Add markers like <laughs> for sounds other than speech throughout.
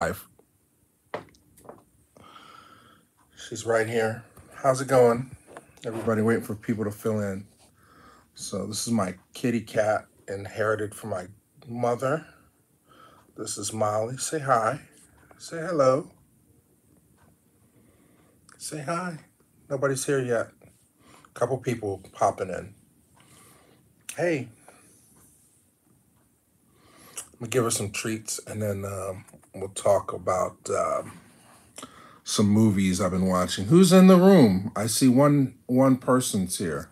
live. She's right here. How's it going? Everybody waiting for people to fill in. So this is my kitty cat inherited from my mother. This is Molly. Say hi. Say hello. Say hi. Nobody's here yet. Couple people popping in. Hey, I'm gonna give her some treats and then um, we'll talk about um, some movies I've been watching. Who's in the room? I see one one person's here.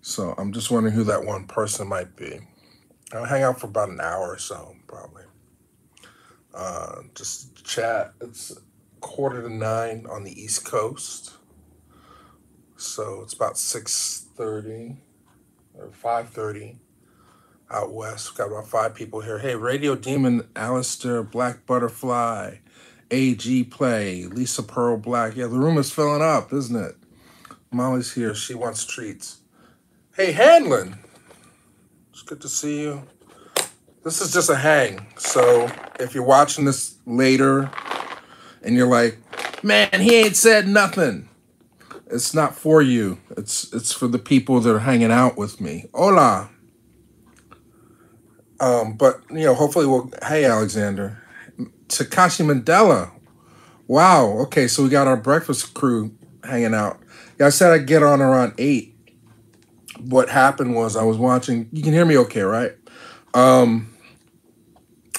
So I'm just wondering who that one person might be. I'll hang out for about an hour or so, probably. Uh, just chat. It's quarter to nine on the East Coast, so it's about six thirty or five thirty out west. We've got about five people here. Hey, Radio Demon, Alistair, Black Butterfly, AG Play, Lisa Pearl Black. Yeah, the room is filling up, isn't it? Molly's here. She wants treats. Hey, Hanlon. It's good to see you. This is just a hang. So if you're watching this later and you're like, man, he ain't said nothing. It's not for you. It's it's for the people that are hanging out with me. Hola. Um, but you know, hopefully we'll hey Alexander. Takashi Mandela. Wow. Okay, so we got our breakfast crew hanging out. Yeah, I said I'd get on around eight. What happened was I was watching you can hear me okay, right? Um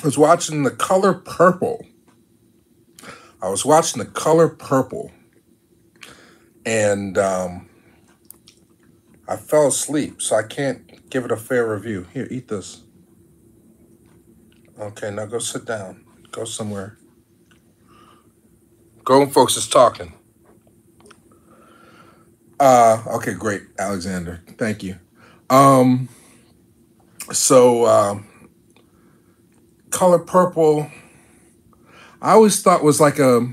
I was watching the color purple. I was watching the color purple and um I fell asleep, so I can't give it a fair review. Here, eat this. Okay, now go sit down. Go somewhere. Grown folks is talking. Uh okay, great, Alexander. Thank you. Um so um color purple I always thought was like a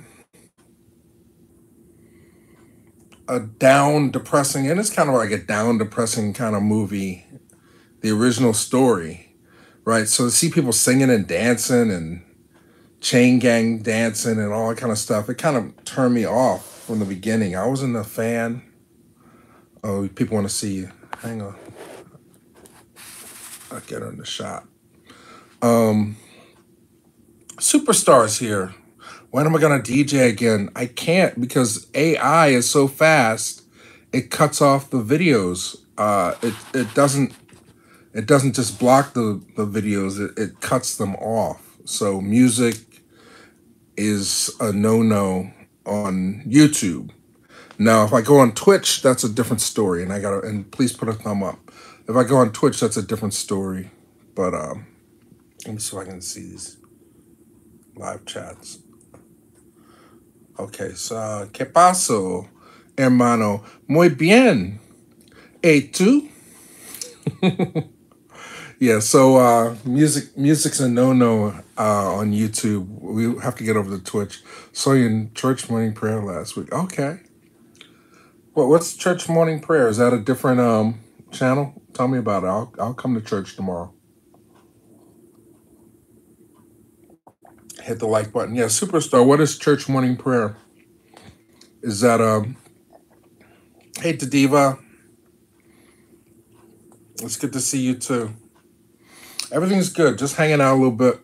a down depressing and it's kind of like a down depressing kind of movie, the original story, right? So to see people singing and dancing and chain gang dancing and all that kind of stuff, it kind of turned me off from the beginning. I wasn't a fan. Oh, people want to see you. Hang on. I'll get her in the shot. Um, Superstars here. When am I gonna DJ again? I can't because AI is so fast. It cuts off the videos. Uh, it it doesn't it doesn't just block the the videos. It it cuts them off. So music is a no no on YouTube. Now, if I go on Twitch, that's a different story, and I gotta and please put a thumb up. If I go on Twitch, that's a different story. But um, let me see if I can see these live chats. Okay, so ¿qué pasó, hermano? Muy bien. ¿Y tú? <laughs> Yeah, so uh music music's a no-no uh on YouTube. We have to get over to Twitch. Saw you in church morning prayer last week. Okay. What what's church morning prayer? Is that a different um channel? Tell me about it. I'll I'll come to church tomorrow. Hit the like button. Yeah, superstar. What is church morning prayer? Is that um hey Diva? It's good to see you too. Everything's good. Just hanging out a little bit.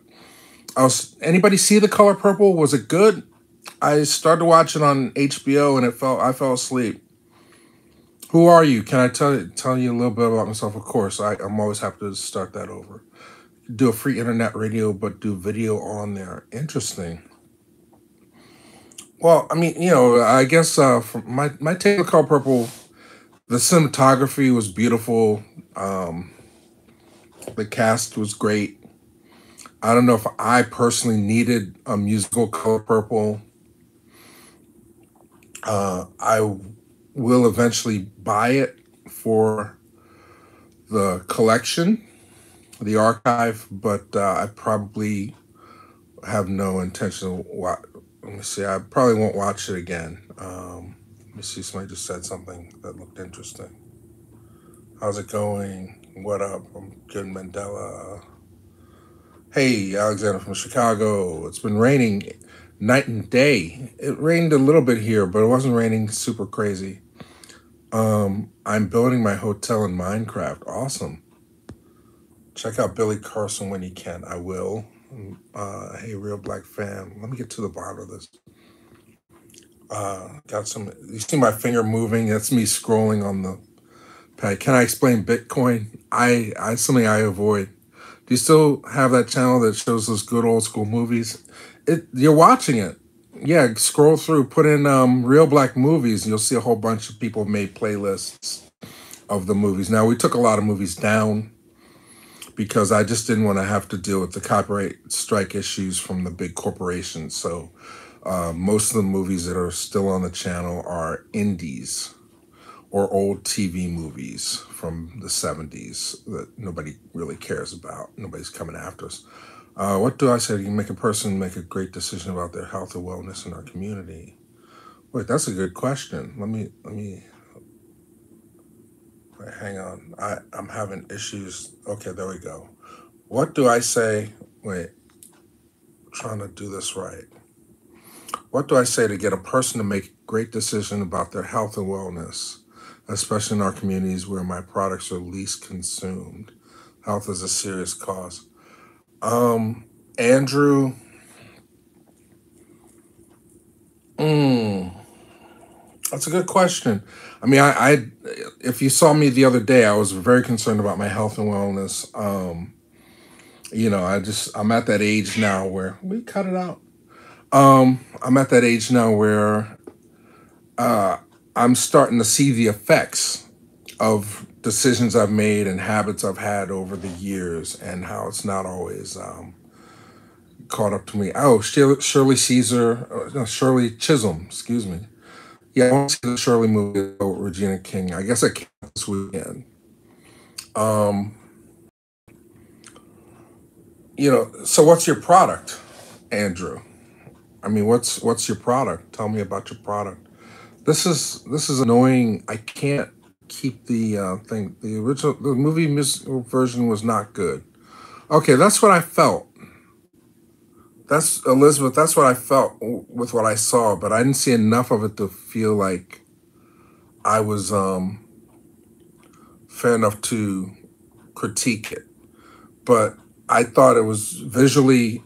I was anybody see the color purple? Was it good? I started watching on HBO and it felt I fell asleep. Who are you? Can I tell tell you a little bit about myself? Of course. I, I'm always happy to start that over. Do a free internet radio, but do video on there. Interesting. Well, I mean, you know, I guess uh, my my take on color purple, the cinematography was beautiful. Um, the cast was great. I don't know if I personally needed a musical color purple. Uh, I will eventually buy it for the collection, the archive, but uh, I probably have no intention of wa- Let me see. I probably won't watch it again. Um, let me see. Somebody just said something that looked interesting. How's it going? What up? I'm good, Mandela. Hey, Alexander from Chicago. It's been raining night and day. It rained a little bit here, but it wasn't raining super crazy. Um, I'm building my hotel in Minecraft. Awesome. Check out Billy Carson when you can. I will. Uh, hey, Reelblack fam. Let me get to the bottom of this. Uh, got some. You see my finger moving? That's me scrolling on the Can I explain Bitcoin? I I something I avoid. Do you still have that channel that shows those good old school movies? It you're watching it. Yeah, scroll through, put in um, Reelblack movies, and you'll see a whole bunch of people made playlists of the movies. Now we took a lot of movies down because I just didn't want to have to deal with the copyright strike issues from the big corporations. So uh, most of the movies that are still on the channel are indies or old TV movies from the 70s that nobody really cares about. Nobody's coming after us. Uh, what do I say? You make a person make a great decision about their health and wellness in our community. Wait, that's a good question. Let me let me wait, hang on. I I'm having issues. Okay, there we go. What do I say? Wait, trying to do this right. What do I say to get a person to make a great decision about their health and wellness, especially in our communities where my products are least consumed? Health is a serious cause. Um, Andrew, mm, that's a good question. I mean, I, I, if you saw me the other day, I was very concerned about my health and wellness. Um, you know, I just, I'm at that age now where we cut it out. Um, I'm at that age now where uh, I'm starting to see the effects of decisions I've made and habits I've had over the years, and how it's not always um, caught up to me. Oh, Shirley, Caesar, uh, no, Shirley Chisholm, excuse me. Yeah, I want to see the Shirley movie about Regina King. I guess I can't this weekend. Um, you know, so what's your product, Andrew? I mean, what's what's your product? Tell me about your product. This is this is annoying. I can't keep the uh, thing. The original, the movie mus- version was not good. Okay, that's what I felt. That's Elizabeth. That's what I felt with what I saw, but I didn't see enough of it to feel like I was um, fair enough to critique it. But I thought it was visually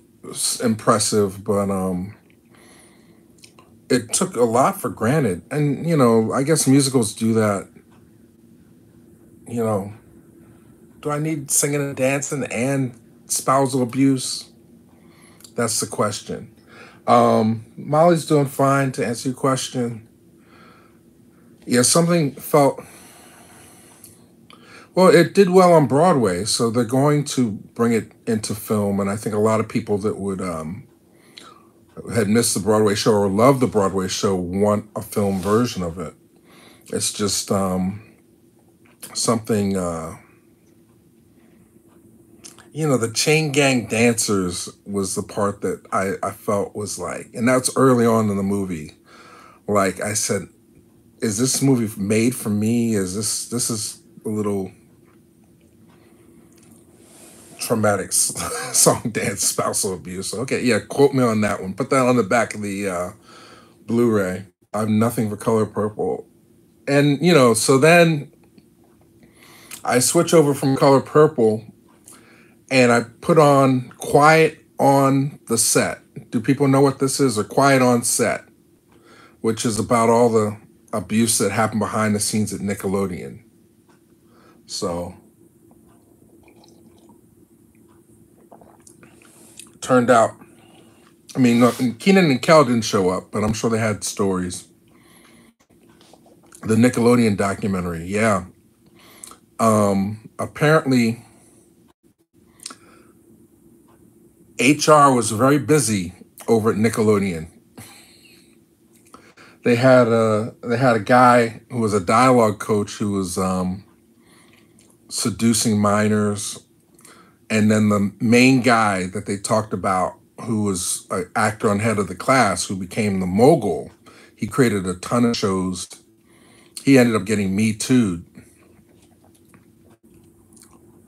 impressive, but um, it took a lot for granted. And you know, I guess musicals do that. You know, do I need singing and dancing and spousal abuse? That's the question. Um, Molly's doing fine to answer your question. Yeah, something felt well, it did well on Broadway, so they're going to bring it into film, and I think a lot of people that would um had missed the Broadway show or loved the Broadway show want a film version of it. It's just um something uh you know, the chain gang dancers was the part that I, I felt was like, and that's early on in the movie. Like I said, is this movie made for me? Is this this is a little traumatic <laughs> song dance spousal abuse? Okay, yeah, quote me on that one. Put that on the back of the uh, Blu-ray. I'm nothing for color purple, and you know, so then I switch over from color purple and I put on quiet on the set. Do people know what this is? Or quiet on set, which is about all the abuse that happened behind the scenes at Nickelodeon. So turned out, I mean, no, Kenan and Kel didn't show up, but I'm sure they had stories. The Nickelodeon documentary, yeah. Um, apparently, HR was very busy over at Nickelodeon. They had a they had a guy who was a dialogue coach who was um, seducing minors, and then the main guy that they talked about, who was an actor on Head of the Class, who became the mogul. He created a ton of shows. He ended up getting Me Too.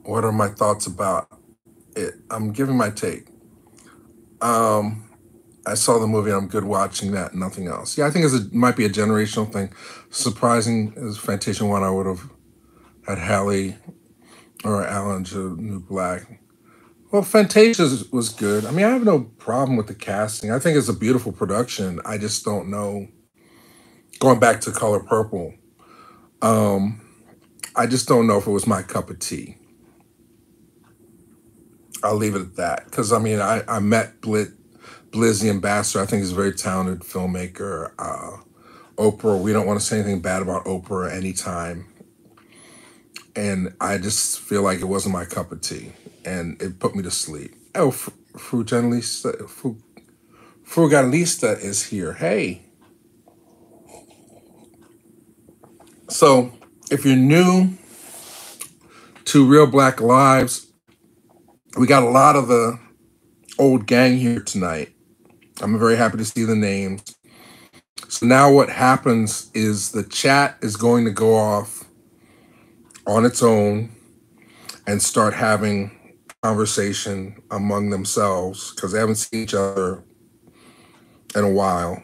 What are my thoughts about it, I'm giving my take. Um, I saw the movie. I'm good watching that. Nothing else. Yeah, I think it might be a generational thing. Surprising is Fantasia one. I would have had Halle or Alan to New Black. Well, Fantasia was good. I mean, I have no problem with the casting. I think it's a beautiful production. I just don't know. Going back to Color Purple, um, I just don't know if it was my cup of tea. I'll leave it at that. Because, I mean, I, I met Blit Blitz the Ambassador. I think he's a very talented filmmaker. Uh, Oprah, we don't want to say anything bad about Oprah anytime. And I just feel like it wasn't my cup of tea. And it put me to sleep. Oh, Frugalista, Frugalista is here. Hey. So if you're new to Reelblack Lives, we got a lot of the old gang here tonight. I'm very happy to see the names. So now what happens is the chat is going to go off on its own and start having conversation among themselves because they haven't seen each other in a while.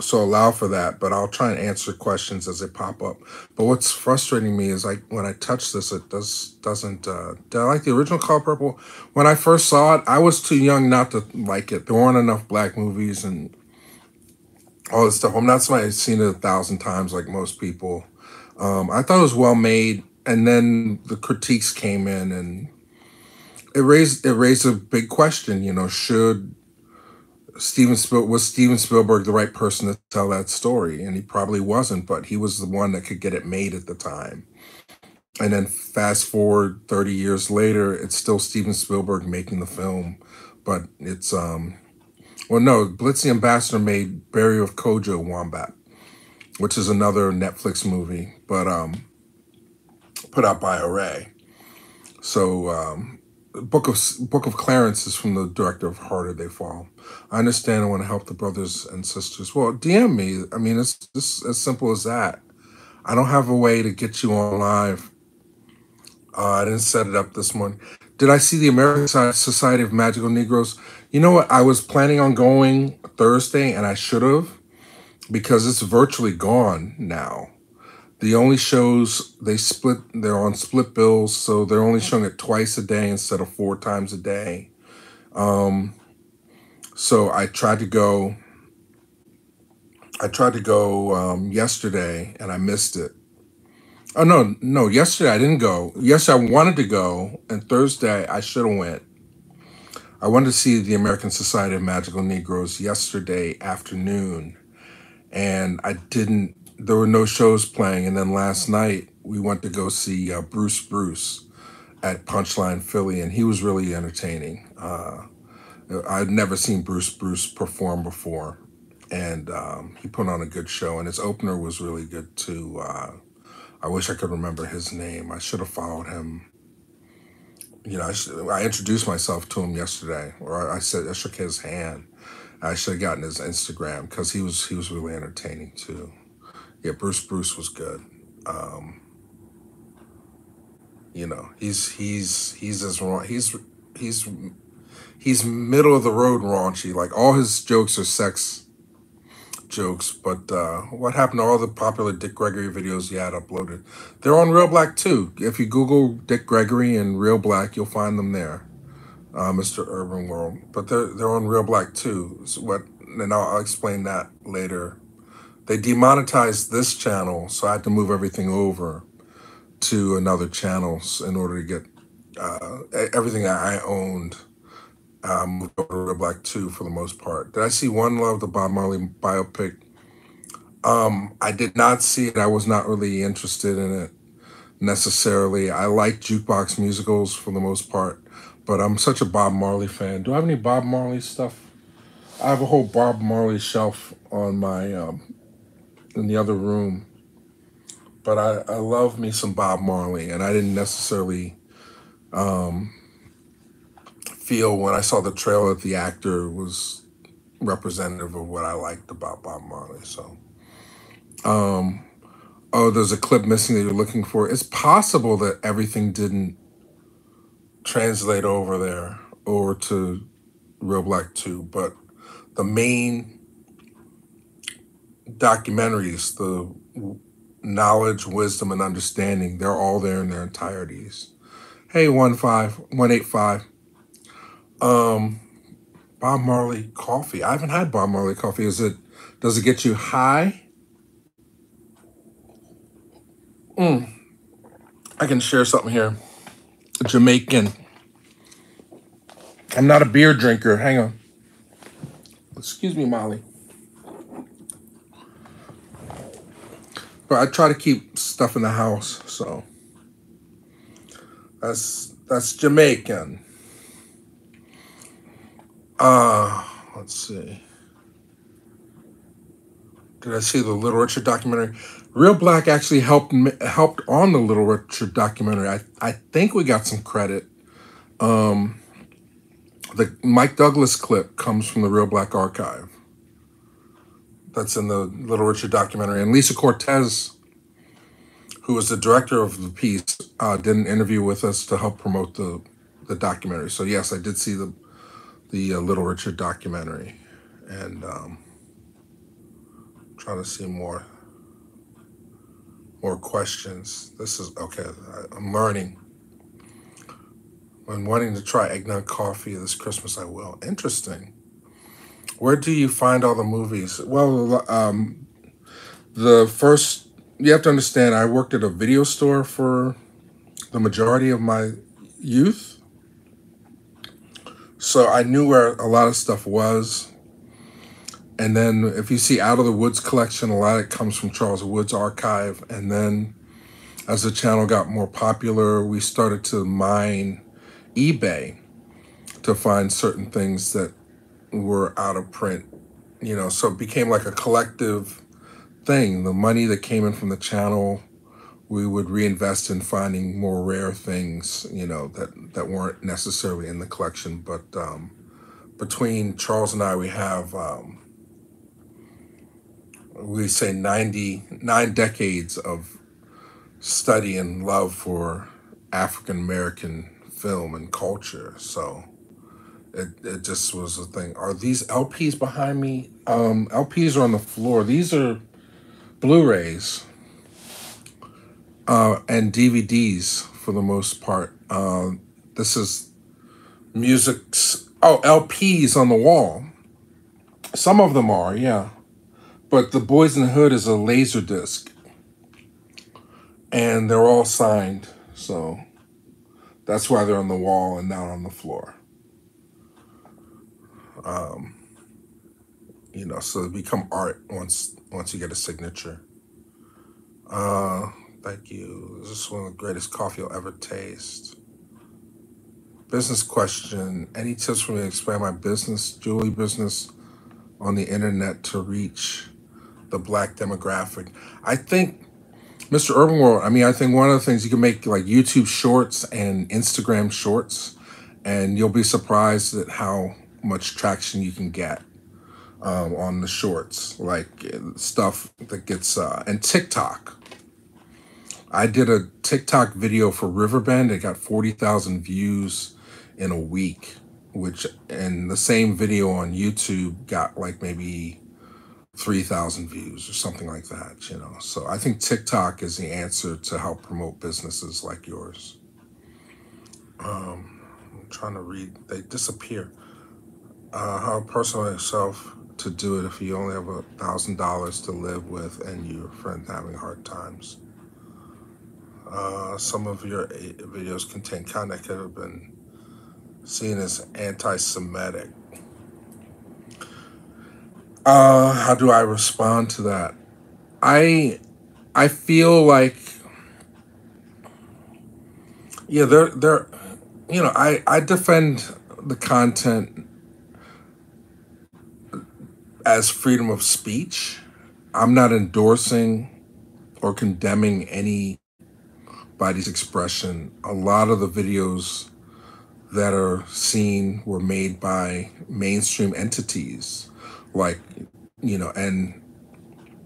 So allow for that, but I'll try and answer questions as they pop up. But what's frustrating me is like when I touch this, it does doesn't. Uh, did I like the original Color Purple? When I first saw it, I was too young not to like it. There weren't enough black movies and all this stuff. I'm not somebody who's seen it a thousand times like most people. Um, I thought it was well made, and then the critiques came in, and it raised it raised a big question. You know, should Steven Spiel was Steven Spielberg the right person to tell that story? And he probably wasn't, but he was the one that could get it made at the time. And then fast forward 30 years later, it's still Steven Spielberg making the film, but it's um well no, Blitz the Ambassador made Burial of Kojo Wombat, which is another Netflix movie, but um put out by Array. So um Book of Book of Clarence is from the director of Harder They Fall. I understand I want to help the brothers and sisters. Well, DM me. I mean, it's just as simple as that. I don't have a way to get you on live. Uh, I didn't set it up this morning. Did I see the American Society of Magical Negroes? You know what? I was planning on going Thursday, and I should have because it's virtually gone now. The only shows they split, they're on split bills, so they're only showing it twice a day instead of four times a day. Um, so I tried to go. I tried to go um, yesterday, and I missed it. Oh no, no! Yesterday I didn't go. Yes, I wanted to go, and Thursday I should have went. I wanted to see the American Society of Magical Negroes yesterday afternoon, and I didn't there were no shows playing. And then last night we went to go see uh, Bruce Bruce at Punchline Philly, and he was really entertaining. Uh, I'd never seen Bruce Bruce perform before, and um, he put on a good show. And his opener was really good too. Uh, I wish I could remember his name. I should have followed him. You know, I, should, I introduced myself to him yesterday, or I said I shook his hand. I should have gotten his Instagram because he was he was really entertaining too. Yeah, Bruce Bruce was good. Um, you know, he's he's he's as raw. He's he's he's middle of the road raunchy. Like all his jokes are sex jokes. But uh, what happened to all the popular Dick Gregory videos he had uploaded? They're on Reelblack too. If you Google Dick Gregory and Reelblack, you'll find them there, uh, Mr. Urban World. But they're they're on Reelblack too. So what? And I'll, I'll explain that later they demonetized this channel, so I had to move everything over to another channel in order to get uh, everything I owned um, moved over to Black 2 for the most part. Did I see One Love, the Bob Marley biopic? Um, I did not see it. I was not really interested in it necessarily. I like jukebox musicals for the most part, but I'm such a Bob Marley fan. Do I have any Bob Marley stuff? I have a whole Bob Marley shelf on my um, in the other room. But I, I love me some Bob Marley, and I didn't necessarily um, feel when I saw the trailer that the actor was representative of what I liked about Bob Marley. So, um, oh, there's a clip missing that you're looking for. It's possible that everything didn't translate over there over to Reelblack 2. But the main documentaries, the knowledge, wisdom, and understanding, they're all there in their entireties. Hey, one five one eight five. Um, Bob Marley coffee. I haven't had Bob Marley coffee. Is it? Does it get you high? Mm, I can share something here. Jamaican. I'm not a beer drinker. Hang on. Excuse me, Molly. But I try to keep stuff in the house, so that's that's Jamaican. Uh, let's see. Did I see the Little Richard documentary? Reelblack actually helped helped on the Little Richard documentary. I I think we got some credit. Um, the Mike Douglas clip comes from the Reelblack Archive. That's in the Little Richard documentary. And Lisa Cortés, who was the director of the piece, uh, did an interview with us to help promote the the documentary. So yes, I did see the the uh, Little Richard documentary, and um, trying to see more more questions. This is okay. I, I'm learning. When wanting to try eggnog coffee this Christmas, I will. Interesting. Where do you find all the movies? Well, um, the first you have to understand. I worked at a video store for the majority of my youth, so I knew where a lot of stuff was. And then if you see Out of the Woods collection, a lot of it comes from Charles Woods archive. And then as the channel got more popular, we started to mine eBay to find certain things that were out of print. You know, so it became like a collective thing. The money that came in from the channel, we would reinvest in finding more rare things, you know, that that weren't necessarily in the collection. But um, between Charles and I, we have um, we say 99 decades of study and love for African American film and culture. So it, it just was a thing. Are these LPs behind me? Um, LPs are on the floor. These are Blu-rays uh, and DVDs for the most part. Uh, this is music's oh LPs on the wall. Some of them are, yeah. But the Boys in the Hood is a laser disc, and they're all signed. So that's why they're on the wall and not on the floor. Um, you know, so become art once once you get a signature. Uh, thank you. This is one of the greatest coffee you'll ever taste. Business question: Any tips for me to expand my business, jewelry business, on the internet to reach the black demographic? I think Mr. Urban World, I mean, I think one of the things you can make like YouTube shorts and Instagram shorts, and you'll be surprised at how much traction you can get um, on the shorts, like uh, stuff that gets, uh, and TikTok. I did a TikTok video for Riverbend. It got 40,000 views in a week, which, and the same video on YouTube got like maybe 3,000 views or something like that, you know. So I think TikTok is the answer to help promote businesses like yours. Um, I'm trying to read, they disappear. Uh, how personal yourself to do it if you only have a thousand dollars to live with and your friend having hard times. Uh, some of your videos contain content that could have been seen as anti-Semitic. Uh, how do I respond to that? I I feel like yeah, they're they're you know, I I defend the content as freedom of speech. I'm not endorsing or condemning anybody's expression. A lot of the videos that are seen were made by mainstream entities like you know and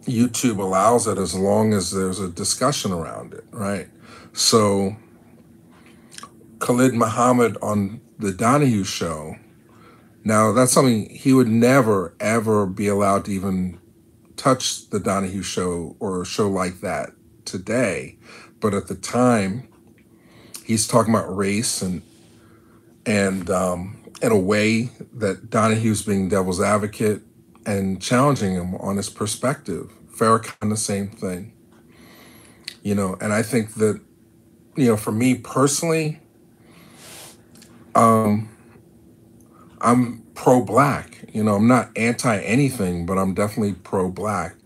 YouTube allows it as long as there's a discussion around it, right? So Khalid Muhammad on the Donahue show. Now, that's something he would never, ever be allowed to even touch the Donahue show or a show like that today. But at the time, he's talking about race and and um, in a way that Donahue's being devil's advocate and challenging him on his perspective. Farrakhan, the same thing. You know, and I think that, you know, for me personally, um, I'm pro black. You know, I'm not anti anything, but I'm definitely pro black.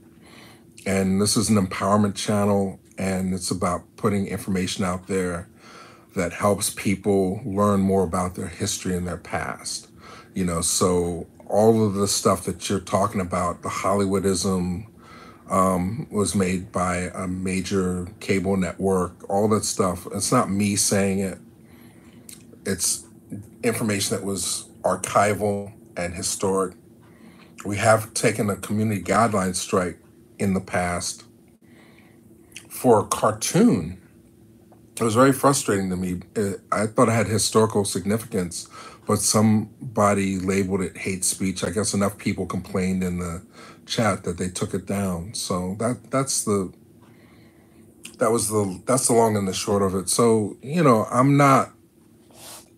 And this is an empowerment channel, and it's about putting information out there that helps people learn more about their history and their past. You know, so all of the stuff that you're talking about, the Hollywoodism um, was made by a major cable network, all that stuff. It's not me saying it. It's information that was archival and historic. We have taken a community guideline strike in the past for a cartoon. It was very frustrating to me. I thought it had historical significance, but somebody labeled it hate speech. I guess enough people complained in the chat that they took it down. So that that's the that was the that's the long and the short of it. So you know, I'm not,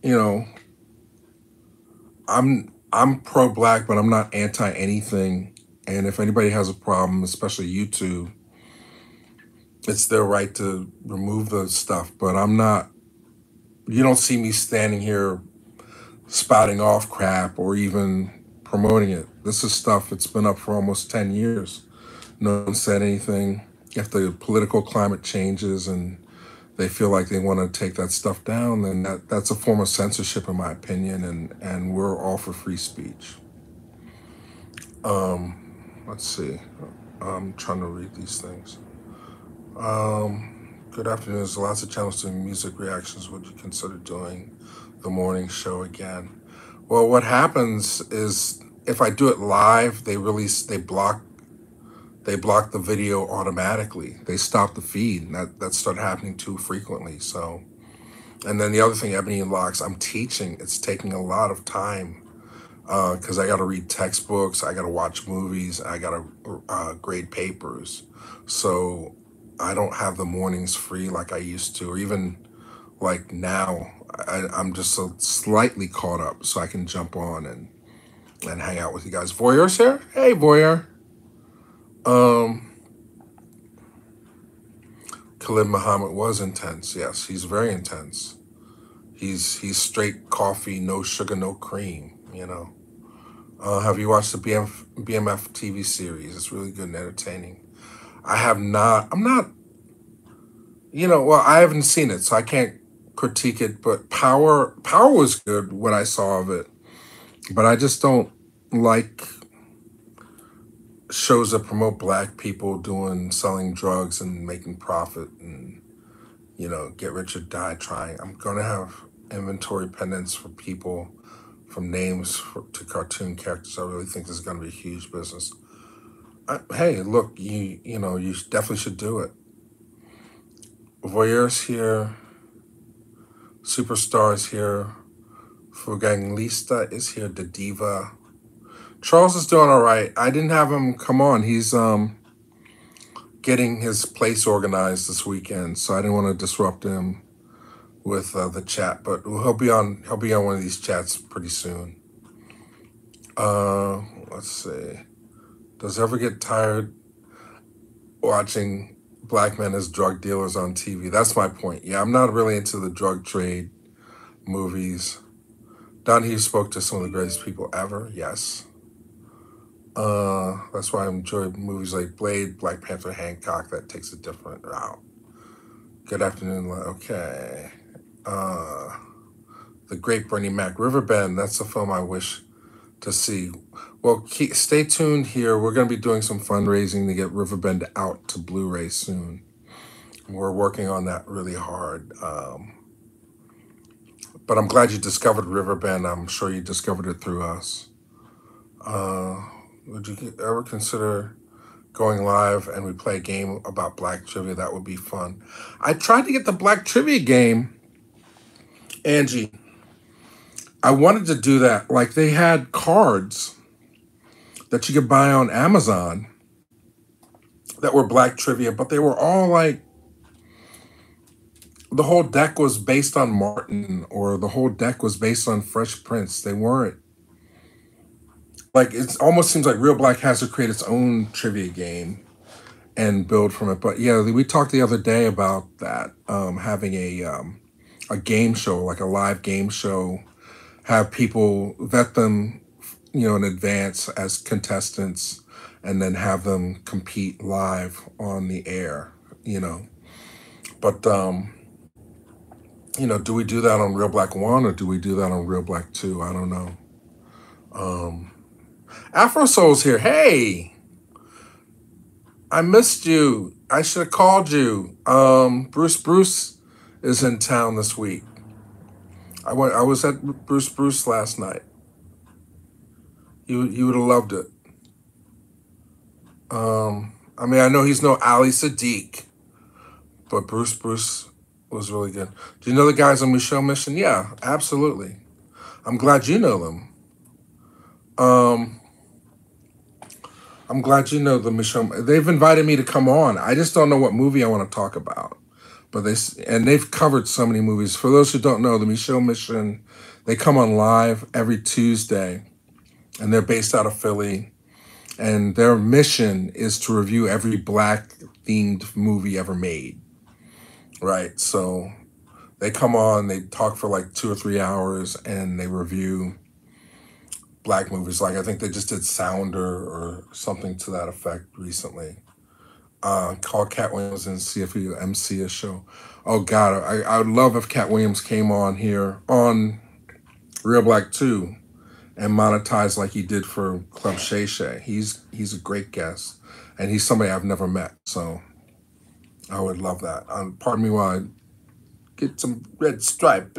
you know, I'm I'm pro black, but I'm not anti anything. And if anybody has a problem, especially YouTube, it's their right to remove the stuff. But I'm not. You don't see me standing here spouting off crap or even promoting it. This is stuff that's been up for almost 10 years. No one said anything. If the political climate changes and they feel like they want to take that stuff down, then that, that's a form of censorship, in my opinion, and, and we're all for free speech. Um, let's see. I'm trying to read these things. Um, good afternoon. There's lots of channels doing music reactions. Would you consider doing the morning show again? Well, what happens is if I do it live, they release, they block they block the video automatically. They stop the feed. And that that started happening too frequently. So, and then the other thing, Ebony and Locks, I'm teaching. It's taking a lot of time because uh, I got to read textbooks, I got to watch movies, I got to uh, grade papers. So I don't have the mornings free like I used to, or even like now. I, I'm just so slightly caught up, so I can jump on and and hang out with you guys. Voyeur's here. Hey, Voyeur. Um, Khalid Muhammad was intense. Yes, he's very intense. He's he's straight coffee, no sugar, no cream. You know. Uh, have you watched the BMF, BMF TV series? It's really good and entertaining. I have not. I'm not. You know, well, I haven't seen it, so I can't critique it. But Power, Power was good. What I saw of it, but I just don't like shows that promote black people doing selling drugs and making profit and you know get rich or die trying. I'm going to have inventory pendants for people from names for, to cartoon characters. I really think this is going to be a huge business. I, hey look you you know you definitely should do it. Voyeurs here superstars here Frugalista is here the diva Charles is doing all right. I didn't have him come on. He's um getting his place organized this weekend, so I didn't want to disrupt him with uh, the chat. But he'll be on. He'll be on one of these chats pretty soon. Uh, let's see. Does ever get tired watching black men as drug dealers on TV? That's my point. Yeah, I'm not really into the drug trade movies. Don Hughes spoke to some of the greatest people ever. Yes. Uh, that's why I enjoy movies like Blade, Black Panther, Hancock. That takes a different route. Good afternoon. Okay. Uh, the Great Bernie Mac, Riverbend. That's a film I wish to see. Well, keep, stay tuned here. We're going to be doing some fundraising to get Riverbend out to Blu-ray soon. We're working on that really hard. Um, but I'm glad you discovered Riverbend. I'm sure you discovered it through us. Uh, would you ever consider going live and we play a game about black trivia? That would be fun. I tried to get the black trivia game Angie, I wanted to do that. Like they had cards that you could buy on Amazon that were black trivia, but they were all like the whole deck was based on Martin or the whole deck was based on Fresh Prince. They weren't like it almost seems like Reelblack has to create its own trivia game and build from it. But yeah, we talked the other day about that um, having a um, a game show, like a live game show, have people vet them, you know, in advance as contestants, and then have them compete live on the air. You know, but um, you know, do we do that on Reelblack One or do we do that on Reelblack Two? I don't know. Um, Afro Soul's here. Hey, I missed you. I should have called you. Um, Bruce Bruce is in town this week. I went. I was at Bruce Bruce last night. You you would have loved it. Um, I mean, I know he's no Ali Siddiq, but Bruce Bruce was really good. Do you know the guys on Michelle Mission? Yeah, absolutely. I'm glad you know them. Um, I'm glad you know the Michelle. They've invited me to come on. I just don't know what movie I want to talk about. But they and they've covered so many movies. For those who don't know, the Michelle Mission, they come on live every Tuesday, and they're based out of Philly. And their mission is to review every black themed movie ever made. Right. So they come on, they talk for like two or three hours, and they review black movies. Like I think they just did Sounder or something to that effect recently. Uh, call Katt Williams and see if he MC a show. Oh God, I, I would love if Katt Williams came on here on Reelblack 2 and monetized like he did for Club Shay Shay. He's he's a great guest. And he's somebody I've never met. So I would love that. Um, pardon me while I get some red stripe.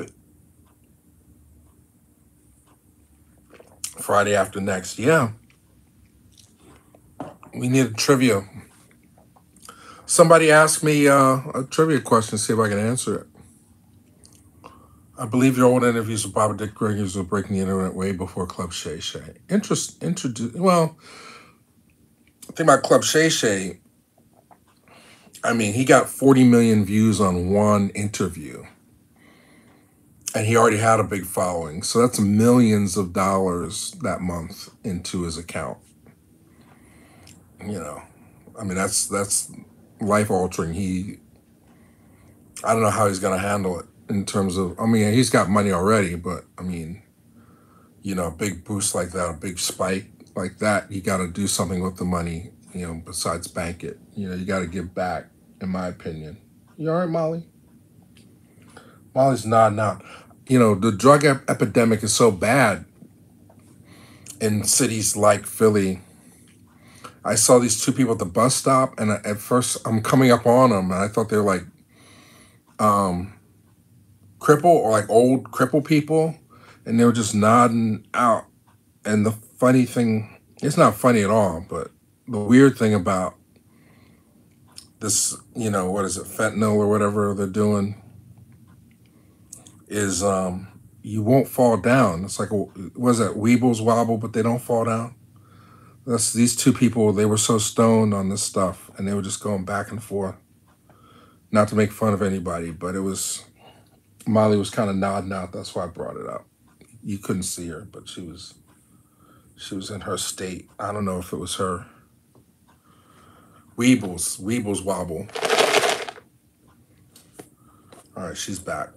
Friday after next. Yeah. We need a trivia. Somebody asked me uh, a trivia question, see if I can answer it. I believe your old interviews with Bobby Dick Gregory were breaking the internet way before Club Shay Shay. Interest, introduce, well, the thing about Club Shay Shay, I mean, he got 40 million views on one interview and he already had a big following. So that's millions of dollars that month into his account. You know, I mean that's that's life altering. He, I don't know how he's gonna handle it in terms of. I mean, he's got money already, but I mean, you know, a big boost like that, a big spike like that, you got to do something with the money. You know, besides bank it. You know, you got to give back. In my opinion. You all right, Molly? Molly's nodding out you know, the drug ep- epidemic is so bad in cities like Philly. I saw these two people at the bus stop, and at first I'm coming up on them, and I thought they were like um, cripple or like old cripple people, and they were just nodding out. And the funny thing, it's not funny at all, but the weird thing about this, you know, what is it, fentanyl or whatever they're doing, is um, you won't fall down. It's like was that Weebles wobble, but they don't fall down. That's these two people. They were so stoned on this stuff, and they were just going back and forth. Not to make fun of anybody, but it was Molly was kind of nodding out. That's why I brought it up. You couldn't see her, but she was she was in her state. I don't know if it was her. Weebles, Weebles wobble. All right, she's back.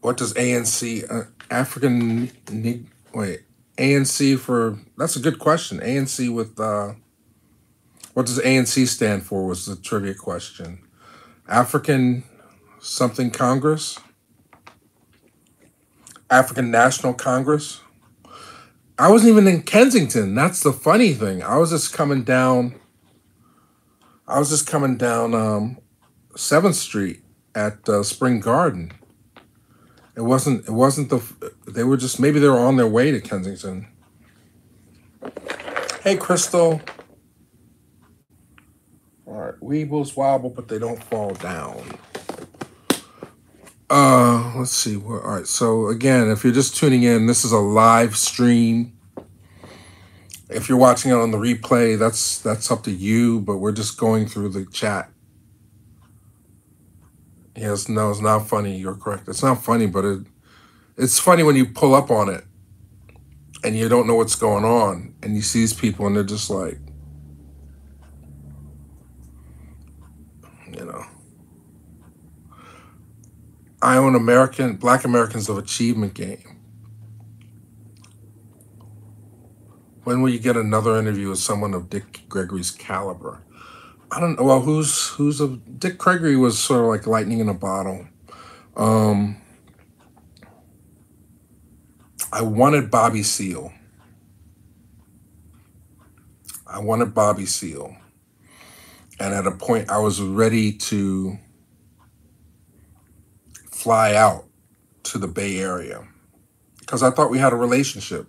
What does ANC uh, African need wait ANC for? That's a good question. ANC with uh, what does ANC stand for? Was the trivia question. African something Congress. African National Congress. I wasn't even in Kensington. That's the funny thing. I was just coming down. I was just coming down um, Seventh Street at uh, Spring Garden it wasn't. It wasn't the. They were just maybe they were on their way to Kensington. Hey, Crystal. All right, weebles wobble, but they don't fall down. Uh, let's see. All right. So again, if you're just tuning in, this is a live stream. If you're watching it on the replay, that's that's up to you. But we're just going through the chat. Yes, no, it's not funny. You're correct. It's not funny, but it it's funny when you pull up on it and you don't know what's going on, and you see these people, and they're just like, you know, I own American Black Americans of Achievement game. When will you get another interview with someone of Dick Gregory's caliber? I don't know. Well, who's who's a Dick Gregory was sort of like lightning in a bottle. Um, I wanted Bobby Seale. I wanted Bobby Seale, And at a point, I was ready to fly out to the Bay Area because I thought we had a relationship.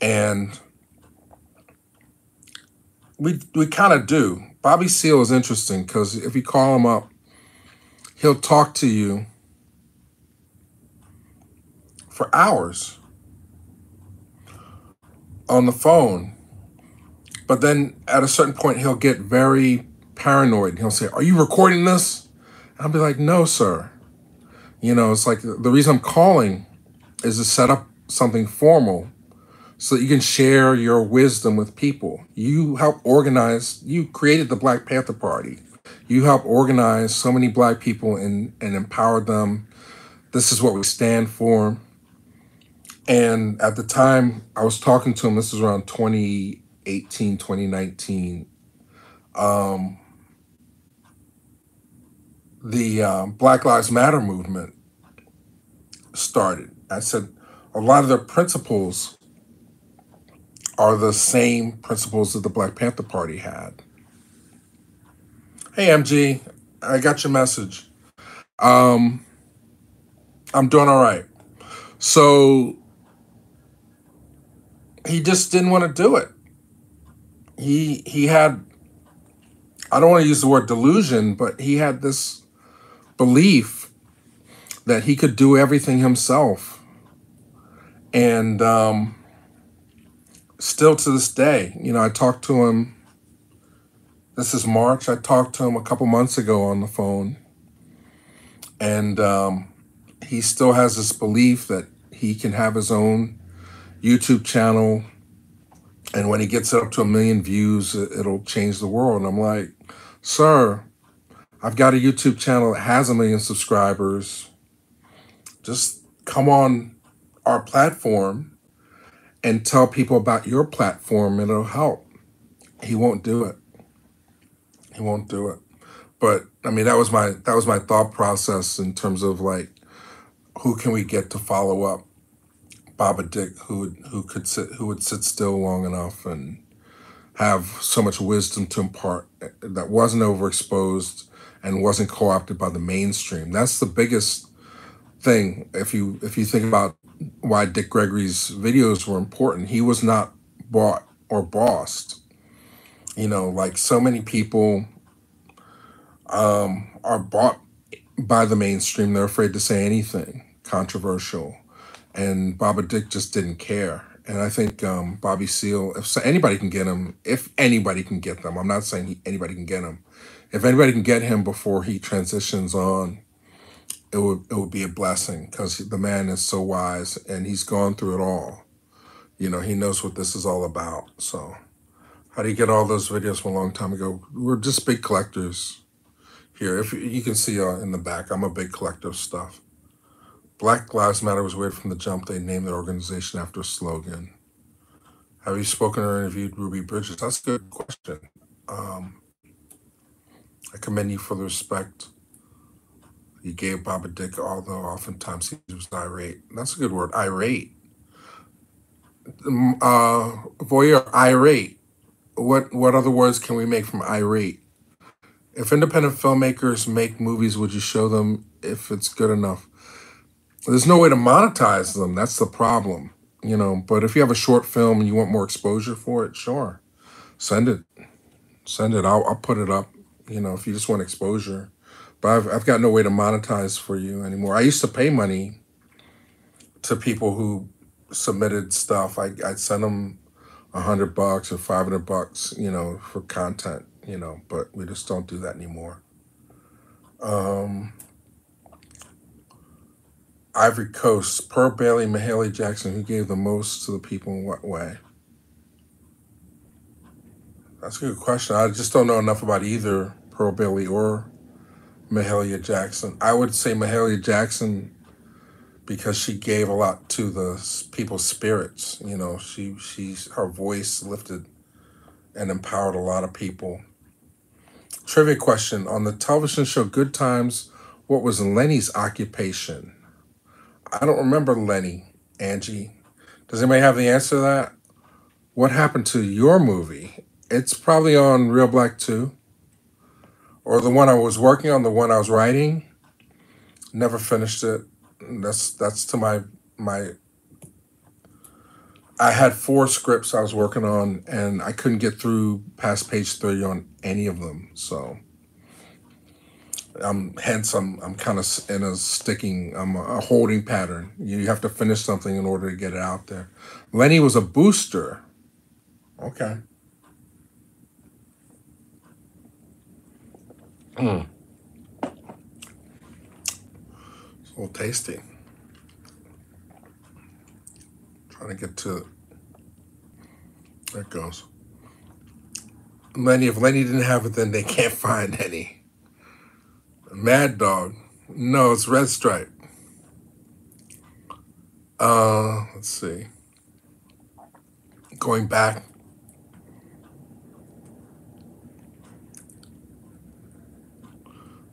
And we, we kind of do. Bobby Seale is interesting because if you call him up, he'll talk to you for hours on the phone. But then at a certain point, he'll get very paranoid. He'll say, Are you recording this? And I'll be like, No, sir. You know, it's like the reason I'm calling is to set up something formal so that you can share your wisdom with people. You help organize, you created the Black Panther Party. You help organize so many black people and, and empower them. This is what we stand for. And at the time I was talking to him, this was around 2018, 2019. Um, the um, Black Lives Matter movement started. I said a lot of their principles are the same principles that the Black Panther Party had. Hey, MG, I got your message. Um, I'm doing all right. So he just didn't want to do it. He he had I don't want to use the word delusion, but he had this belief that he could do everything himself. And um, still to this day, you know, I talked to him. This is March. I talked to him a couple months ago on the phone. And um, he still has this belief that he can have his own YouTube channel. And when he gets it up to a million views, it'll change the world. And I'm like, sir, I've got a YouTube channel that has a million subscribers. Just come on our platform and tell people about your platform and it'll help. He won't do it. He won't do it. But I mean that was my that was my thought process in terms of like who can we get to follow up Baba Dick who would who could sit who would sit still long enough and have so much wisdom to impart eh, that wasn't overexposed and wasn't co-opted by the mainstream. That's the biggest thing if you if you think about why Dick Gregory's videos were important. He was not bought or bossed. You know, like so many people um, are bought by the mainstream. They're afraid to say anything controversial and Baba Dick just didn't care. And I think um, Bobby Seale, if so, anybody can get him, if anybody can get them, I'm not saying he, anybody can get him. If anybody can get him before he transitions on, it would it would be a blessing because the man is so wise and he's gone through it all. You know, he knows what this is all about. So, how do you get all those videos from a long time ago? We're just big collectors here. If you, can see uh, in the back, I'm a big collector of stuff. Black Lives Matter was weird from the jump. They named their organization after a slogan. Have you spoken or interviewed Ruby Bridges? That's a good question. Um, I commend you for the respect you gave Baba Dick, although oftentimes he was irate. That's a good word, irate. Um, Uh, voyeur, irate. What what other words can we make from irate? If independent filmmakers make movies, would you show them if it's good enough? There's no way to monetize them. That's the problem, you know. But if you have a short film and you want more exposure for it, sure, send it, send it. I'll, I'll put it up. You know, if you just want exposure, but I've, I've got no way to monetize for you anymore. I used to pay money to people who submitted stuff. I, I'd send them a hundred bucks or 500 bucks, you know, for content, you know, but we just don't do that anymore. Um, Ivory Coast, Pearl Bailey, Mahalia Jackson, who gave the most to the people in what way? That's a good question. I just don't know enough about either Pearl Bailey or Mahalia Jackson. I would say Mahalia Jackson because she gave a lot to the people's spirits. You know, she she's her voice lifted and empowered a lot of people. Trivia question on the television show Good Times. What was Lenny's occupation? I don't remember Lenny. Angie, does anybody have the answer to that? What happened to your movie? It's probably on Reelblack 2 or the one I was working on, the one I was writing. Never finished it. That's that's to my my I had four scripts I was working on and I couldn't get through past page 30 on any of them. So um hence I'm I'm kind of in a sticking I'm a holding pattern. You have to finish something in order to get it out there. Lenny was a booster. Okay. Mm, it's a little tasty. Trying to get to there it goes. Lenny, if Lenny didn't have it, then they can't <laughs> find any. Mad Dog. No, it's Red Stripe. Uh, let's see. Going back,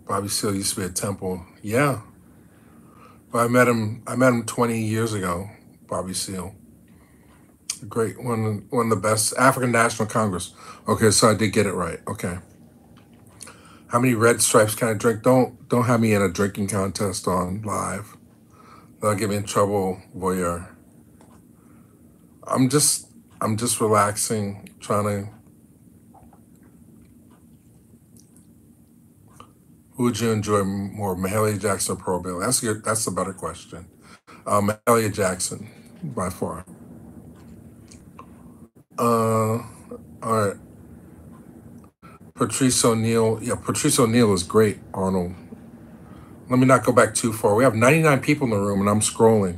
Bobby Seale used to be at Temple. Yeah, but I met him. I met him 20 years ago. Bobby Seale, great one, one of the best African National Congress. Okay, so I did get it right. Okay, how many red stripes can I drink? Don't don't have me in a drinking contest on live. That'll get me in trouble, voyeur. I'm just I'm just relaxing, trying to. Who would you enjoy more, Mahalia Jackson or Pearl Bailey? That's good. That's a better question. Um, Mahalia Jackson, by far. Uh, all right. Patrice O'Neill. Yeah, Patrice O'Neill is great, Arnold. Let me not go back too far. We have 99 people in the room and I'm scrolling.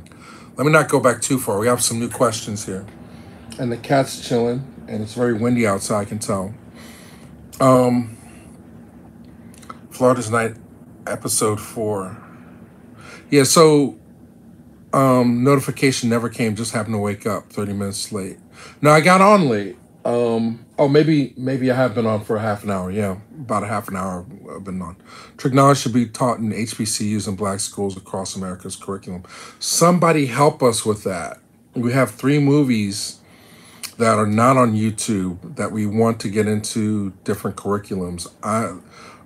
Let me not go back too far. We have some new questions here. And the cat's chilling and it's very windy outside, I can tell. Um, Florida's Night, episode four. Yeah, so um notification never came, just happened to wake up 30 minutes late. No, I got on late. Um oh maybe maybe I have been on for a half an hour. Yeah, about a half an hour I've been on. Trigonometry should be taught in HBCUs and black schools across America's curriculum. Somebody help us with that. We have three movies that are not on YouTube that we want to get into different curriculums. I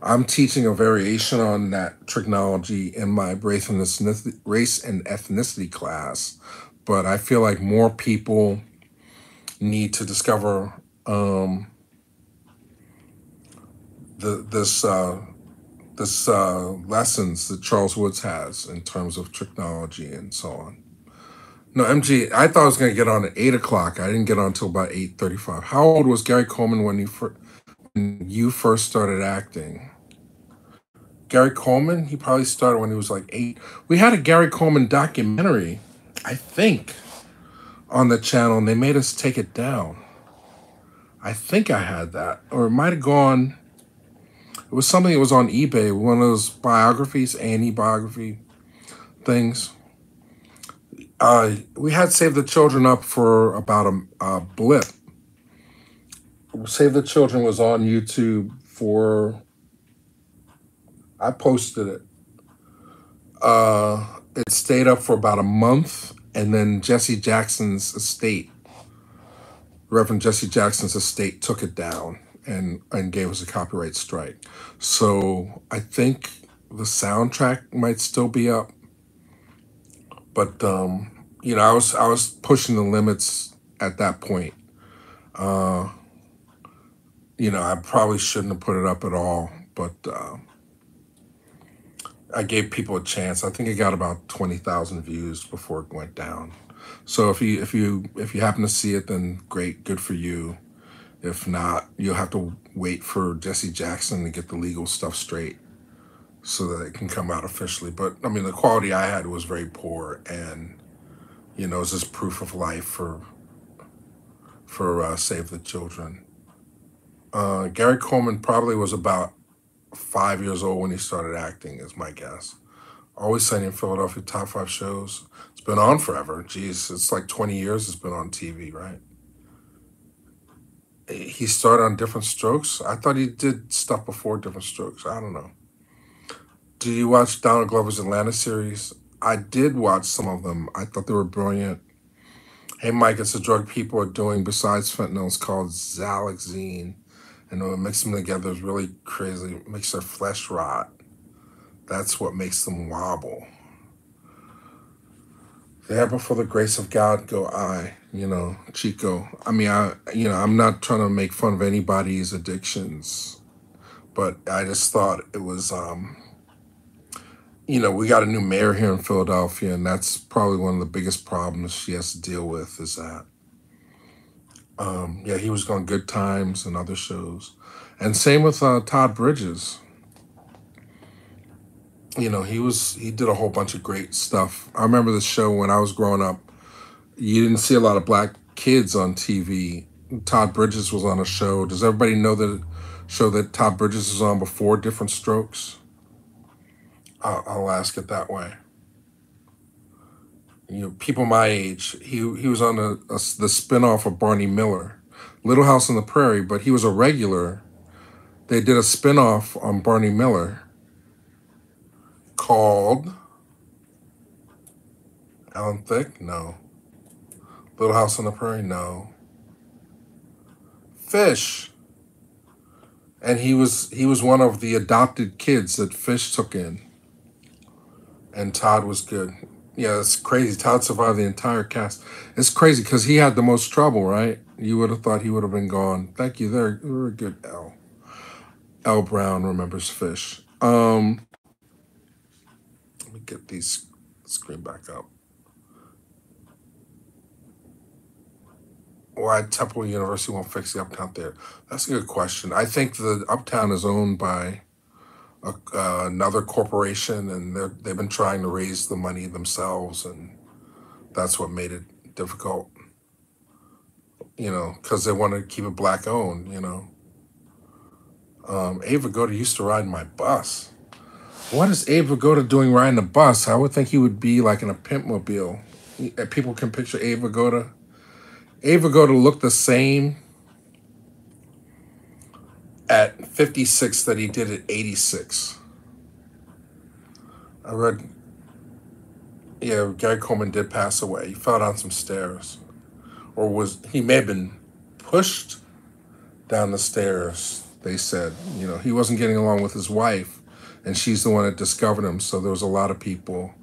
I'm teaching a variation on that trigonometry in my race and ethnicity, race and ethnicity class, but I feel like more people need to discover um, the this uh, this uh, lessons that Charles Woods has in terms of trigonometry and so on. No, MG, I thought I was going to get on at eight o'clock. I didn't get on until about eight thirty-five. How old was Gary Coleman when you you first started acting? Gary Coleman, he probably started when he was like eight. We had a Gary Coleman documentary, I think, on the channel, and they made us take it down. I think I had that, or it might have gone. It was something that was on eBay, one of those biographies, Annie biography things. Uh, we had Save the Children up for about a, a blip. Save the Children was on YouTube for, I posted it. Uh, it stayed up for about a month, and then Jesse Jackson's estate, Reverend Jesse Jackson's estate, took it down and and gave us a copyright strike. So I think the soundtrack might still be up, but um, you know, I was I was pushing the limits at that point. Uh, you know, I probably shouldn't have put it up at all, but uh, I gave people a chance. I think it got about twenty thousand views before it went down. So if you if you if you happen to see it, then great, good for you. If not, you'll have to wait for Jesse Jackson to get the legal stuff straight so that it can come out officially. But I mean, the quality I had was very poor, and you know, it's just proof of life for for uh, Save the Children. Uh, Gary Coleman probably was about five years old when he started acting, is my guess. Always Sunny in Philadelphia, top five shows. It's been on forever. Jeez, it's like 20 years it's been on TV, right? He started on Diff'rent Strokes. I thought he did stuff before Diff'rent Strokes. I don't know. Did you watch Donald Glover's Atlanta series? I did watch some of them. I thought they were brilliant. Hey, Mike, it's a drug people are doing besides fentanyl. It's called xylazine. And when it mix them together, it's really crazy. It makes their flesh rot. That's what makes them wobble. There before the grace of God go I, you know, Chico. I mean, I, you know, I'm not trying to make fun of anybody's addictions, but I just thought it was, um, you know, we got a new mayor here in Philadelphia, and that's probably one of the biggest problems she has to deal with is that, um, yeah, he was on Good Times and other shows. And same with uh, Todd Bridges. You know, he was, he did a whole bunch of great stuff. I remember the show when I was growing up, you didn't see a lot of black kids on TV. Todd Bridges was on a show. Does everybody know the show that Todd Bridges was on before Diff'rent Strokes? I'll, I'll ask it that way. You know, people my age, he he was on a, a the spinoff of Barney Miller, Little House on the Prairie, but he was a regular. They did a spinoff on Barney Miller called Alan Thicke. No. Little House on the Prairie. No. Fish. And he was he was one of the adopted kids that Fish took in and Todd was good. Yeah, it's crazy. Todd survived the entire cast. It's crazy because he had the most trouble, right? You would have thought he would have been gone. Thank you. There, very good, L. L. Brown remembers fish. Um, let me get these screen back up. Why Temple University won't fix the Uptown Theater? That's a good question. I think the Uptown is owned by a, uh, another corporation, and they're, they've been trying to raise the money themselves, and that's what made it difficult. You know, because they want to keep it black owned. You know, um, Abe Vigoda used to ride my bus. What is Abe Vigoda doing riding a bus? I would think he would be like in a pimp mobile. Uh, People can picture Abe Vigoda. Abe Vigoda looked the same at 56 that he did at 86. I read, yeah, Gary Coleman did pass away. He fell down some stairs, or was he may have been pushed down the stairs. They said, you know, he wasn't getting along with his wife, and she's the one that discovered him. So there was a lot of people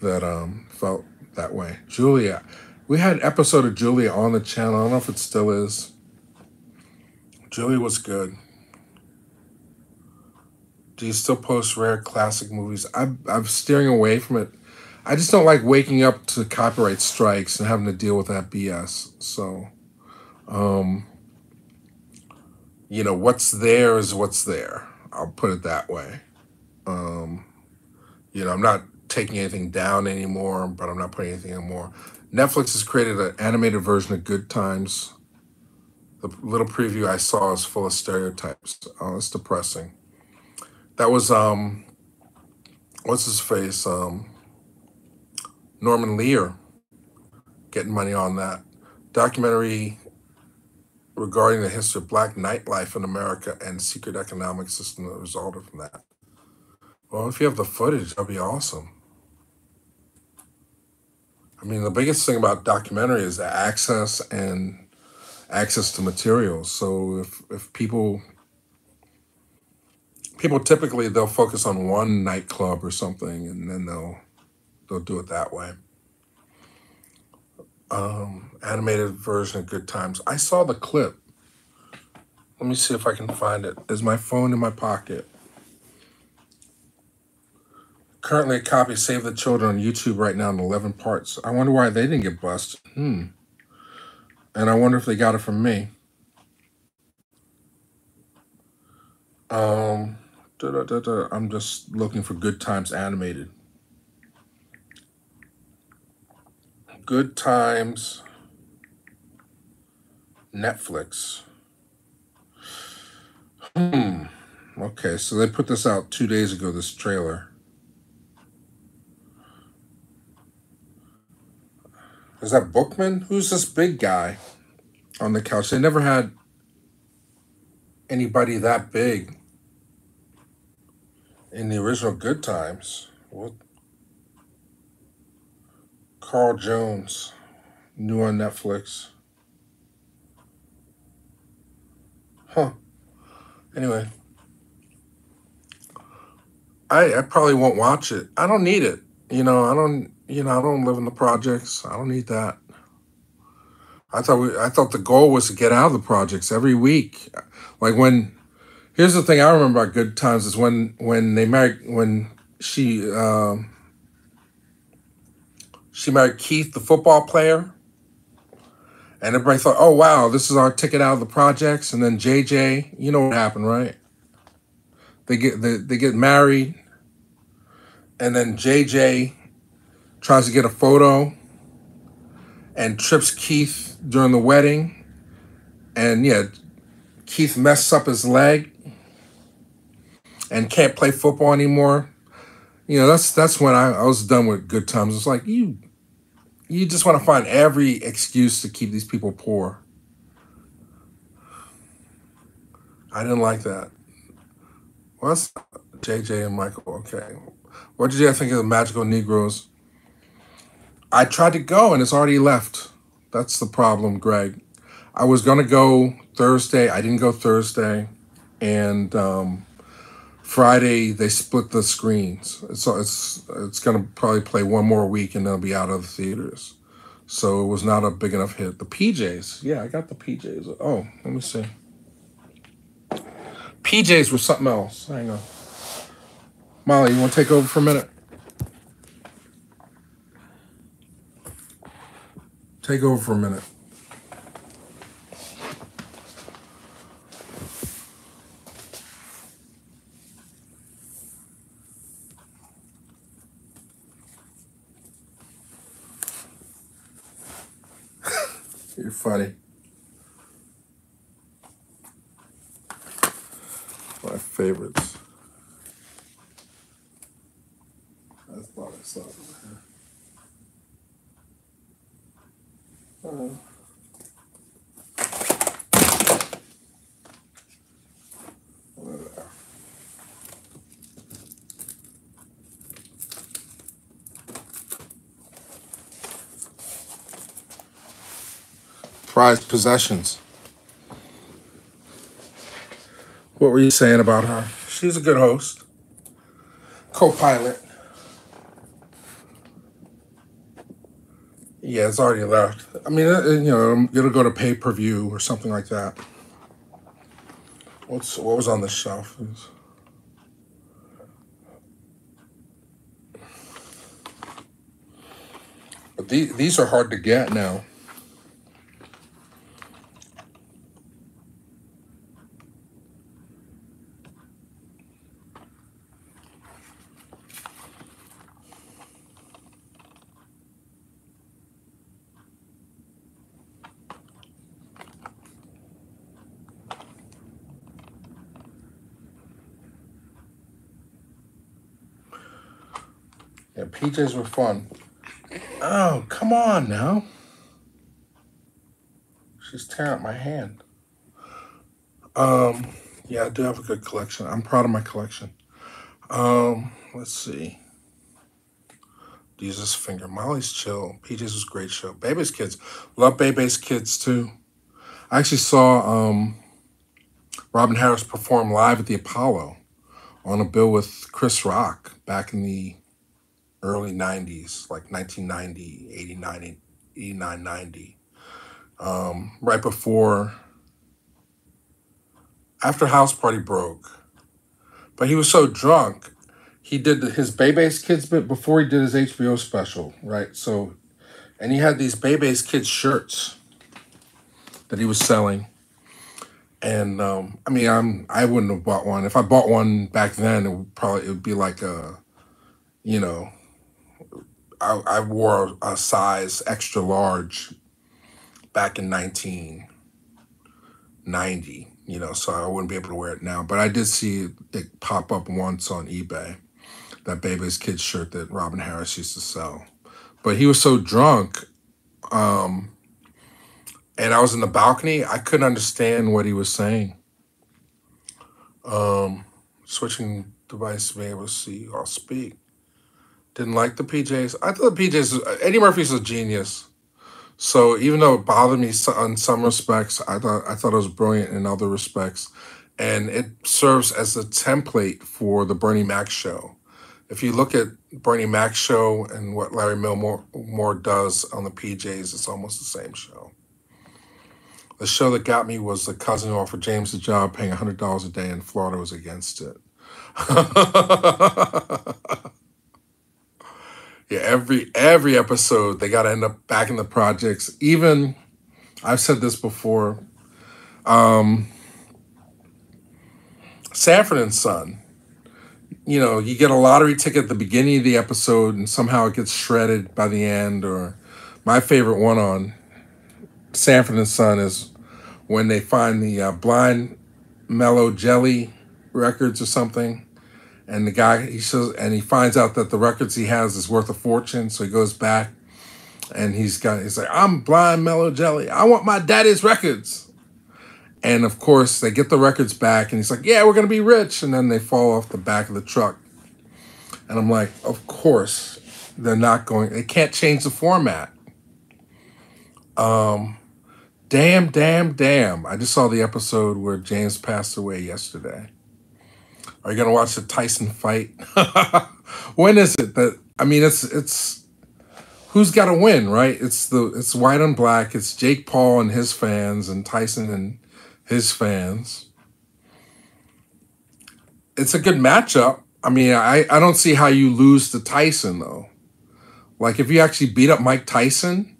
that um, felt that way. Julia, we had an episode of Julia on the channel. I don't know if it still is. Julia was good. Do you still post rare classic movies? I'm I'm steering away from it. I just don't like waking up to copyright strikes and having to deal with that BS. So, um, you know, what's there is what's there. I'll put it that way. Um, you know, I'm not taking anything down anymore, but I'm not putting anything anymore. Netflix has created an animated version of Good Times. The little preview I saw is full of stereotypes. Oh, it's depressing. That was um, what's his face? Um, Norman Lear getting money on that documentary regarding the history of black nightlife in America and secret economic system that resulted from that. Well, if you have the footage, that'd be awesome. I mean, the biggest thing about documentary is the access and access to materials. So if if people people typically they'll focus on one nightclub or something, and then they'll they'll do it that way. Um, animated version of Good Times. I saw the clip. Let me see if I can find it. Is my phone in my pocket? Currently, a copy Save the Children on YouTube right now in 11 parts. I wonder why they didn't get busted. Hmm. And I wonder if they got it from me. Um, da, da, da. I'm just looking for Good Times Animated. Good Times Netflix. Hmm. Okay, so they put this out two days ago, this trailer. Is that Bookman? Who's this big guy on the couch? They never had anybody that big in the original Good Times. What? Carl Jones, new on Netflix. Huh. Anyway, I, I probably won't watch it. I don't need it. You know, I don't. You know, I don't live in the projects. I don't need that. I thought we, I thought the goal was to get out of the projects every week. Like when here's the thing I remember about Good Times is when when they married when she um, she married Keith, the football player, and everybody thought, oh wow, this is our ticket out of the projects. And then JJ, you know what happened, right? They get they, they get married, and then JJ tries to get a photo and trips Keith during the wedding. And yeah, Keith messes up his leg and can't play football anymore. You know, that's that's when I, I was done with good times. It's like you you just want to find every excuse to keep these people poor. I didn't like that. Well, that's JJ and Michael. Okay. What did you think of the magical Negroes? I tried to go and it's already left. That's the problem, Greg. I was gonna go Thursday. I didn't go Thursday, and um, Friday they split the screens. So it's it's gonna probably play one more week and they'll be out of the theaters. So it was not a big enough hit. The PJs, yeah, I got the PJs. Oh, let me see. PJs were something else. Hang on, Molly, you want to take over for a minute? Take over for a minute. You're funny. My favorites. That's thought I saw it prized possessions. What were you saying about her? She's a good host, co-pilot. Yeah, it's already left. I mean, uh, uh, you know, it'll go to pay per view or something like that. What's what was on the shelf? But these these are hard to get now. Yeah, PJs were fun. Oh, come on now. She's tearing up my hand. Um, yeah, I do have a good collection. I'm proud of my collection. Um, let's see. Jesus Finger. Molly's Chill. PJ's was a great show. Bebe's Kids. Love Bebe's Kids too. I actually saw um, Robin Harris perform live at the Apollo on a bill with Chris Rock back in the early 90s, like 1990, 89, 89, 90. Um, right before, after House Party broke. But he was so drunk, he did his Bebe's Kids bit before he did his HBO special, right? So, and he had these Bebe's Kids shirts that he was selling. And um, I mean, I'm I wouldn't have bought one. If I bought one back then, it would probably it would be like a, you know, I, I wore a size extra large back in 1990, you know, so I wouldn't be able to wear it now. But I did see it pop up once on eBay, that Bebe's Kids shirt that Robin Harris used to sell. But he was so drunk, um, and I was in the balcony, I couldn't understand what he was saying. Um, switching device to be able to see or speak. Didn't like the PJs. I thought the PJs, Eddie Murphy's a genius. So even though it bothered me in some respects, I thought I thought it was brilliant in other respects, and it serves as a template for the Bernie Mac show. If you look at Bernie Mac show and what Larry Wilmore Moore does on the PJs, it's almost the same show. The show that got me was the cousin who offered James a job paying hundred dollars a day, and Florida was against it. <laughs> Yeah, every every episode they got to end up back in the projects. Even I've said this before. Um, Sanford and Son. You know, you get a lottery ticket at the beginning of the episode, and somehow it gets shredded by the end. Or my favorite one on Sanford and Son is when they find the uh, blind mellow jelly records or something and the guy he says and he finds out that the records he has is worth a fortune so he goes back and he's got he's like i'm blind mellow jelly. I want my daddy's records. And of course they get the records back and he's like yeah we're gonna be rich. And then they fall off the back of the truck. And i'm like of course they're not going they can't change the format. Um damn damn damn. I just saw the episode where james passed away yesterday are you gonna watch the Tyson fight? <laughs> when is it that? I mean, it's it's who's got to win, right? It's the it's white and black. It's Jake Paul and his fans, and Tyson and his fans. It's a good matchup. I mean, I I don't see how you lose to Tyson though. Like if you actually beat up Mike Tyson,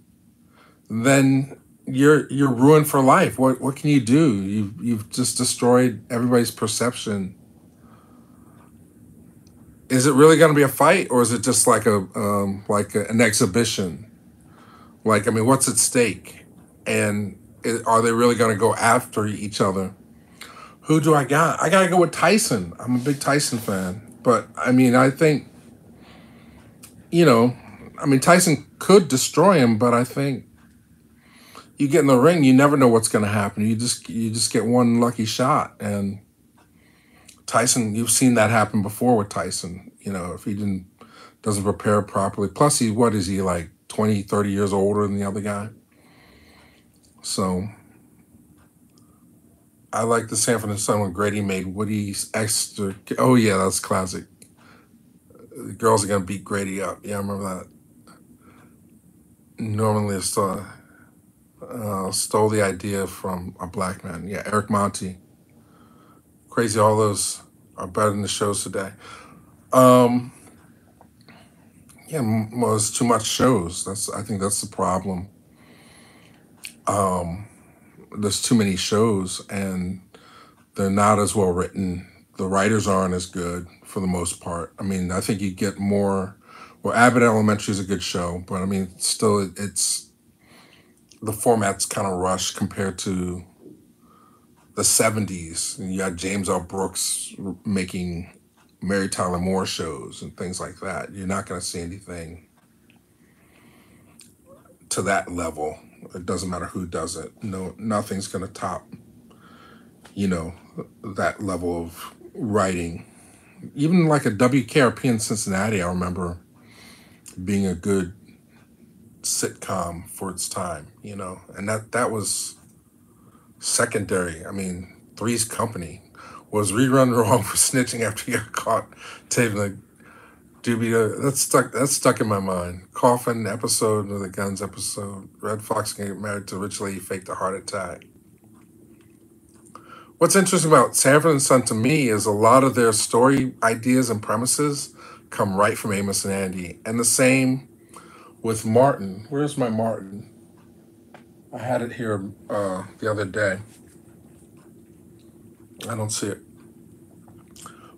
then you're you're ruined for life. What what can you do? You you've just destroyed everybody's perception is it really going to be a fight or is it just like a um, like a, an exhibition? Like i mean what's at stake? And are they really going to go after each other? Who do i got? I gotta go with tyson. I'm a big tyson fan but i mean i think you know i mean tyson could destroy him but i think you get in the ring you never know what's going to happen. You just you just get one lucky shot and Tyson, you've seen that happen before with Tyson. You know, if he didn't doesn't prepare properly. Plus, he what is he like 20, 30 years older than the other guy? So I like the Sanford and Son when Grady made Woody's extra. Oh yeah, that's classic. The girls are gonna beat Grady up. Yeah, I remember that. Normally, stole, uh, stole the idea from a black man. Yeah, Eric Monte. Crazy, all those are better than the shows today. Um, yeah, it's too much shows. That's I think that's the problem. Um, there's too many shows, and they're not as well written. The writers aren't as good for the most part. I mean, I think you get more. Well, Abbott Elementary is a good show, but I mean, still, it's the format's kind of rushed compared to the 70s. And you had James L. Brooks making Mary Tyler Moore shows and things like that. You're not going to see anything to that level. It doesn't matter who does it. No, nothing's going to top, you know, that level of writing. Even like a WKRP in Cincinnati, I remember being a good sitcom for its time, you know, and that that was secondary. I mean, Three's Company was rerun <laughs> wrong for snitching after he got caught taping the doobie. That's stuck. That's stuck in my mind. Coffin episode of the Guns episode. Redd Foxx can get married to Rich Lady, faked a heart attack. What's interesting about Sanford and Son to me is a lot of their story ideas and premises come right from Amos and Andy. And the same with Martin. Where's my Martin? I had it here uh, the other day. I don't see it.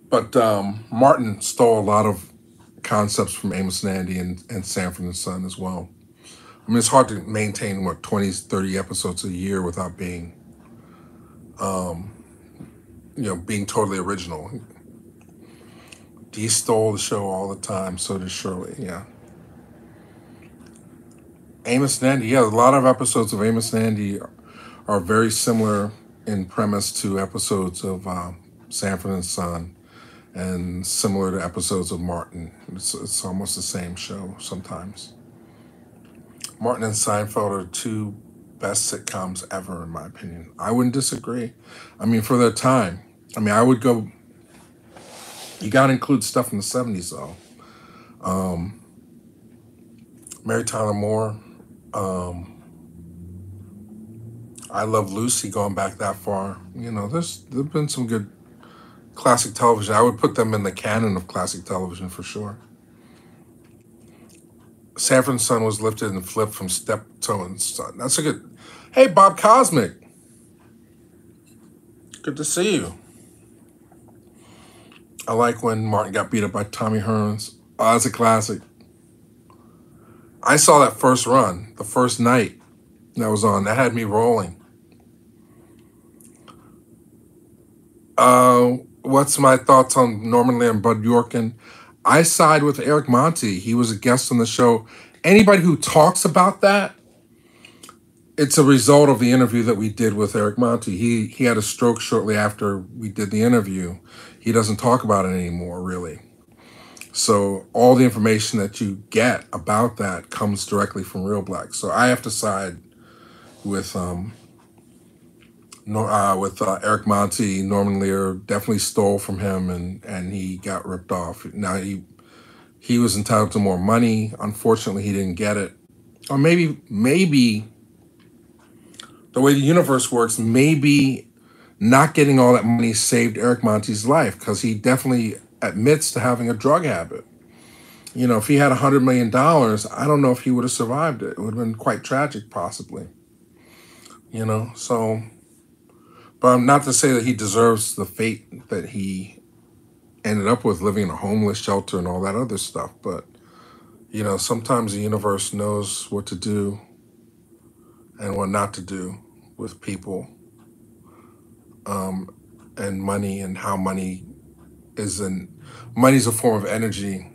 But um, Martin stole a lot of concepts from Amos and Andy and, and Sanford and Son as well. I mean, it's hard to maintain, what, 20, 30 episodes a year without being, um, you know, being totally original. Dee stole the show all the time, so did Shirley, yeah. Amos and Andy, yeah, a lot of episodes of Amos and Andy are, are very similar in premise to episodes of um, Sanford and Son and similar to episodes of Martin. It's, it's almost the same show sometimes. Martin and Seinfeld are two best sitcoms ever, in my opinion. I wouldn't disagree. I mean, for their time. I mean, I would go. You got to include stuff from the '70s, though. Um, Mary Tyler Moore. Um, I Love Lucy, going back that far. You know, there's there've been some good classic television. I would put them in the canon of classic television for sure. Sanford Son was lifted and flipped from Steptoe and Son. That's a good. Hey, Bob Cosmic. Good to see you. I like when Martin got beat up by Tommy Hearns. Oh, that's a classic. I saw that first run, the first night that was on. That had me rolling. Uh, what's my thoughts on Norman Lear and Bud Yorkin? I side with Eric Monte. He was a guest on the show. Anybody who talks about that, it's a result of the interview that we did with Eric Monte. He he had a stroke shortly after we did the interview. He doesn't talk about it anymore, really. So all the information that you get about that comes directly from Reelblack. So I have to side with um, uh, with uh, Eric Monte, Norman Lear definitely stole from him, and and he got ripped off. Now he he was entitled to more money. Unfortunately, he didn't get it, or maybe maybe the way the universe works, maybe not getting all that money saved Eric Monte's life because he definitely admits to having a drug habit. You know, if he had a hundred million dollars, I don't know if he would have survived it. It would have been quite tragic, possibly. You know, so but I'm not to say that he deserves the fate that he ended up with living in a homeless shelter and all that other stuff. But, you know, sometimes the universe knows what to do and what not to do with people um, and money and how money is in money's a form of energy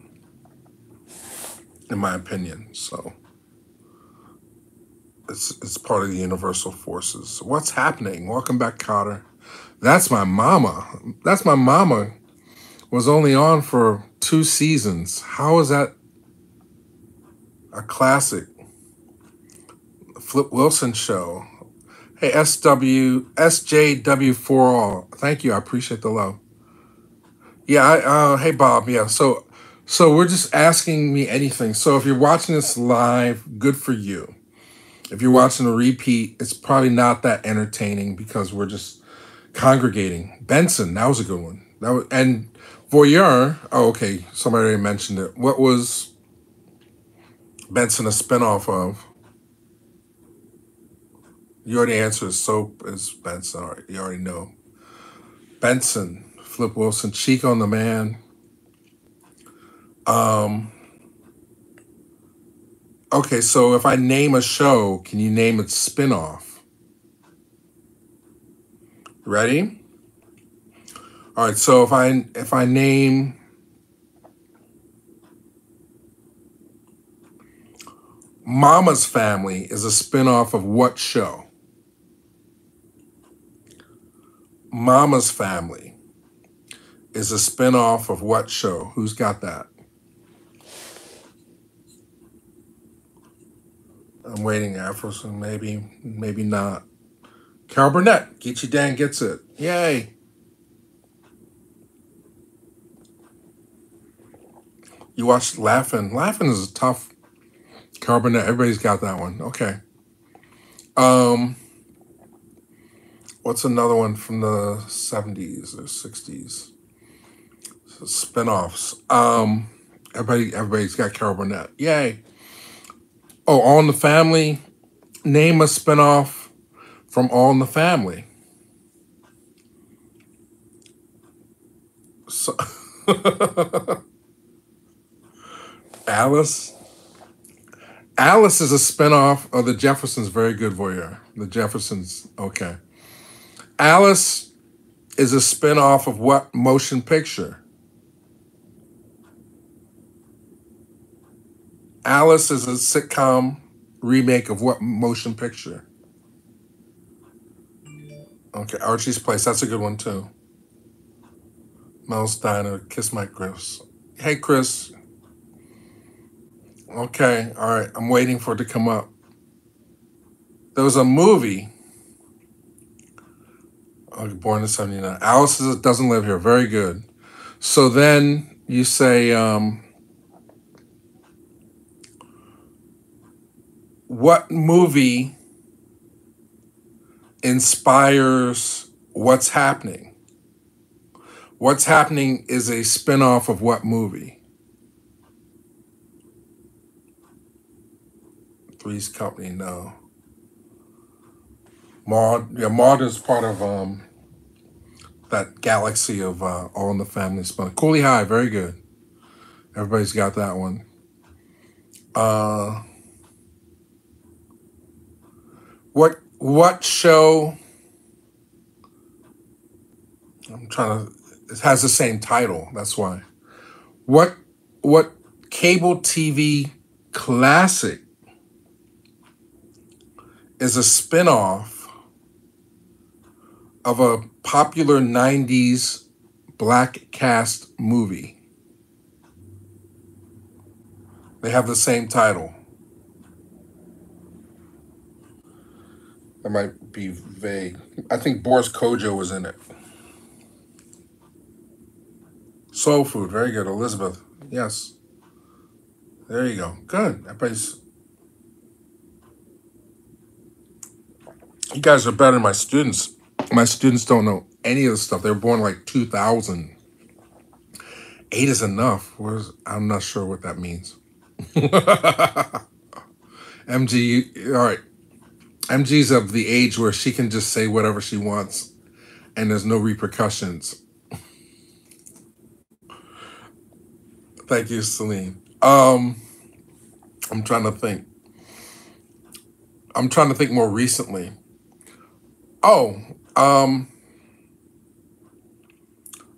in my opinion so it's it's part of the universal forces. What's happening? Welcome back, Kotter. That's my mama. That's my mama. Was only on for two seasons. How is that a classic? Flip Wilson show. Hey, SW SJW4all. Thank you. I appreciate the love. Yeah. I, uh, hey, Bob. Yeah. So, so we're just asking me anything. So if you're watching this live, good for you if you're watching a repeat, it's probably not that entertaining because we're just congregating. Benson, that was a good one. That was, and Voyeur. Oh, okay. Somebody already mentioned it. What was Benson a spinoff of? You already answered. Soap is Benson. All right, you already know. Benson, Flip Wilson, Chico and the Man. Um, Okay, so if I name a show, can you name its spin-off? Ready? All right, so if I if I name Mama's Family is a spin-off of what show? Mama's Family is a spin-off of what show? Who's got that? I'm waiting Afroson, maybe, maybe not. Carol Burnett, Geechee Dan gets it. Yay. You watched Laughing. Laughing is a tough. Carol Burnett, everybody's got that one. Okay. Um, What's another one from the 70s or 60s? Spin-offs. Um, everybody, everybody's got Carol Burnett. Yay. Oh, All in the Family. Name a spin-off from All in the Family. So, <laughs> Alice. Alice is a spinoff of the Jeffersons. Very good voyeur. The Jeffersons. Okay. Alice is a spinoff of what motion picture? Alice is a sitcom remake of what motion picture? Okay, Archie's Place. That's a good one too. Mel's Diner. Kiss my Chris. Hey, Chris. Okay, all right. I'm waiting for it to come up. There was a movie. Oh, born in '79. Alice doesn't live here. Very good. So then you say, um, what movie inspires what's happening? What's happening is a spin-off of what movie? Three's Company, no. Maud, yeah, Maud is part of um that galaxy of uh, All in the Family spin. Cooley High, very good. Everybody's got that one. Uh, what what show? I'm trying to. It has the same title. That's why. What what cable TV classic is a spin-off of a popular 90s black cast movie? They have the same title. That might be vague. I think Boris Kodjoe was in it. Soul Food, very good. Elizabeth, yes. There you go. Good. Everybody's. You guys are better than my students. My students don't know any of the stuff. They were born like 2000. Eight is enough. Where's, I'm not sure what that means. <laughs> MG, all right. MG's of the age where she can just say whatever she wants and there's no repercussions. Thank you, Celine. Um, I'm trying to think. I'm trying to think more recently. Oh, um,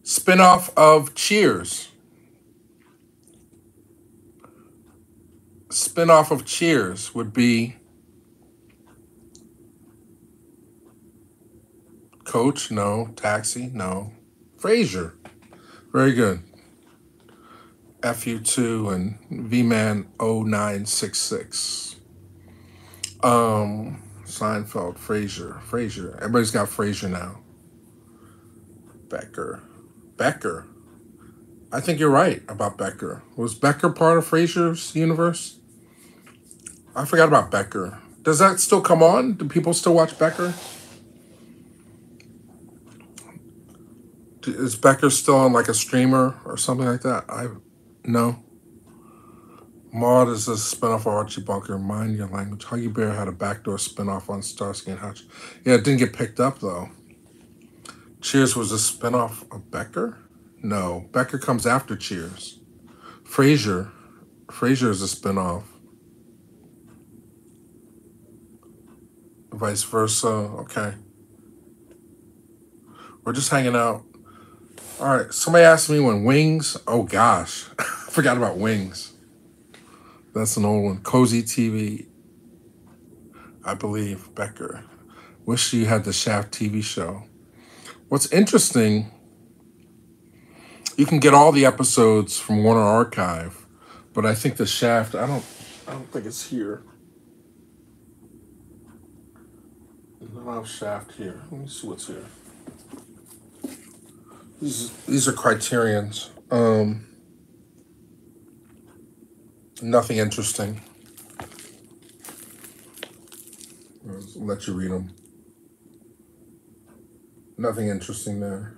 spinoff of Cheers. Spinoff of Cheers would be Coach, no. Taxi, no. Frasier, very good. FU2 and V-Man 0966. Um, Seinfeld, Frasier, Frasier. Everybody's got Frasier now. Becker. Becker. I think you're right about Becker. Was Becker part of Frasier's universe? I forgot about Becker. Does that still come on? Do people still watch Becker? Is Becker still on like a streamer or something like that? I no. Maud is a spinoff of Archie Bunker. Mind your language. Huggy Bear had a backdoor spinoff on Starsky and Hutch. Yeah, it didn't get picked up though. Cheers was a spinoff of Becker? No, Becker comes after Cheers. Frasier. Frasier is a spinoff. Vice versa. Okay. We're just hanging out. All right. Somebody asked me when Wings. Oh gosh. <laughs> I forgot about Wings. That's an old one. Cozi TV, I believe. Becker. Wish you had the Shaft TV show. What's interesting, you can get all the episodes from Warner Archive, but I think the Shaft, I don't I don't think it's here. Don't have Shaft here. Let me see what's here. These are criterions. Um nothing interesting. I'll let you read them. Nothing interesting there.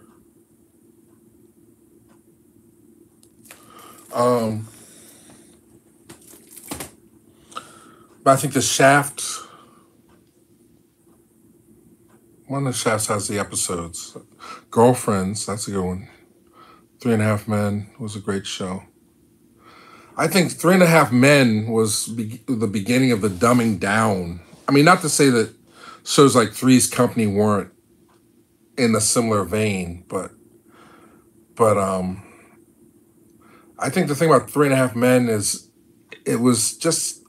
Um, but I think the Shaft, one of the Shafts has the episodes. Girlfriends, that's a good one. Three and a Half Men was a great show. I think Three and a Half Men was be- the beginning of the dumbing down. I mean, not to say that shows like Three's Company weren't in a similar vein, but but um, I think the thing about Three and a Half Men is it was just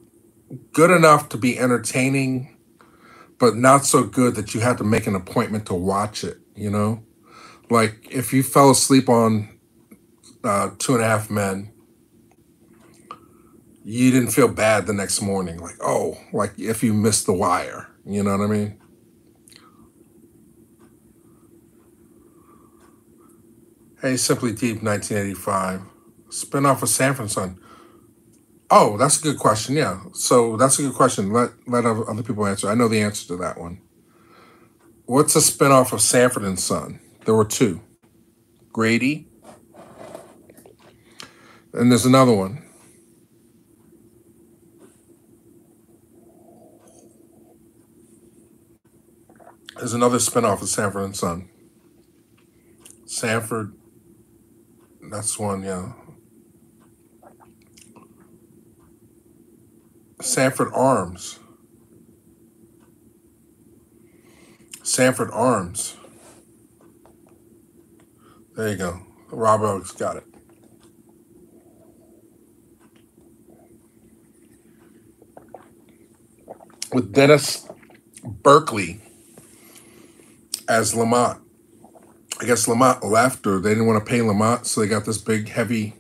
good enough to be entertaining, but not so good that you had to make an appointment to watch it. You know, like if you fell asleep on uh, Two and a Half Men you didn't feel bad the next morning. Like oh like if you missed the wire you know what i mean? Hey simply deep 1985 spin-off of sanford son oh that's a good question yeah. So that's a good question. Let let other people answer. I know the answer to that one what's a spin-off of sanford and son? There were two. Grady. And there's another one. There's another spin-off of sanford and son. Sanford. That's one yeah. Sanford arms sanford arms. There you go. Rob Oakes got it. With dennis burkley as lamont. I guess lamont left or they didn't want to pay lamont so they got this big heavy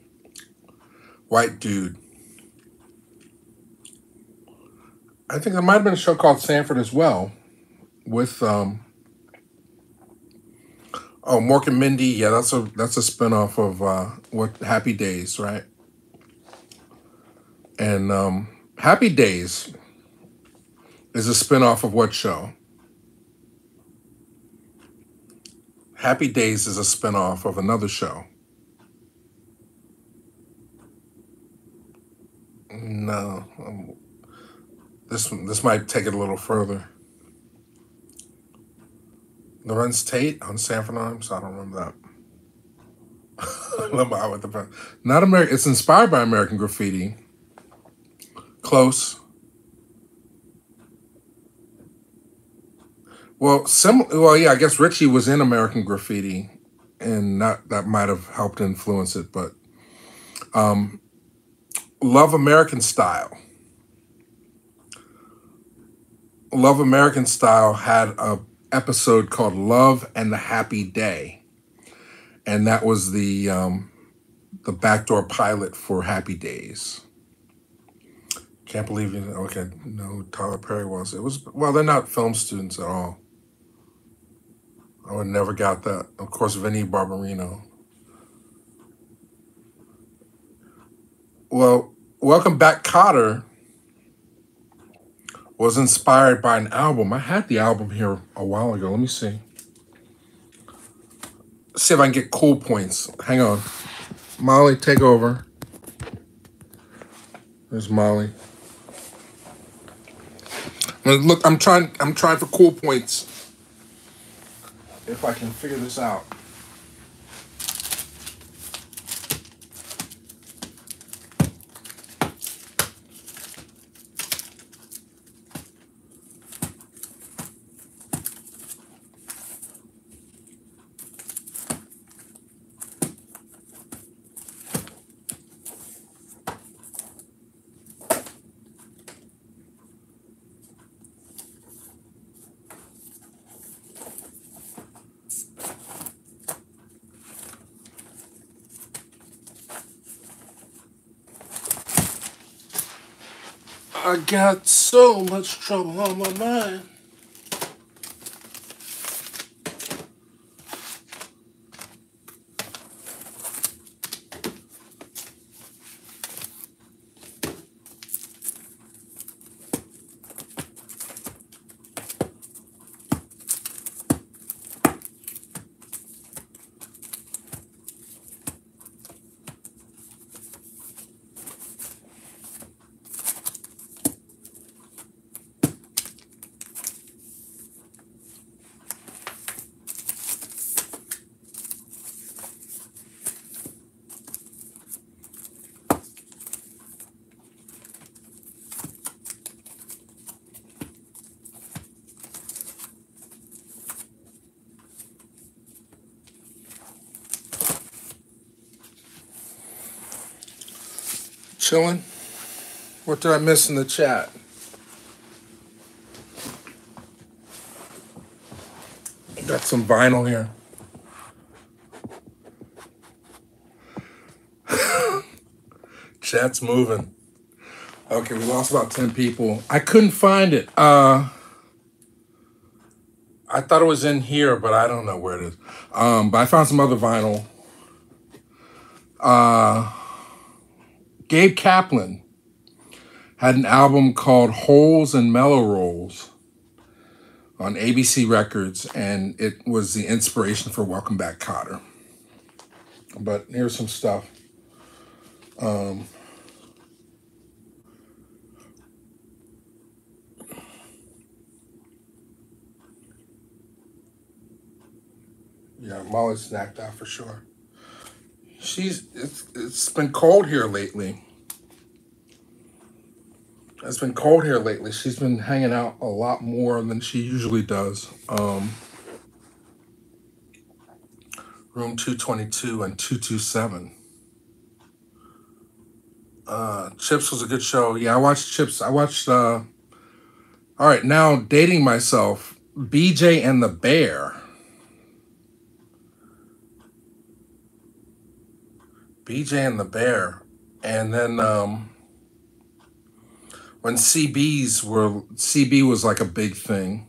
white dude. I think there might have been a show called sanford as well with um oh mork and mindy. Yeah that's a that's a spin-off of uh what happy days right? And um happy days is a spin-off of what show? Happy days is a spin-off of another show. No um, this this might take it a little further larenz tate on sanford arms i don't remember that <laughs> with the not american it's inspired by american graffiti close Well, sim. Well, yeah. I guess Richie was in American Graffiti, and that that might have helped influence it. But um, Love American Style. Love American Style had a episode called Love and the Happy Day, and that was the um, the backdoor pilot for Happy Days. Can't believe it. Okay, no, Tyler Perry was. It was well. They're not film students at all. I would never got that. Of course, Vinny Barbarino. Well, Welcome Back, Kotter was inspired by an album. I had the album here a while ago. Let me see. See if I can get cool points. Hang on. Molly, take over. There's Molly. Look, I'm trying. I'm trying for cool points. If I can figure this out. Got so much trouble on my mind. Chilling. What did I miss in the chat? Got some vinyl here. <laughs> Chat's moving. Okay, we lost about 10 people. I couldn't find it. Uh I thought it was in here, but I don't know where it is. Um, but I found some other vinyl. Uh Gabe Kaplan had an album called Holes and Mellow Rolls on ABC Records, and it was the inspiration for Welcome Back Kotter. But here's some stuff. Um, yeah, Molly's snacked out for sure. She's it's it's been cold here lately. It's been cold here lately. She's been hanging out a lot more than she usually does. Um, room 222 and 227. Uh, Chips was a good show. Yeah, I watched Chips. I watched, uh, all right, now dating myself, BJ and the Bear. BJ and the Bear. And then, um, when CBs were CB was like a big thing,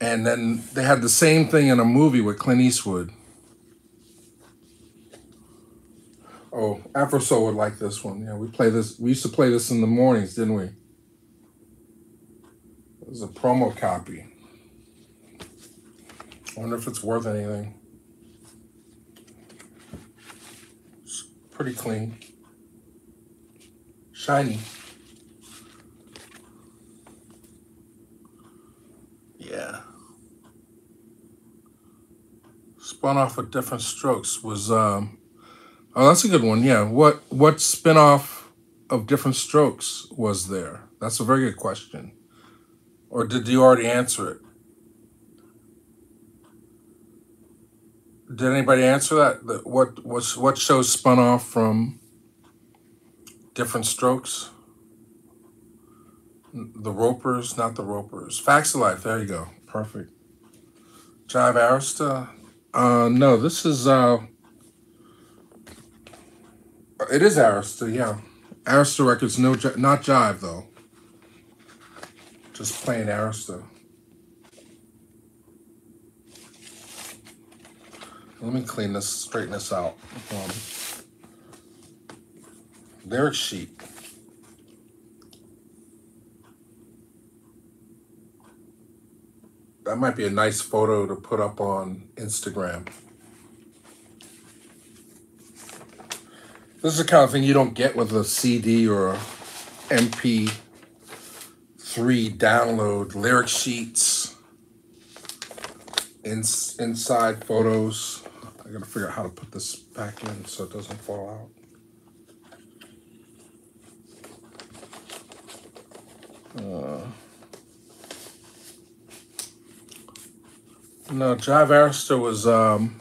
and then they had the same thing in a movie with Clint Eastwood. Oh, Afro would like this one. Yeah, we play this. We used to play this in the mornings, didn't we? It was a promo copy. I wonder if it's worth anything. It's pretty clean, shiny. Yeah. Spun off with Diff'rent Strokes was um oh that's a good one. Yeah. What what spin-off of Diff'rent Strokes was there? That's a very good question. Or did you already answer it? Did anybody answer that? what what what shows spun off from Diff'rent Strokes? The Ropers, not the Ropers. Facts of Life. There you go. Perfect. Jive Arista. Uh, no, this is uh, it is Arista. Yeah, Arista Records. No, not Jive though. Just plain Arista. Let me clean this, straighten this out. Um, lyric sheet. That might be a nice photo to put up on Instagram. This is the kind of thing you don't get with a CD or a MP3 download. Lyric sheets, ins inside photos. I gotta figure out how to put this back in so it doesn't fall out. No, Jive Arista was um,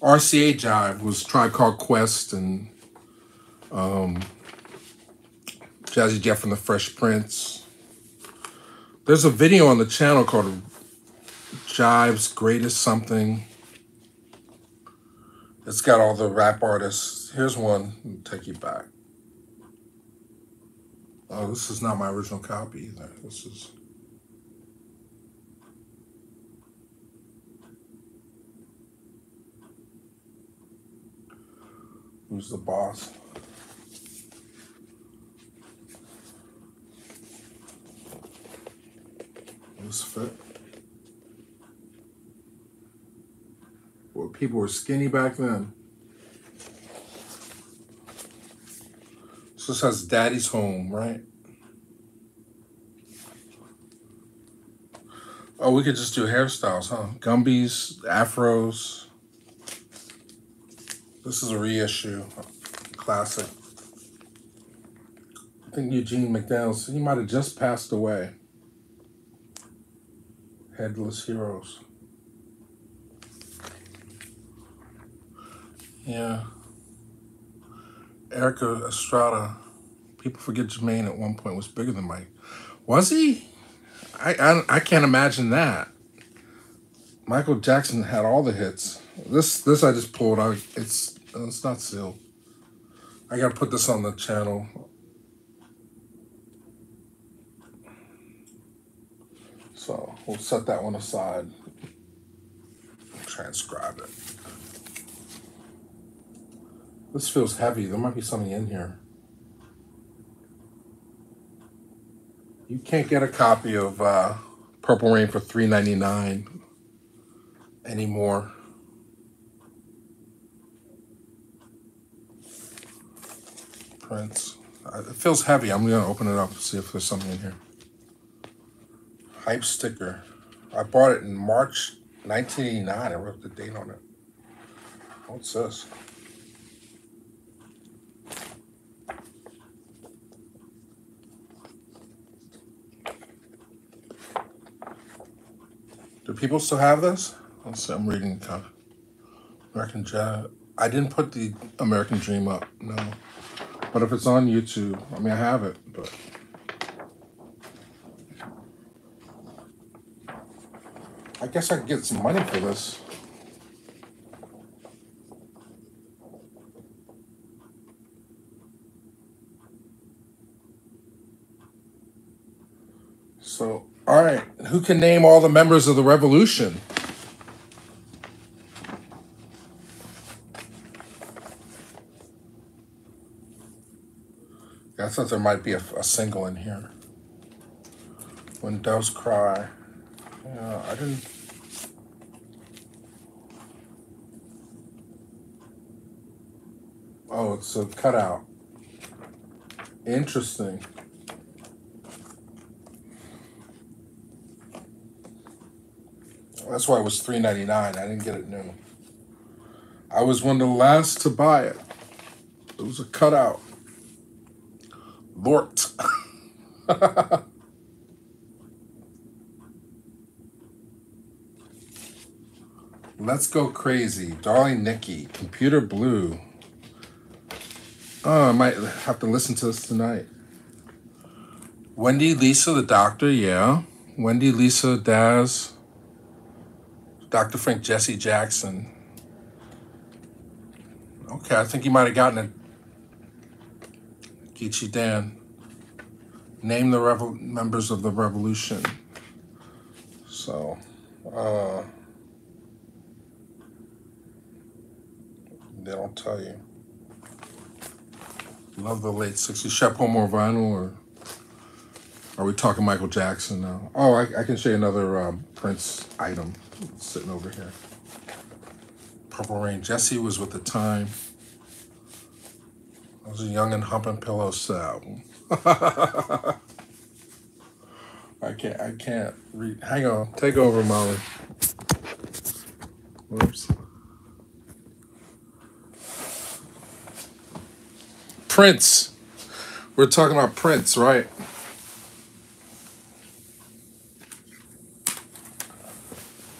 RCA Jive was Tribe Called Quest and Jazzy Jeff and the Fresh Prince. There's a video on the channel called Jive's Greatest Something. It's got all the rap artists. Here's one. Take you back. Oh, this is not my original copy either. This is who's the boss. This fit. Well, people were skinny back then. So this has Daddy's Home, right? Oh, we could just do hairstyles, huh? Gumbies, afros. This is a reissue, classic. I think Eugene McDaniels, he might have just passed away. Headless Heroes. Yeah. Erik Estrada. People forget Jermaine at one point was bigger than Mike. Was he? I, I I can't imagine that. Michael Jackson had all the hits. This this I just pulled out. It's uh, it's not sealed. I gotta put this on the channel. So we'll set that one aside. Transcribe it. This feels heavy. There might be something in here. You can't get a copy of uh, Purple Rain for three ninety nine anymore. Prince. Uh, It feels heavy. I'm gonna open it up and see if there's something in here. Hype sticker. I bought it in March 1989. I wrote the date on it. What's this? Do people still have this? Let's see. I'm reading uh, American. I didn't put the American Dream up. No. But if it's on YouTube, I mean, I have it, but I guess I could get some money for this. So, all right. Who can name all the members of the revolution? I thought there might be a, a single in here. When Doves Cry. Yeah, I didn't. Oh, it's a cutout. Interesting. That's why it was three ninety nine. I didn't get it new. I was one of the last to buy it. It was a cutout. Lort. <laughs> Let's go crazy. Darling Nikki. Computer Blue. Oh, I might have to listen to this tonight. Wendy Lisa, the doctor, yeah. Wendy Lisa Daz. Dr. Fink Jesse Jackson. Okay, I think you might have gotten it. Geechee Dan. Name the revel- members of the revolution. So, uh, they don't tell you. Love the late 60s. Shep more vinyl, or are we talking Michael Jackson now? Oh, I, I can show you another um, Prince item sitting over here. Purple Rain. Jesse was with the time. I was a Young and Humping pillow album. <laughs> I can't. I can't read. Hang on. Take over, Molly. Whoops. Prince. We're talking about Prince, right?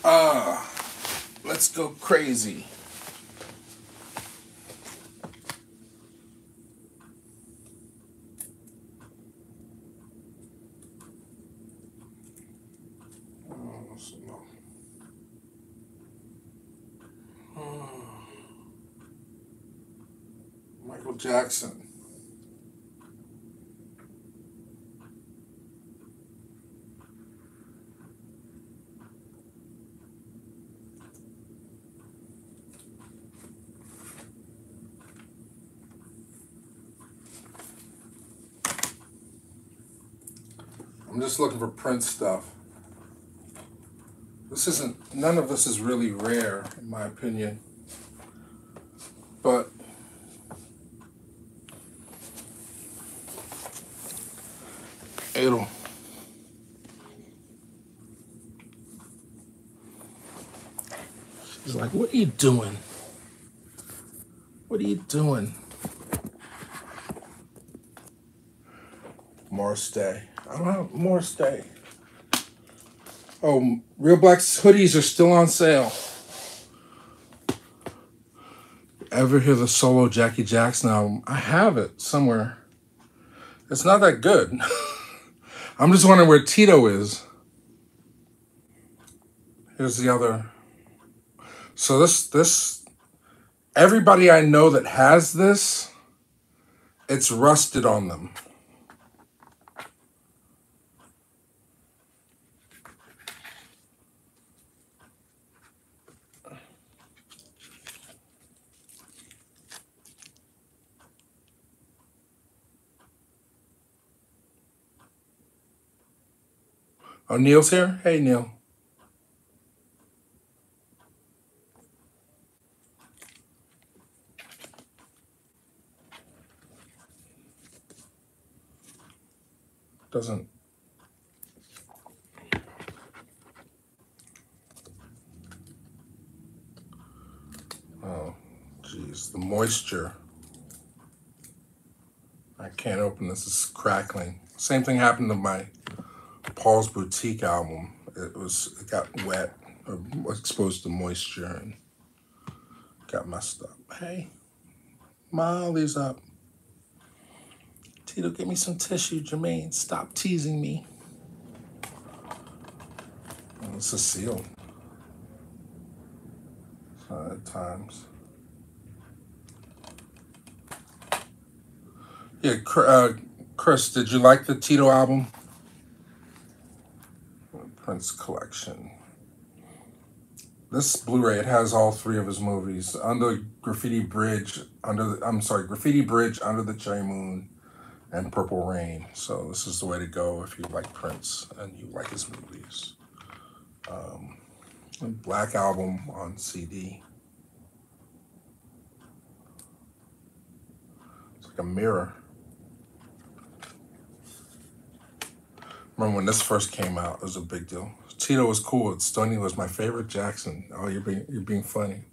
Ah, let's go crazy. Michael Jackson. I'm just looking for Prince stuff. This isn't. None of this is really rare, in my opinion. But it'll. She's like, "What are you doing? What are you doing?" Morris Day. I don't have Morris Day. Oh, Reelblack's hoodies are still on sale. Ever hear the solo Jackie Jackson album? I have it somewhere. It's not that good. <laughs> I'm just wondering where Tito is. Here's the other. So this this everybody I know that has this, it's rusted on them. Oh, Neil's here? Hey, Neil. Doesn't. Oh, geez. The moisture. I can't open this. It's crackling. Same thing happened to my Paul's Boutique album. It was it got wet or exposed to moisture and got messed up. Hey, Molly's up. Tito, get me some tissue, Jermaine. Stop teasing me. Is sealed uh, at times. Yeah, uh, Chris, did you like the Tito album? Prince collection. This Blu-ray it has all three of his movies. Under Graffiti Bridge, under the, I'm sorry, Graffiti Bridge, Under the Cherry Moon, and Purple Rain. So this is the way to go if you like Prince and you like his movies. Um, Black Album on CD. It's like a mirror. Remember when this first came out? It was a big deal. Tito was cool. Stoney was my favorite Jackson. Oh, you're being you're being funny.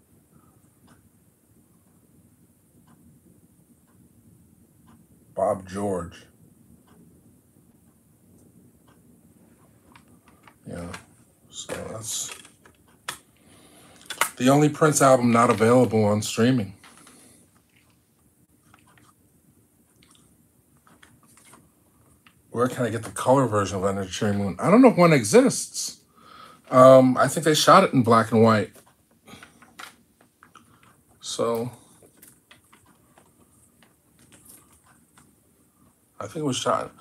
Bob George. Yeah. So that's the only Prince album not available on streaming. Where can I get the color version of Under the Cherry Moon? I don't know if one exists. Um, I think they shot it in black and white. So I think it was shot.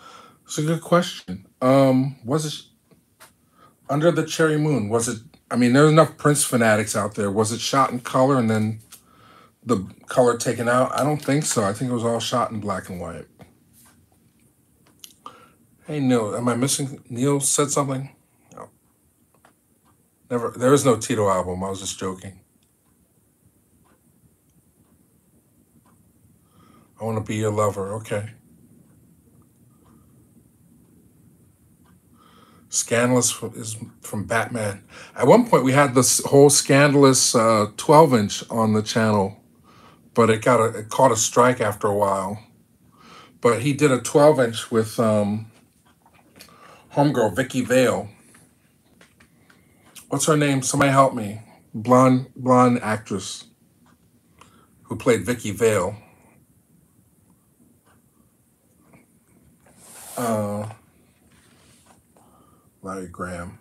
It's a good question. Um, was it Under the Cherry Moon? Was it? I mean, there's enough Prince fanatics out there. Was it shot in color and then the color taken out? I don't think so. I think it was all shot in black and white. Hey Neil, am I missing? Neil said something. No, never. There is no Tito album. I was just joking. I want to be your lover. Okay. Scandalous is from Batman. At one point, we had this whole scandalous uh, 12 inch on the channel, but it got a it caught a strike after a while. But he did a 12 inch with um, homegirl Vicki Vale. What's her name? Somebody help me. Blonde blonde actress who played Vicki Vale. Uh, Larry Graham.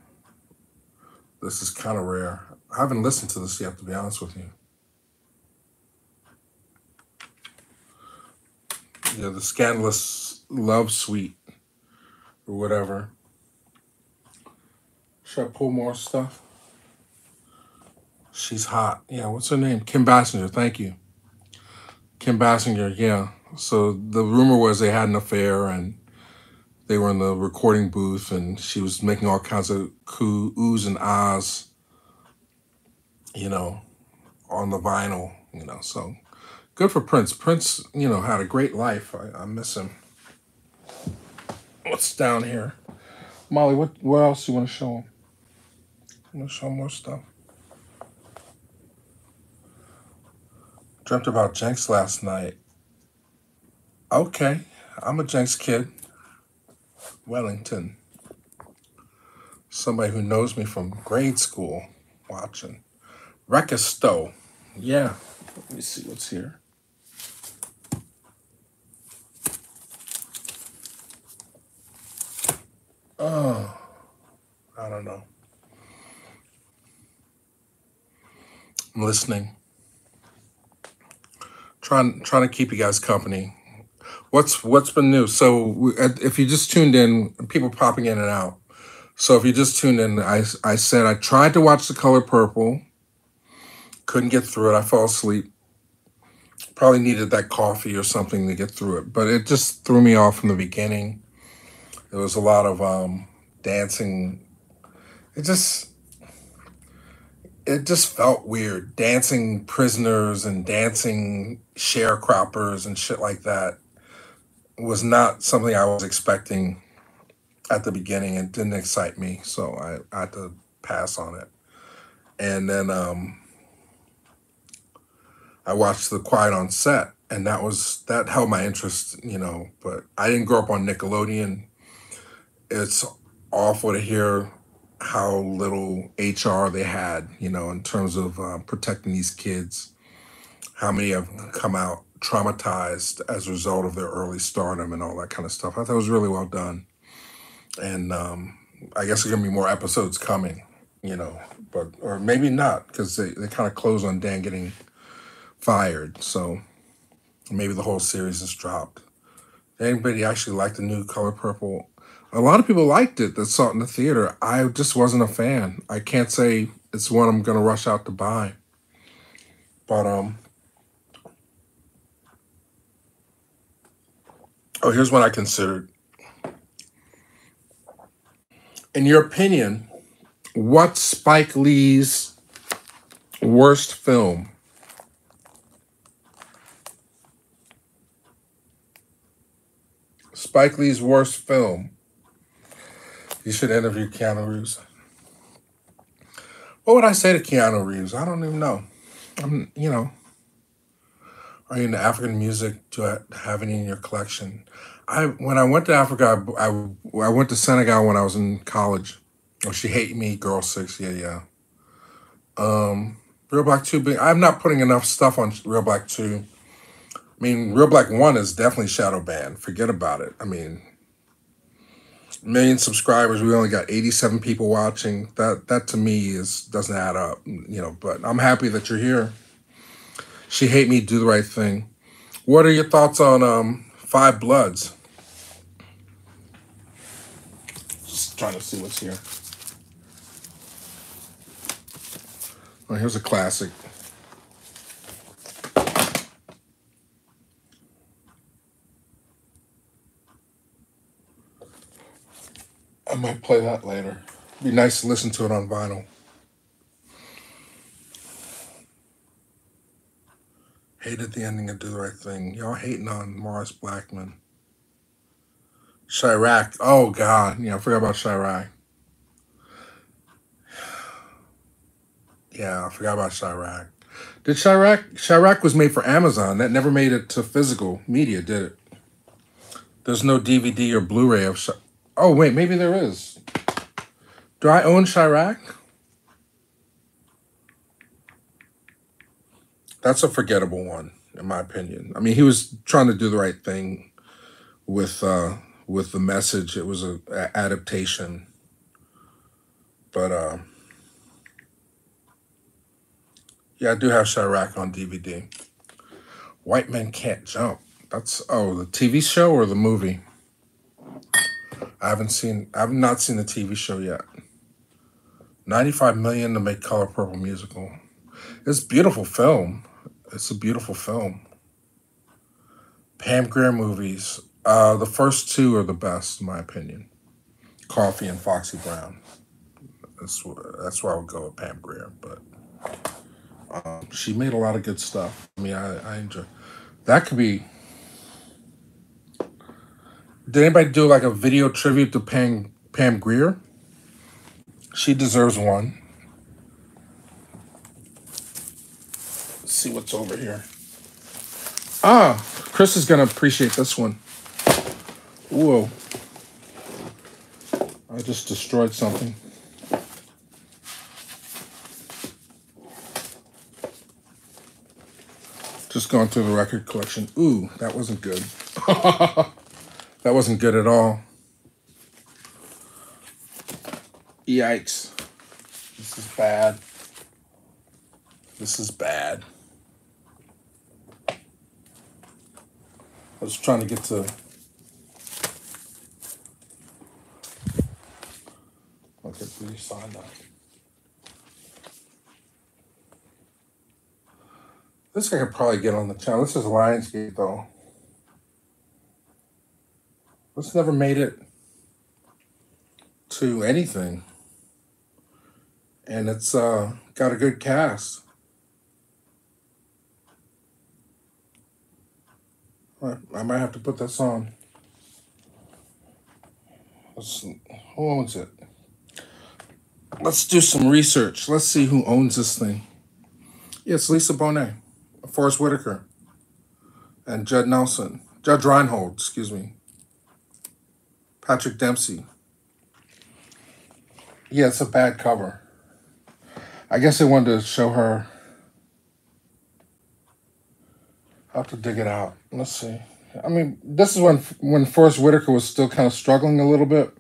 This is kind of rare. I haven't listened to this yet, to be honest with you. Yeah, the scandalous love suite or whatever. Should I pull more stuff? She's hot. Yeah, what's her name? Kim Basinger. Thank you. Kim Basinger, yeah. So the rumor was they had an affair and they were in the recording booth and she was making all kinds of coo, oohs and ahs, you know, on the vinyl, you know. So good for Prince. Prince, you know, had a great life. I, I miss him. What's down here? Molly, what, what else you want to show him? I'm gonna show more stuff. Dreamt about Jenks last night. Okay, I'm a Jenks kid. Wellington. Somebody who knows me from grade school watching. Rekisto. Yeah. Let me see what's here. Oh, I don't know. I'm listening. Trying trying to keep you guys company. What's what's been new? So if you just tuned in, people popping in and out. So if you just tuned in, I I said I tried to watch The Color Purple, couldn't get through it. I fell asleep. Probably needed that coffee or something to get through it, but it just threw me off from the beginning. There was a lot of um, dancing. It just it just felt weird. Dancing prisoners and dancing sharecroppers and shit like that was not something I was expecting at the beginning. It didn't excite me, so I, I had to pass on it. And then um, I watched The Quiet on Set, and that was that held my interest, you know. But I didn't grow up on Nickelodeon. It's awful to hear how little HR they had, you know, in terms of uh, protecting these kids. How many have come out traumatized as a result of their early stardom and all that kind of stuff. I thought it was really well done, and um, I guess there's gonna be more episodes coming, you know, but or maybe not because they, they kind of close on Dan getting fired, so maybe the whole series is dropped. Anybody actually like the new Color Purple? A lot of people liked it that saw it in the theater. I just wasn't a fan. I can't say it's one I'm gonna rush out to buy. But um oh here's what I considered. In your opinion, what's Spike Lee's worst film? Spike Lee's worst film. You should interview Keanu Reeves. What would I say to Keanu Reeves? I don't even know. I'm, you know, are you into African music? Do I have any in your collection? I when I went to Africa, I, I, I went to Senegal when I was in college. Oh, she hate me, girl six. Yeah, yeah. Um, Reelblack Two. But I'm not putting enough stuff on Reelblack Two. I mean, Reelblack One is definitely shadow banned. Forget about it. I mean, million subscribers. We only got 87 people watching. That that to me is doesn't add up. You know, but I'm happy that you're here. She hate me. Do the right thing. What are your thoughts on um Five Bloods? Just trying to see what's here. Oh, here's a classic. I might play that later. Be nice to listen to it on vinyl. Hated the ending of Do the Right Thing. Y'all hating on Morris Blackman. Chi-Raq. Oh God. Yeah, I forgot about Chi-Raq. Yeah, I forgot about Chi-Raq. Did Chi-Raq Chirac was made for Amazon. That never made it to physical media, did it? There's no DVD or Blu-ray of Oh wait, maybe there is. Do I own Chi-Raq? That's a forgettable one, in my opinion. I mean, he was trying to do the right thing with uh with the message. It was a, a adaptation, but uh, yeah, I do have Chi-Raq on DVD. White Men Can't Jump. That's oh, the TV show or the movie? I haven't seen. I've not seen the TV show yet. Ninety-five million to make Color Purple musical. It's beautiful film. It's a beautiful film. Pam Grier movies. Uh, the first two are the best, in my opinion. Coffy and Foxy Brown. That's that's where I would go with Pam Grier. But um, she made a lot of good stuff. I mean, I, I enjoy. That could be. Did anybody do like a video tribute to Pam Pam Grier? She deserves one. Let's see what's over here. Ah, Chris is gonna appreciate this one. Whoa. I just destroyed something. Just going through the record collection. Ooh, that wasn't good. <laughs> that wasn't good at all. Yikes. This is bad. This is bad. I was trying to get to. Okay, please sign that. This I could probably get on the channel. This is Lionsgate though. This never made it to anything. And it's uh got a good cast. I might have to put this on. Let's, who owns it? Let's do some research. Let's see who owns this thing. Yes, Lisa Bonet, Forest Whitaker, and Judd Nelson. Judge Reinhold, excuse me. Patrick Dempsey. Yeah, it's a bad cover. I guess they wanted to show her. I have to dig it out. Let's see. I mean, this is when when Forest Whitaker was still kind of struggling a little bit.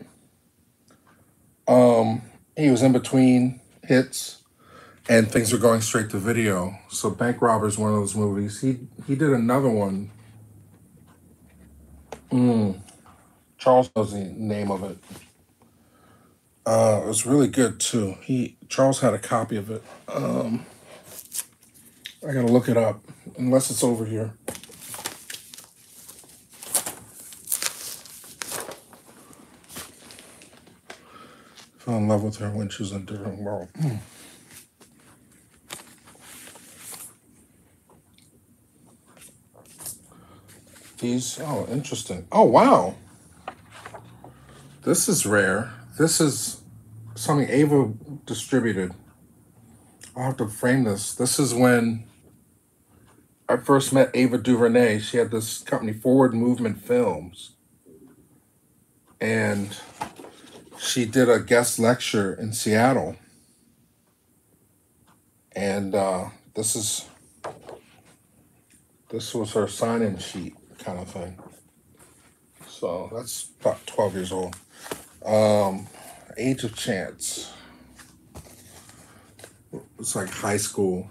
Um, he was in between hits, and things were going straight to video. So Bank Robbers, one of those movies. He he did another one. Mm, Charles knows the name of it. Uh, it was really good too. He Charles had a copy of it. Um, I gotta look it up, unless it's over here. Fell in love with her when she was in a different world. Hmm. These oh interesting. Oh wow, this is rare. This is something Ava distributed. I'll have to frame this. This is when I first met Ava DuVernay. She had this company, Forward Movement Films, and she did a guest lecture in Seattle. And uh, this is this was her sign-in sheet kind of thing. So that's about twelve years old. Um, Age of Chance. It's like high school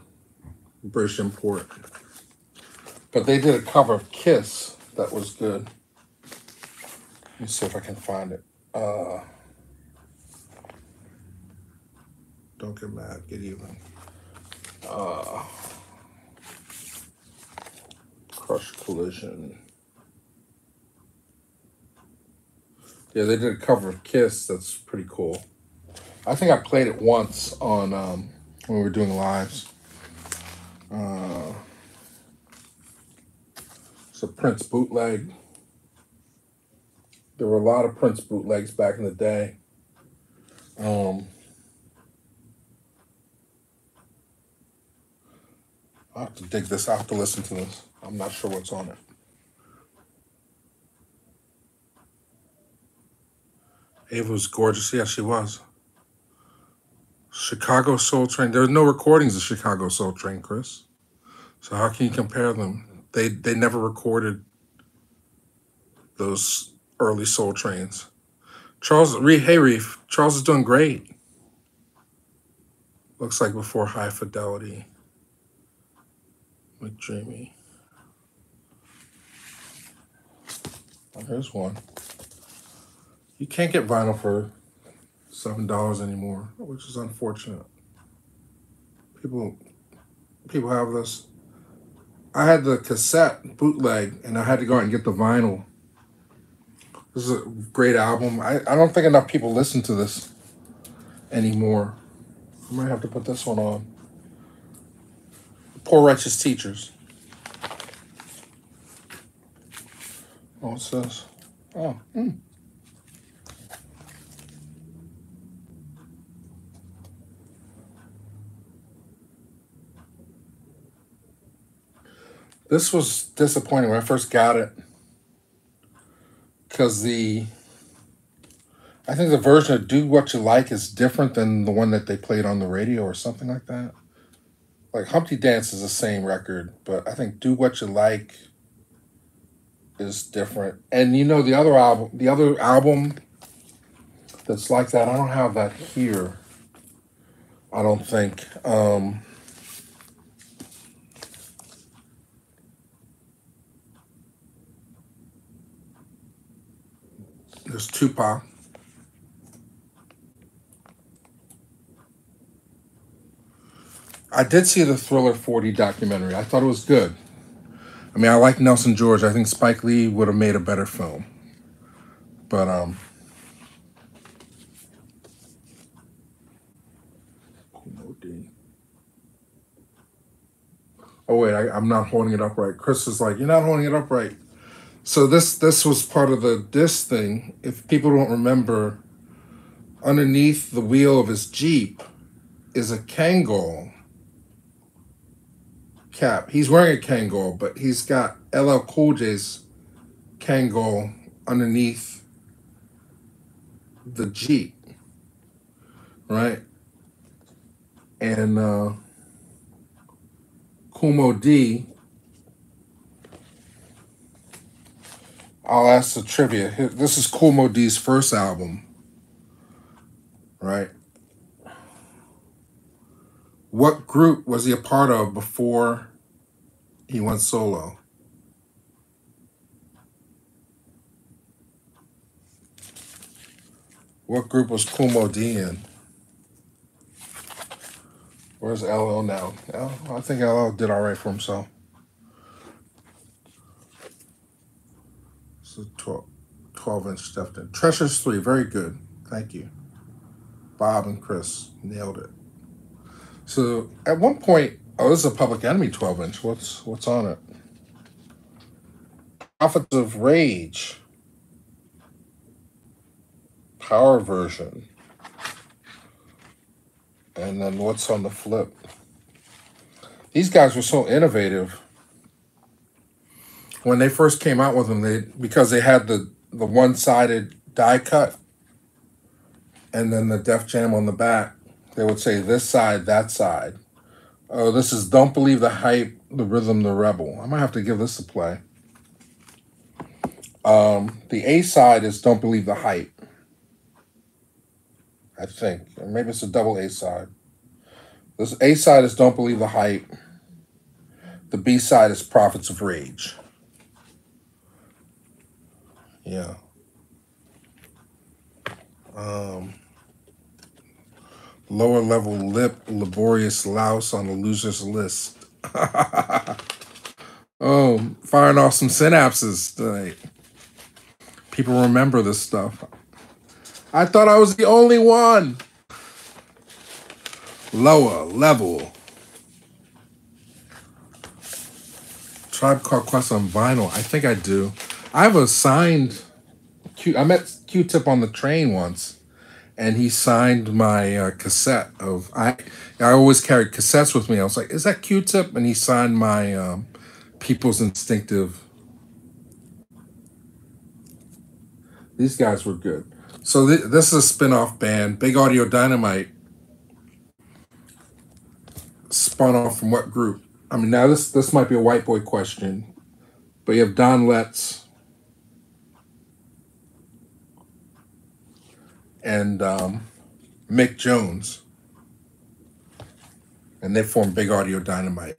British import. But they did a cover of Kiss that was good. Let me see if I can find it. Uh, don't get mad, get even. Uh, Crush Collision. Yeah, they did a cover of Kiss that's pretty cool. I think I played it once on um, when we were doing lives. Uh, it's a Prince bootleg. There were a lot of Prince bootlegs back in the day. Um, I have to dig this. I have to listen to this. I'm not sure what's on it. Ava was gorgeous. Yeah, she was. Chicago Soul Train. There are no recordings of Chicago Soul Train, Chris. So how can you compare them? They they never recorded those early Soul Trains. Charles, hey Reef, Charles is doing great. Looks like before High Fidelity. McDreamy. Oh, here's one. You can't get vinyl for seven dollars anymore, which is unfortunate. People people have this. I had the cassette bootleg and I had to go out and get the vinyl. This is a great album. I, I don't think enough people listen to this anymore. I might have to put this one on. Poor Righteous Teachers. Oh, it says. Oh, hmm. This was disappointing when I first got it because the I think the version of "Do What You Like" is different than the one that they played on the radio or something like that. like Humpty Dance is the same record, but I think Do What You Like is different. And you know the other album, the other album that's like that. I don't have that here. I don't think. Um, there's Tupac. I did see the Thriller 40 documentary. I thought it was good. I mean, I like Nelson George. I think Spike Lee would have made a better film. But um Oh wait, I, I'm not holding it upright. Chris is like, you're not holding it upright. So this this was part of the disc thing. If people don't remember, underneath the wheel of his Jeep is a Kangol cap. He's wearing a Kangol, but he's got LL Cool J's Kangol underneath the Jeep, right? And uh, Kool Moe I'll ask the trivia. This is Moe Dee's first album, right? What group was he a part of before he went solo? What group was Moe Dee in? Where's LL now? I think LL did all right for himself. So 12, 12 inch stuff in. Treacherous 3, very good. Thank you. Bob and Chris nailed it. So at one point, oh, this is a Public Enemy 12 inch. What's what's on it? Prophets of Rage, power version. And then what's on the flip? These guys were so innovative. When they first came out with them, they because they had the the one sided die cut and then the Def Jam on the back. They would say this side, that side. Oh, this is Don't Believe the Hype, the Rhythm, the Rebel. I might have to give this a play. Um, the A side is Don't Believe the Hype, I think. Or maybe it's a double A side. This A side is Don't Believe the Hype. The B side is Prophets of Rage. Yeah. Um, lower level lip, laborious louse on the loser's list. <laughs> oh, firing off some synapses tonight. People remember this stuff. I thought I was the only one. Lower level. Tribe Called Quest on vinyl. I think I do. I have signed Q. I met Q-Tip on the train once, and he signed my uh, cassette of. I I always carried cassettes with me. I was like, "Is that Q-Tip?" And he signed my um, People's Instinctive. These guys were good. So th- this is a spin-off band. Big Audio Dynamite spun off from what group? I mean, now this this might be a white boy question, but you have Don Letts and um, Mick Jones, and they formed Big Audio Dynamite.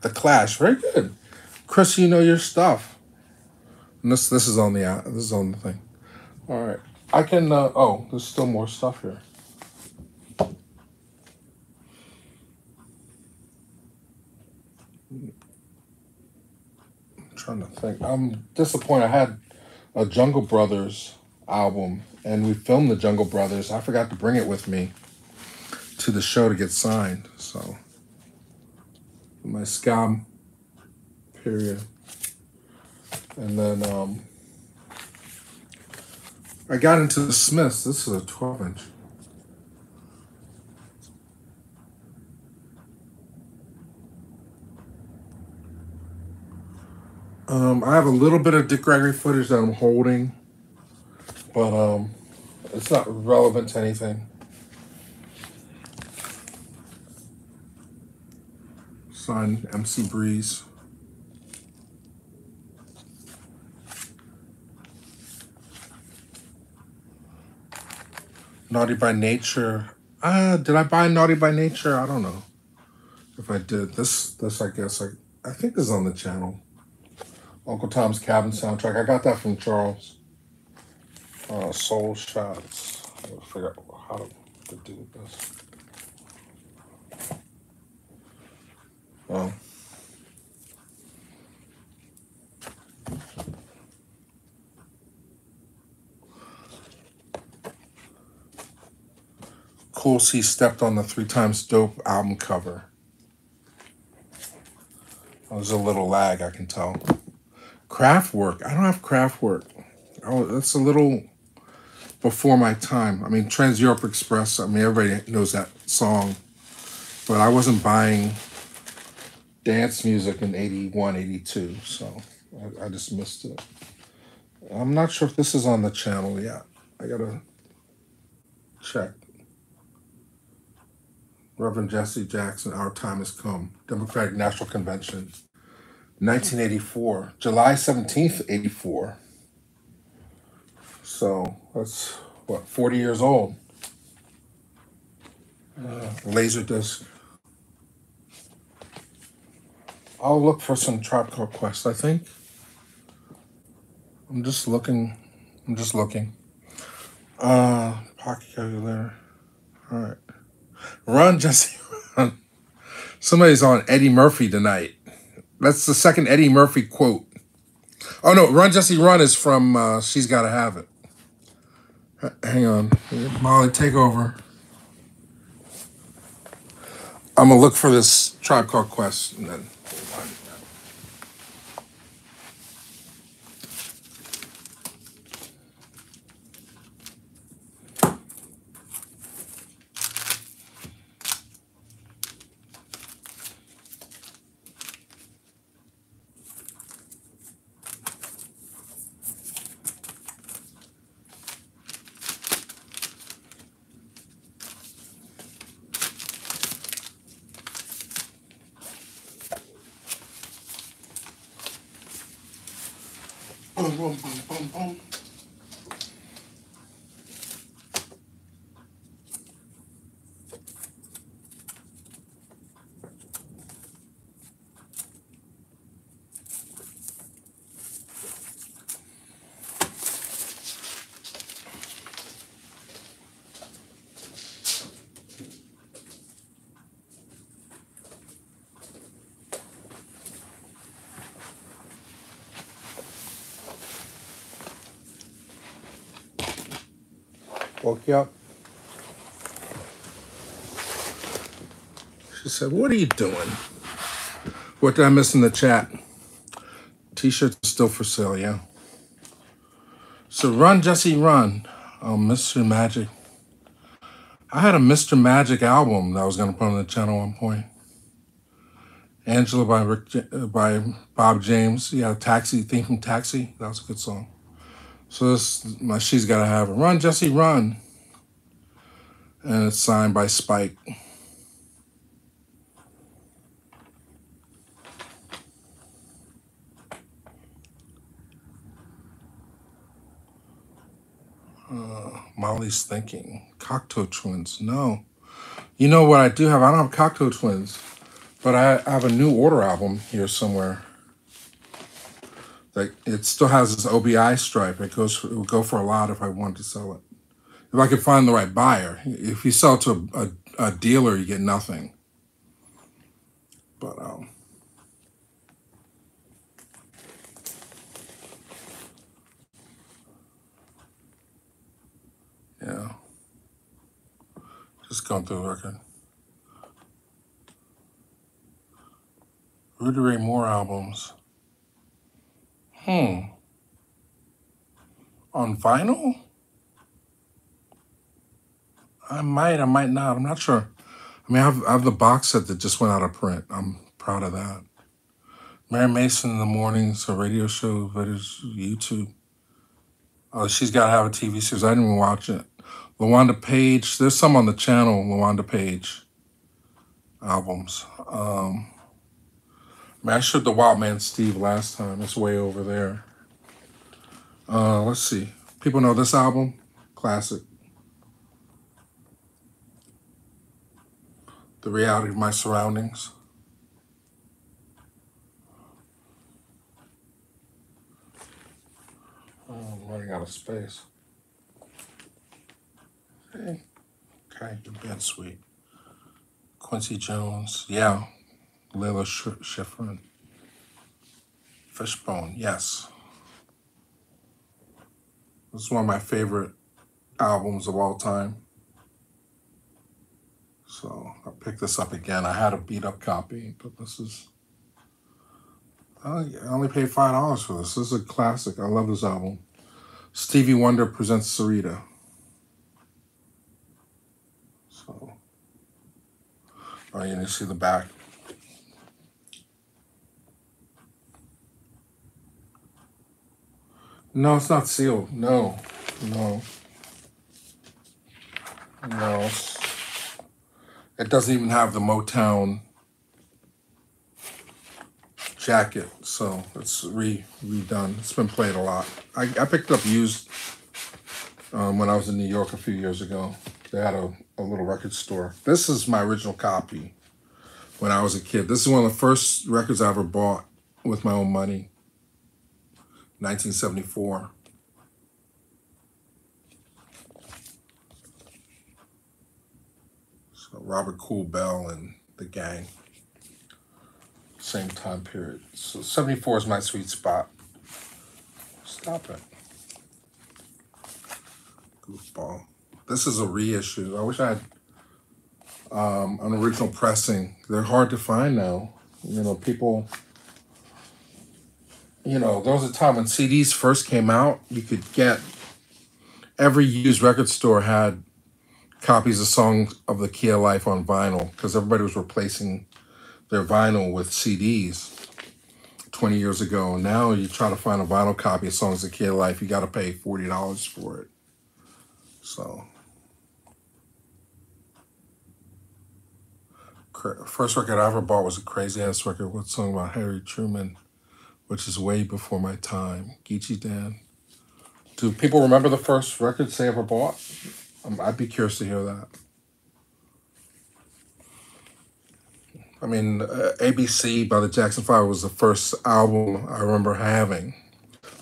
The Clash, very good. Chris, you know your stuff. And this this is on the uh, this is on the thing. All right, I can. Uh, oh, there's still more stuff here. Trying to think. I'm disappointed. I had a Jungle Brothers album, and we filmed the Jungle Brothers. I forgot to bring it with me to the show to get signed. So my scam period, and then um, I got into the Smiths. This is a 12 inch. Um, I have a little bit of Dick Gregory footage that I'm holding, but um, it's not relevant to anything. Signed MC Breeze. Naughty by Nature. Uh, did I buy Naughty by Nature? I don't know if I did. This, this I guess I, I think is on the channel. Uncle Tom's Cabin soundtrack. I got that from Charles. Uh, Soul Shots. I figure out how to, to do this. Oh. Cool C stepped on the three times dope album cover. There's a little lag, I can tell. Kraftwerk. I don't have Kraftwerk. Oh, that's a little before my time. I mean, Trans Europe Express. I mean, everybody knows that song, but I wasn't buying dance music in 81, 82, so I, I just missed it. I'm not sure if this is on the channel yet. I gotta check. Reverend Jesse Jackson, Our Time Has Come, Democratic National Convention, 1984, July 17th, 84. So that's what, 40 years old. Uh, Laserdisc. I'll look for some Tribe Called Quest, I think. I'm just looking. I'm just looking. Uh, Pocket Calculator. All right. Run, Jesse, <laughs> run. Somebody's on Eddie Murphy tonight. That's the second Eddie Murphy quote. Oh no, Run Jesse Run is from uh, She's Gotta Have It. H- Hang on. Molly, take over. I'm gonna look for this Tribe Called Quest and then Up. She said, What are you doing? What did I miss in the chat? T shirts still for sale, yeah. So run, Jesse, run. Oh, Mr. Magic. I had a Mr. Magic album that I was going to put on the channel at one point. Angela by Rick, uh, by Bob James. Yeah, Taxi theme from Taxi. That was a good song. So this my she's got to have it. Run, Jesse, run. And it's signed by Spike. Uh, Molly's thinking. Cocteau Twins. No. You know what I do have? I don't have Cocteau Twins, but I, I have a New Order album here somewhere. Like it still has this OBI stripe. It goes for, it would go for a lot if I wanted to sell it. If I could find the right buyer. If you sell to a, a, a dealer, you get nothing. But um, yeah, just going through the record. Rudy Ray Moore albums. Hmm. On vinyl? I might, I might not. I'm not sure. I mean, I have, I have the box set that just went out of print. I'm proud of that. Mary Mason in the mornings, a radio show, but it's YouTube. Oh, she's got to have a TV series. I didn't even watch it. LaWanda Page. There's some on the channel. LaWanda Page albums. Um, Man, I showed the Wild Man Steve last time. It's way over there. Uh, let's see. People know this album. Classic. The reality of my surroundings. Oh, I'm running out of space. Hey, okay, you've been sweet. Quincy Jones, yeah. Layla Sch- Schifrin. Fishbone, yes. This is one of my favorite albums of all time. So I picked this up again. I had a beat up copy, but this is. I only paid five dollars for this. This is a classic. I love this album. Stevie Wonder presents Syreeta. So, oh, you need to see the back. No, it's not sealed. No, no, no. It doesn't even have the Motown jacket, so it's re redone. It's been played a lot. I, I picked up used um, when I was in New York a few years ago. They had a, a little record store. This is my original copy when I was a kid. This is one of the first records I ever bought with my own money, 1974. So Robert Kool Bell and the gang, same time period. So 74 is my sweet spot. Stop it, goofball. This is a reissue. I wish I had um, an original pressing. They're hard to find now. You know, people. You know, there was a time when CDs first came out. You could get every used record store had copies of songs of the Key of Life on vinyl because everybody was replacing their vinyl with CDs 20 years ago. Now you try to find a vinyl copy of songs of the Key of Life, you got to pay $40 for it. So, first record I ever bought was a crazy ass record with a song about Harry Truman, which is way before my time. Geechee Dan. Do people remember the first records they ever bought? I'd be curious to hear that. I mean, uh, ABC by the Jackson Five was the first album I remember having,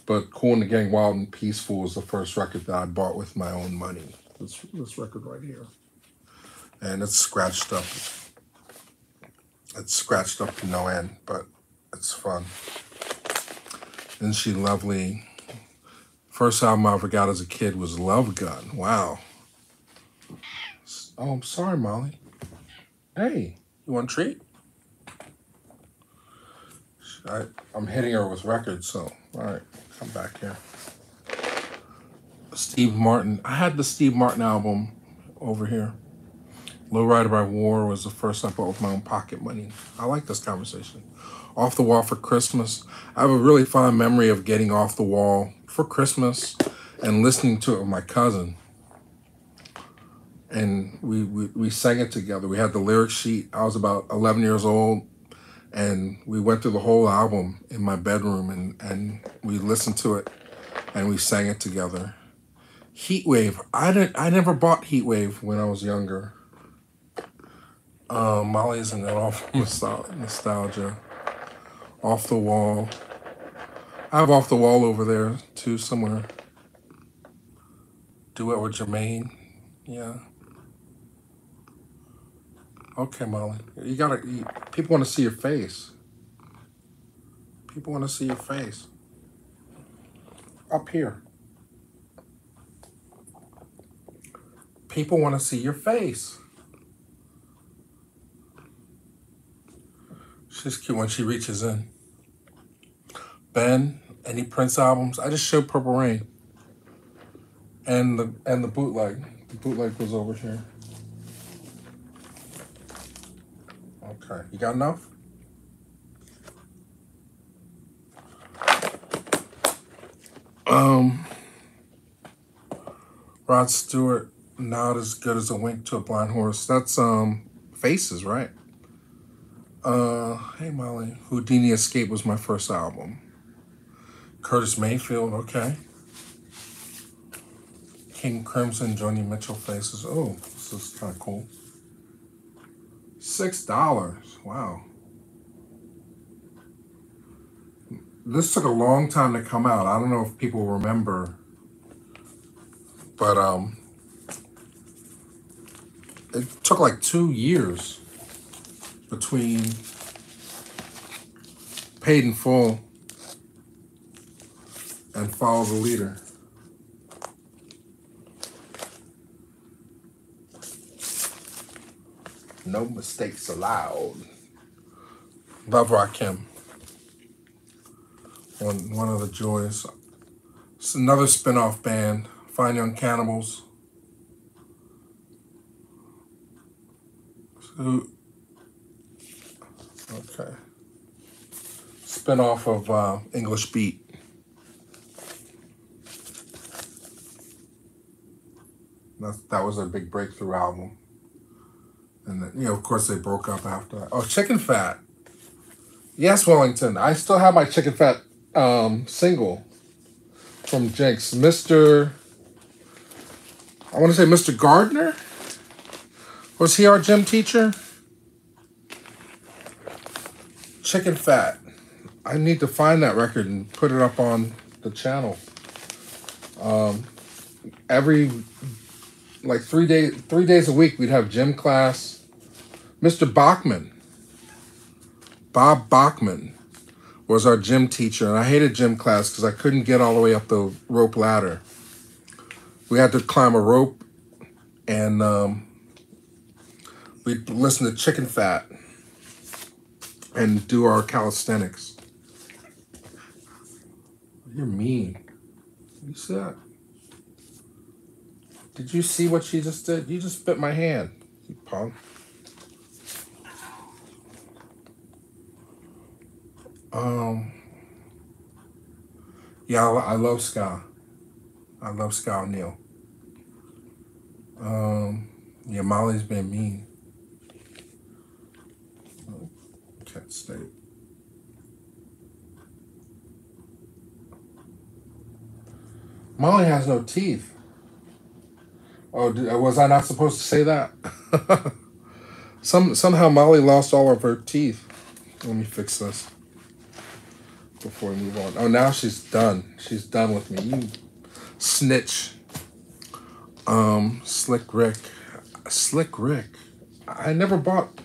but Kool and the Gang Wild and Peaceful was the first record that I bought with my own money. This this record right here, and it's scratched up. It's scratched up to no end, but it's fun. Isn't she lovely? First album I ever got as a kid was Love Gun. Wow. Oh, I'm sorry, Molly. Hey, you want a treat? I, I'm hitting her with records, so all right, come back here. Steve Martin. I had the Steve Martin album over here. Low Rider by War was the first I bought with my own pocket money. I like this conversation. Off the Wall for Christmas. I have a really fond memory of getting Off the Wall for Christmas and listening to it with my cousin. And we, we, we sang it together. We had the lyric sheet. I was about 11 years old and we went through the whole album in my bedroom and, and we listened to it and we sang it together. Heatwave. I didn't I never bought Heatwave when I was younger. Um, Molly isn't <laughs> nostalgia. Off the wall. I have off the wall over there too somewhere. Duet with Jermaine. Yeah. Okay, Molly. You gotta. You, people want to see your face. People want to see your face. Up here. People want to see your face. She's cute when she reaches in. Ben, any Prince albums? I just showed Purple Rain. And the and the bootleg. The bootleg was over here. Okay. You got enough? Um Rod Stewart, not as good as a wink to a blind horse. That's um faces, right? Uh, hey Molly, Houdini Escape was my first album. Curtis Mayfield, okay. King Crimson, Joni Mitchell Faces. Oh, this is kind of cool. Six dollars. Wow. This took a long time to come out. I don't know if people remember, but um, it took like two years between Paid in Full and Follow the Leader. No mistakes allowed. Love Rakim. One one of the joys. It's another spin-off band. Fine Young Cannibals. Who okay. Spin-off of uh, English Beat. That, that was a big breakthrough album. And then, you know, of course they broke up after that. Oh, Chicken Fat. Yes, Wellington. I still have my Chicken Fat um, single from Jinx. Mr. I want to say Mr. Gardner. Was he our gym teacher? Chicken Fat. I need to find that record and put it up on the channel. Um, every like three days three days a week we'd have gym class. Mr. Bachman. Bob Bachman was our gym teacher, and I hated gym class because I couldn't get all the way up the rope ladder. We had to climb a rope, and um, we'd listen to Chicken Fat and do our calisthenics. You're mean. You see that? Did you see what she just did? You just bit my hand, you punk. Um, yeah, I, I love ska. I love ska Neil. Um, yeah, Molly's been mean. Oh, Kent State. Molly has no teeth. Oh, did, was I not supposed to say that? <laughs> Some somehow Molly lost all of her teeth. Let me fix this before we move on. Oh, now she's done. She's done with me. You snitch. Um, Slick Rick. Slick Rick. I never bought.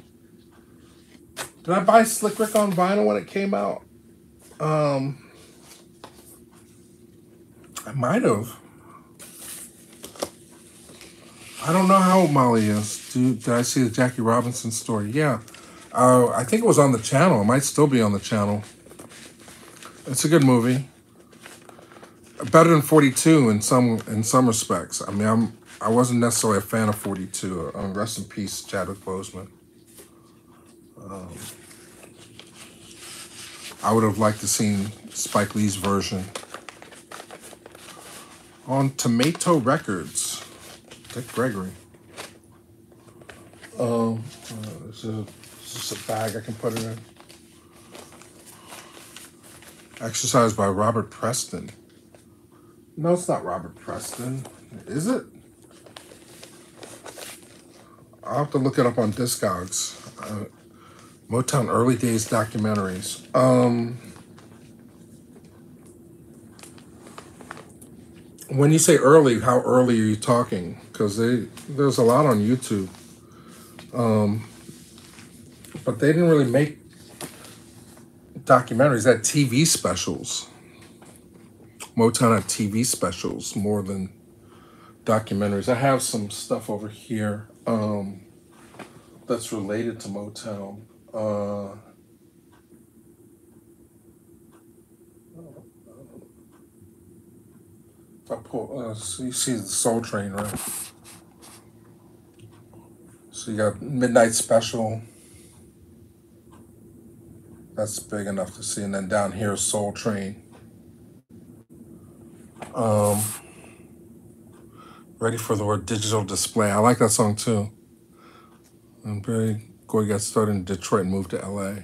Did I buy Slick Rick on vinyl when it came out? Um, I might have. I don't know how old Molly is. Did, I see the Jackie Robinson story? Yeah. Uh, I think it was on the channel. It might still be on the channel. It's a good movie. Better than 42 in some in some respects. I mean, I'm I wasn't necessarily a fan of 42. Um, rest in peace, Chadwick Boseman. Um, I would have liked to seen Spike Lee's version on Tomato Records. Dick Gregory. Um, uh, is, this is a bag I can put it in? Exercise by Robert Preston. No, it's not Robert Preston. Is it? I'll have to look it up on Discogs. Uh, Motown early days documentaries. Um, when you say early, how early are you talking? Because there's a lot on YouTube. Um, but they didn't really make documentaries. that TV specials. Motown had TV specials more than documentaries. I have some stuff over here um, that's related to Motown. Uh, I pull, uh, so you see the Soul Train, right? So you got Midnight Special. That's big enough to see. And then down here, Soul Train. Um, ready for the word digital display. I like that song too. And Berry Gordy got started in Detroit and moved to LA.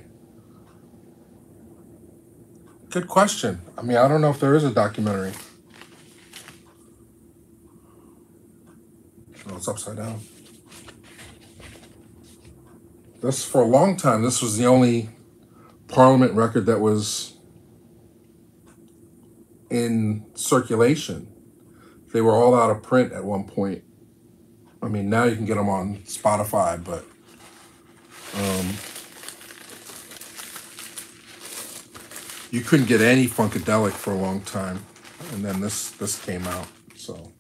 Good question. I mean, I don't know if there is a documentary. No, it's upside down. This for a long time. This was the only Parliament record that was in circulation. They were all out of print at one point. I mean, now you can get them on Spotify, but um, you couldn't get any funkadelic for a long time, and then this this came out. So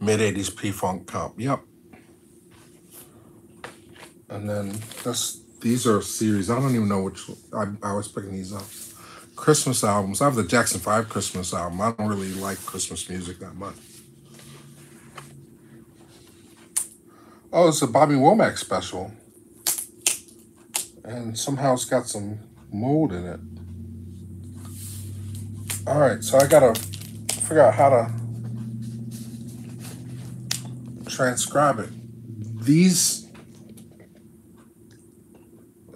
mid '80s P Funk comp. Yep. And then this these are series. I don't even know which. I I was picking these up. Christmas albums. I have the Jackson Five Christmas album. I don't really like Christmas music that much. Oh, it's a Bobby Womack special, and somehow it's got some mold in it. All right, so I gotta figure out how to transcribe it. These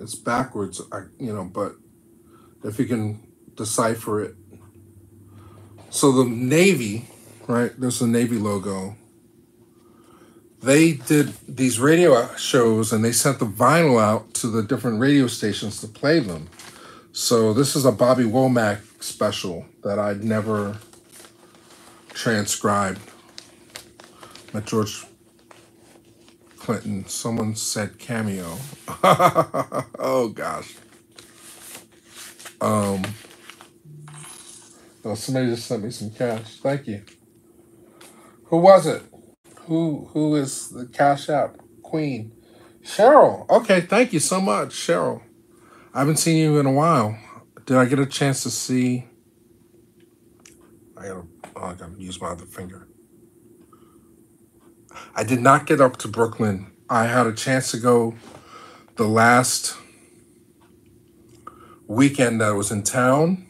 it's backwards, I, you know, but if you can decipher it. So the Navy, right? There's the Navy logo. They did these radio shows and they sent the vinyl out to the different radio stations to play them. So this is a Bobby Womack special that I'd never transcribed. Met George Clinton. Someone said cameo. <laughs> oh gosh. Um. Oh, somebody just sent me some cash. Thank you. Who was it? Who who is the cash app queen? Cheryl. Okay, thank you so much, Cheryl. I haven't seen you in a while. Did I get a chance to see? I gotta, oh, I gotta use my other finger. I did not get up to Brooklyn. I had a chance to go the last weekend that I was in town,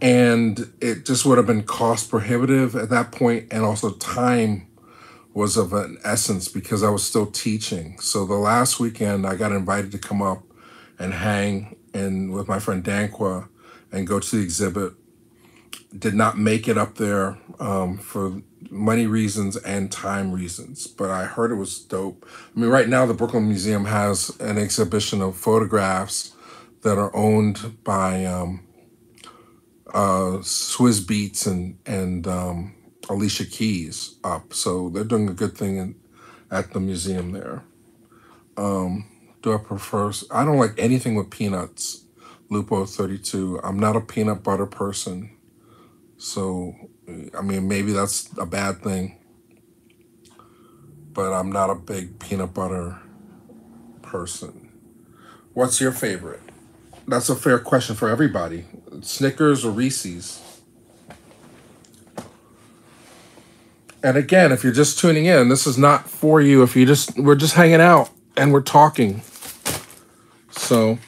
and it just would have been cost prohibitive at that point, and also time was of an essence because I was still teaching. So the last weekend, I got invited to come up and hang and with my friend Danqua and go to the exhibit. Did not make it up there um, for money reasons and time reasons, but I heard it was dope. I mean, right now the Brooklyn Museum has an exhibition of photographs that are owned by um, uh, Swizz Beatz and and um, Alicia Keys up, so they're doing a good thing in, at the museum there. Um, do I prefer? I don't like anything with peanuts. Lupo thirty two. I'm not a peanut butter person, so I mean maybe that's a bad thing, but I'm not a big peanut butter person. What's your favorite? That's a fair question for everybody. Snickers or Reese's? And again, if you're just tuning in, this is not for you. If you just we're just hanging out and we're talking. So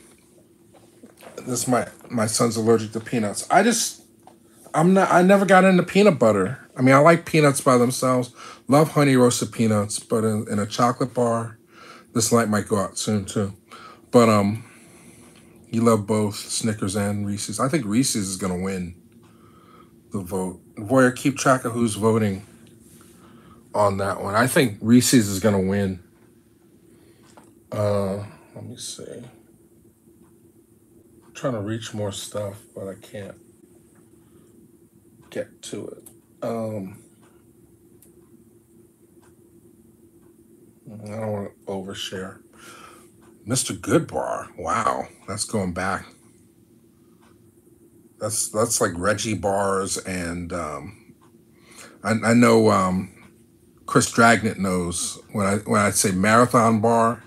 this is my my son's allergic to peanuts. I just I'm not I never got into peanut butter. I mean, I like peanuts by themselves. Love honey roasted peanuts, but in, in a chocolate bar, this light might go out soon too. But um you love both Snickers and Reese's. I think Reese's is gonna win the vote. Voyeur, keep track of who's voting on that one. I think Reese's is gonna win. Uh, let me see. I'm trying to reach more stuff, but I can't get to it. Um, I don't want to overshare. Mr. Goodbar. Wow, that's going back. That's that's like Reggie bars and um, I, I know um, Chris Dragnet knows when I when I say marathon bar.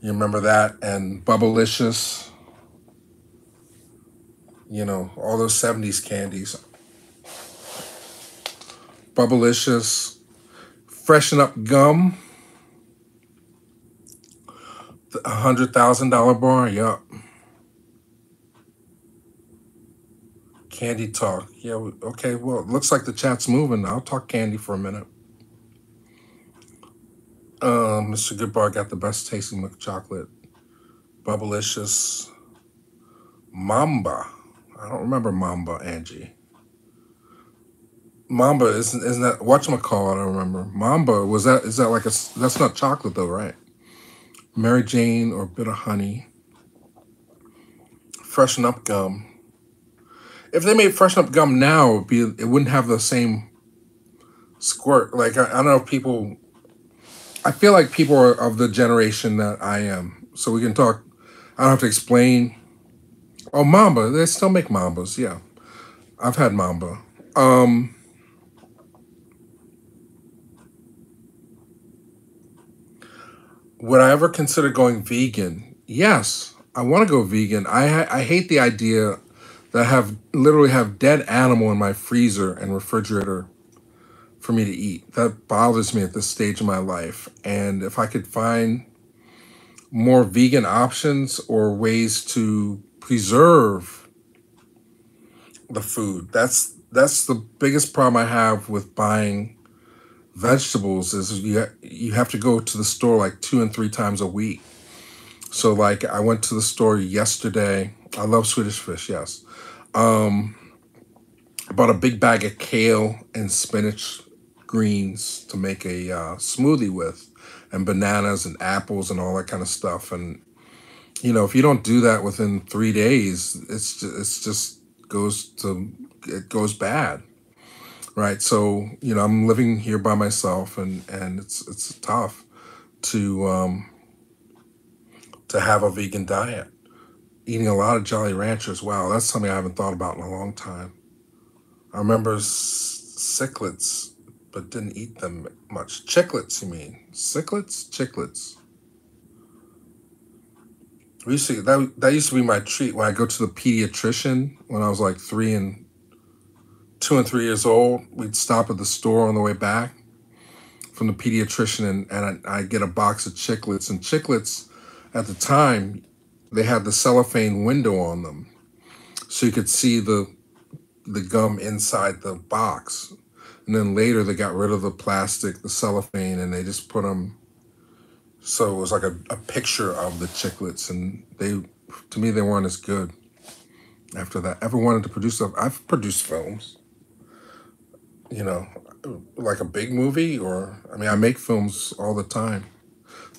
You remember that and Bubblicious. You know all those '70s candies. Bubblicious, freshen up gum. A hundred thousand dollar bar. Yup. Candy talk. Yeah, okay. Well, looks like the chat's moving. I'll talk candy for a minute. Uh, Mr. Goodbar got the best tasting milk chocolate. Bubblicious. Mamba. I don't remember Mamba, Angie. Mamba isn't isn't that whatchamacallit, I don't remember. Mamba was that is that like a that's not chocolate though, right? Mary Jane or bit of honey. Freshen up gum. If they made freshen up gum now, it'd be it wouldn't have the same squirt. Like I, I don't know if people I feel like people are of the generation that I am. So we can talk I don't have to explain. Oh Mamba, they still make Mambas, yeah. I've had Mamba. Um Would I ever consider going vegan? Yes, I want to go vegan. I I hate the idea that I have literally have dead animal in my freezer and refrigerator for me to eat. That bothers me at this stage of my life. And if I could find more vegan options or ways to preserve the food, that's that's the biggest problem I have with buying vegetables is you you have to go to the store like two and three times a week So like I went to the store yesterday. I love Swedish fish, yes. Um I bought a big bag of kale and spinach greens to make a uh, smoothie with and bananas and apples and all that kind of stuff and you know if you don't do that within 3 days it's just, it's just goes to it goes bad right so you know I'm living here by myself and and it's it's tough to um to have a vegan diet eating a lot of Jolly Ranchers. Wow, that's something I haven't thought about in a long time. I remember Sixlets, but didn't eat them much. Chiclets, you mean? Sixlets? Chiclets. We used to, that, that used to be my treat when I go to the pediatrician when I was like three and two and three years old. We'd stop at the store on the way back from the pediatrician and, and I, I'd get a box of chiclets. And chiclets at the time, they had the cellophane window on them. So you could see the the gum inside the box. And then later they got rid of the plastic, the cellophane, and they just put them. So it was like a, a picture of the chiclets, and they, to me, they weren't as good. After that, ever wanted to produce stuff? I've produced films, you know, like a big movie, or I mean, I make films all the time.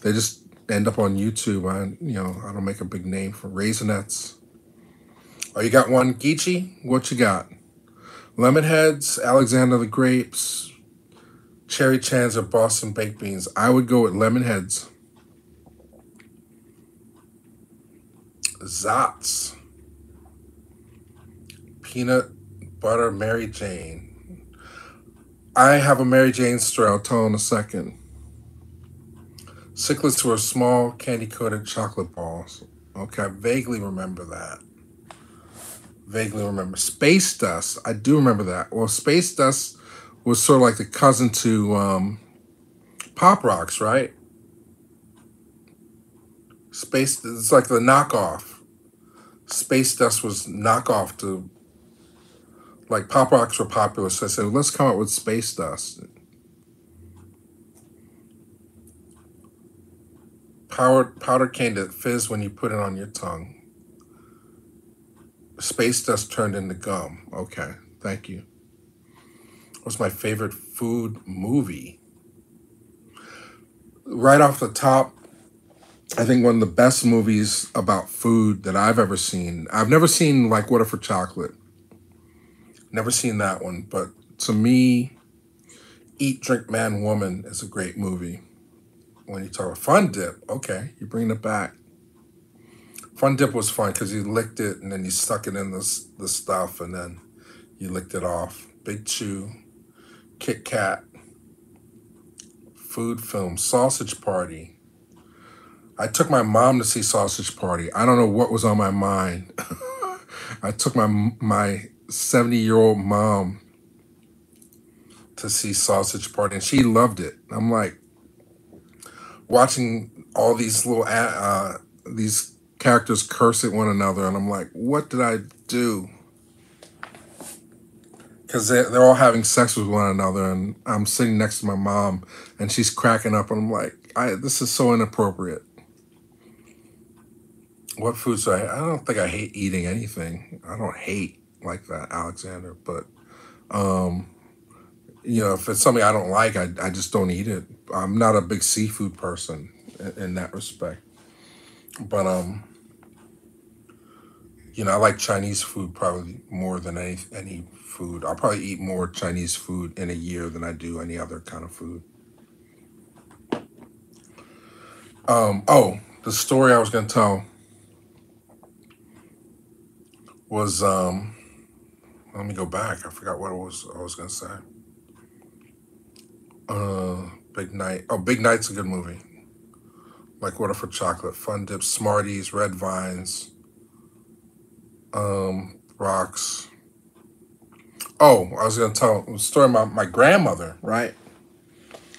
They just end up on YouTube. I, you know, I don't make a big name for Raisinets. Oh, you got one, Geechee? What you got? Lemon heads, Alexander the grapes, cherry chans, or Boston baked beans. I would go with lemon Zotz, peanut butter Mary Jane. I have a Mary Jane story. I'll tell in a second. Sixlets were small candy coated chocolate balls. Okay, I vaguely remember that. Vaguely remember. Space dust. I do remember that. Well, space dust was sort of like the cousin to um, Pop Rocks, right? Space. It's like the knockoff. Space dust was knockoff to like Pop Rocks were popular, so I said let's come up with space dust. Powdered powder cane that fizz when you put it on your tongue. Space dust turned into gum. Okay, thank you. What's my favorite food movie? Right off the top, I think one of the best movies about food that I've ever seen. I've never seen like Water for Chocolate. Never seen that one, but to me, Eat, Drink, Man, Woman is a great movie. When you talk about Fun Dip, okay, you bring it back. Fun Dip was fun because you licked it and then you stuck it in the, s- the stuff and then you licked it off. Big Chew, Kit Kat, food film, Sausage Party. I took my mom to see Sausage Party. I don't know what was on my mind. <laughs> I took my my 70 year old mom to see Sausage Party and she loved it. I'm like watching all these little uh, these characters curse at one another and I'm like, what did I do? because they're, all having sex with one another, and I'm sitting next to my mom, and she's cracking up, and I'm like, I, this is so inappropriate. What foods do I? I don't think I hate eating anything. I don't hate like that, Alexander. But um, you know, if it's something I don't like, I I just don't eat it. I'm not a big seafood person in, in that respect. But um, you know, I like Chinese food probably more than any any food. I'll probably eat more Chinese food in a year than I do any other kind of food. Um, oh, the story I was gonna tell was um let me go back. I forgot what it was I was gonna say. Uh Big Night. Oh, Big Night's a good movie. Like Water for Chocolate, Fun Dips, Smarties, Red Vines, um, Rocks. Oh, I was gonna tell a story about my grandmother, right?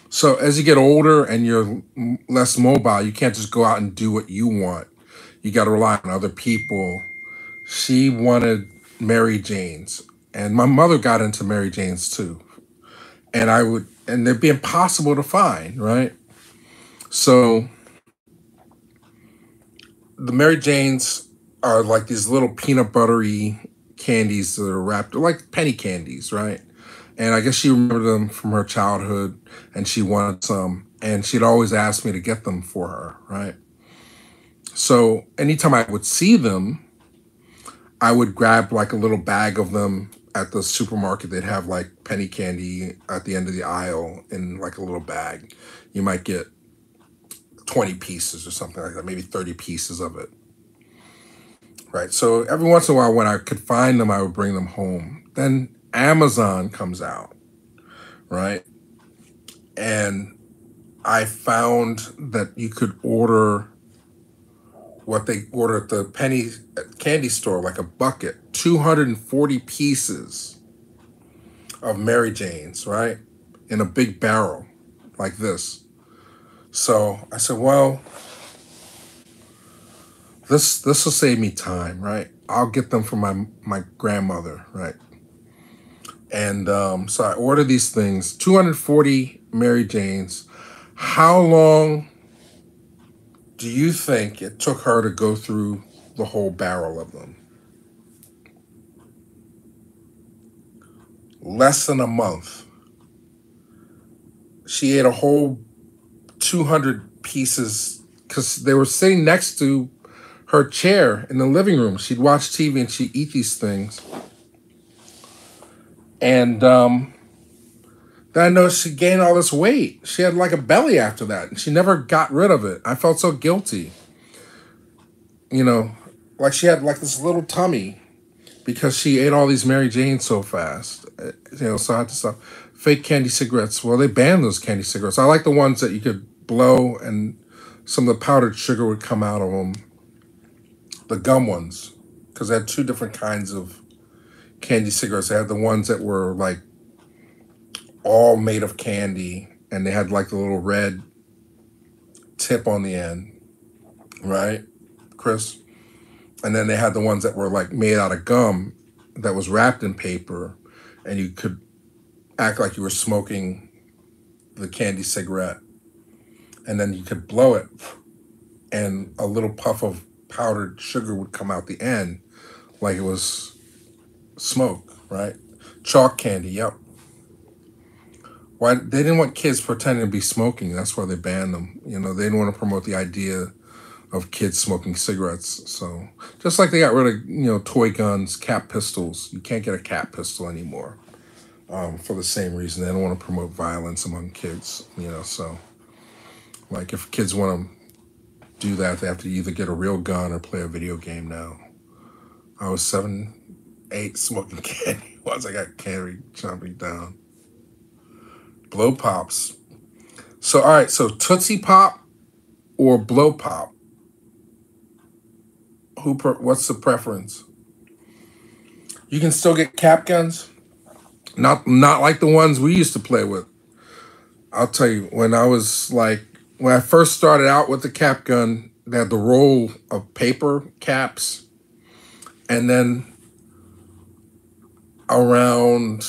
So as you get older and you're less mobile, you can't just go out and do what you want. You got to rely on other people. She wanted Mary Jane's, and my mother got into Mary Jane's too. And I would, and they'd be impossible to find, right? So the Mary Janes are like these little peanut buttery candies that are wrapped like penny candies, right? And I guess she remembered them from her childhood and she wanted some. And she'd always ask me to get them for her, right? So anytime I would see them, I would grab like a little bag of them at the supermarket. They'd have like penny candy at the end of the aisle in like a little bag. You might get 20 pieces or something like that, maybe 30 pieces of it. Right. So every once in a while, when I could find them, I would bring them home. Then Amazon comes out, right? And I found that you could order what they order at the penny candy store, like a bucket, 240 pieces of Mary Jane's, right? In a big barrel like this. So I said, well, this this will save me time, right? I'll get them from my my grandmother, right? And um, so I ordered these things, 240 Mary Janes. How long do you think it took her to go through the whole barrel of them? Less than a month. She ate a whole 200 pieces because they were sitting next to her chair in the living room. She'd watch TV and she'd eat these things. And um, I know she gained all this weight. She had like a belly after that, and she never got rid of it. I felt so guilty. You know, like she had like this little tummy because she ate all these Mary Janes so fast. Uh, You know, so I had to stop. Fake candy cigarettes. Well, they banned those candy cigarettes. I like the ones that you could blow and some of the powdered sugar would come out of them. The gum ones, because they had two different kinds of candy cigarettes. They had the ones that were like all made of candy and they had like the little red tip on the end, right, Chris? And then they had the ones that were like made out of gum that was wrapped in paper and you could act like you were smoking the candy cigarette and then you could blow it and a little puff of powdered sugar would come out the end like it was smoke, right? Chalk candy, yep. Why they didn't want kids pretending to be smoking. That's why they banned them. You know, they didn't want to promote the idea of kids smoking cigarettes. So just like they got rid of you know toy guns, cap pistols, you can't get a cap pistol anymore. Um, for the same reason, they don't want to promote violence among kids. You know, so like if kids want to do that, they have to either get a real gun or play a video game now. I was seven, eight, smoking <laughs> candy once I got candy chomping down. Blow pops. So all right, so Tootsie Pop or Blow Pop? Who? What's the preference? You can still get cap guns, not not like the ones we used to play with. I'll tell you, when I was like when I first started out with the cap gun, they had the roll of paper caps, and then around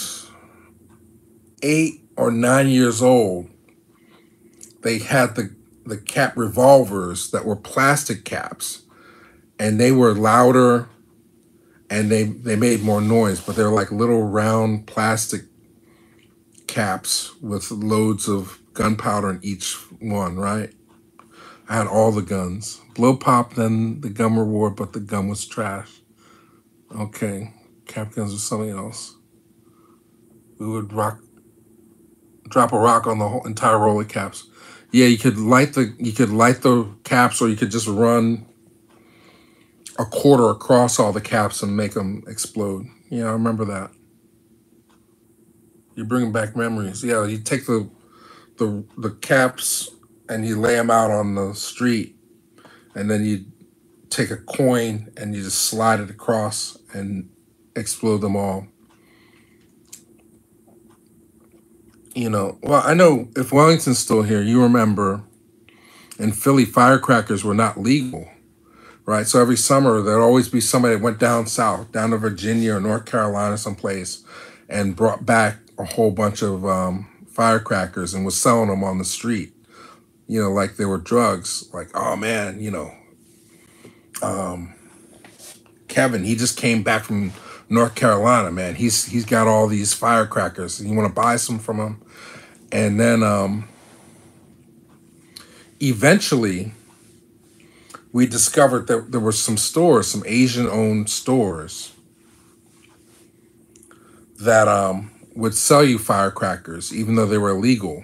eight or nine years old, they had the the cap revolvers that were plastic caps, and they were louder, and they they made more noise. But they're like little round plastic caps with loads of gunpowder in each one. Right? I had all the guns. Blow pop, then the gum reward, but the gum was trash. Okay, cap guns was something else. We would rock drop a rock on the whole entire roll of caps. Yeah, you could light the you could light the caps, or you could just run a quarter across all the caps and make them explode. Yeah, I remember that. You're bringing back memories. Yeah, you take the the the caps and you lay them out on the street, and then you take a coin and you just slide it across and explode them all. You know, well, I know if Wellington's still here, you remember in Philly, firecrackers were not legal, right? So every summer, there'd always be somebody that went down south, down to Virginia or North Carolina, someplace, and brought back a whole bunch of um, firecrackers and was selling them on the street, you know, like they were drugs. Like, oh man, you know, um, Kevin, he just came back from North Carolina, man. He's he's got all these firecrackers. You want to buy some from him? And then um, eventually, we discovered that there were some stores, some Asian-owned stores, that um, would sell you firecrackers, even though they were illegal.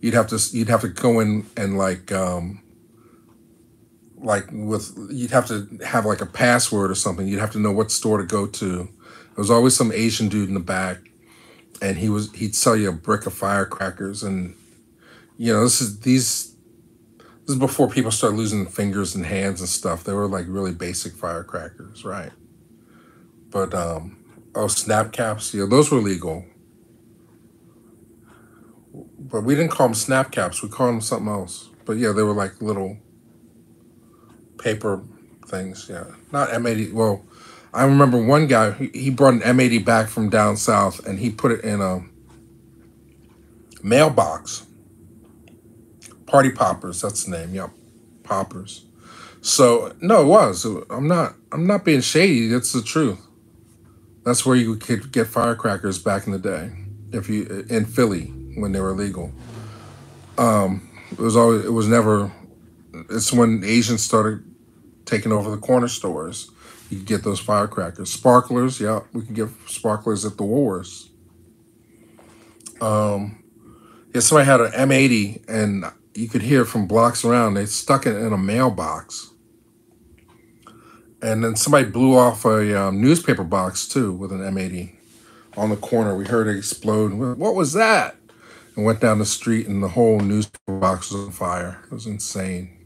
You'd have to you'd have to go in and like um, like with you'd have to have like a password or something. You'd have to know what store to go to there was always some Asian dude in the back, and he was he'd sell you a brick of firecrackers, and you know this is these this is before people started losing fingers and hands and stuff. They were like really basic firecrackers, right? But um, oh, snap caps, yeah, those were legal. But we didn't call them snap caps. We called them something else. But yeah, they were like little paper things. Yeah, not M80. Well, I remember one guy, he brought an M80 back from down south and he put it in a mailbox. Party Poppers, that's the name. Yep. Poppers. So no, it was. I'm not I'm not being shady, that's the truth. That's where you could get firecrackers back in the day. If you in Philly when they were legal. Um it was always it was never it's when Asians started taking over the corner stores you get those firecrackers. Sparklers, yeah, we can get sparklers at the Wawas. Um, yeah, somebody had an M80 and you could hear from blocks around. They stuck it in a mailbox. And then somebody blew off a um, newspaper box too with an M80 on the corner. We heard it explode. What was that? And went down the street and the whole newspaper box was on fire. It was insane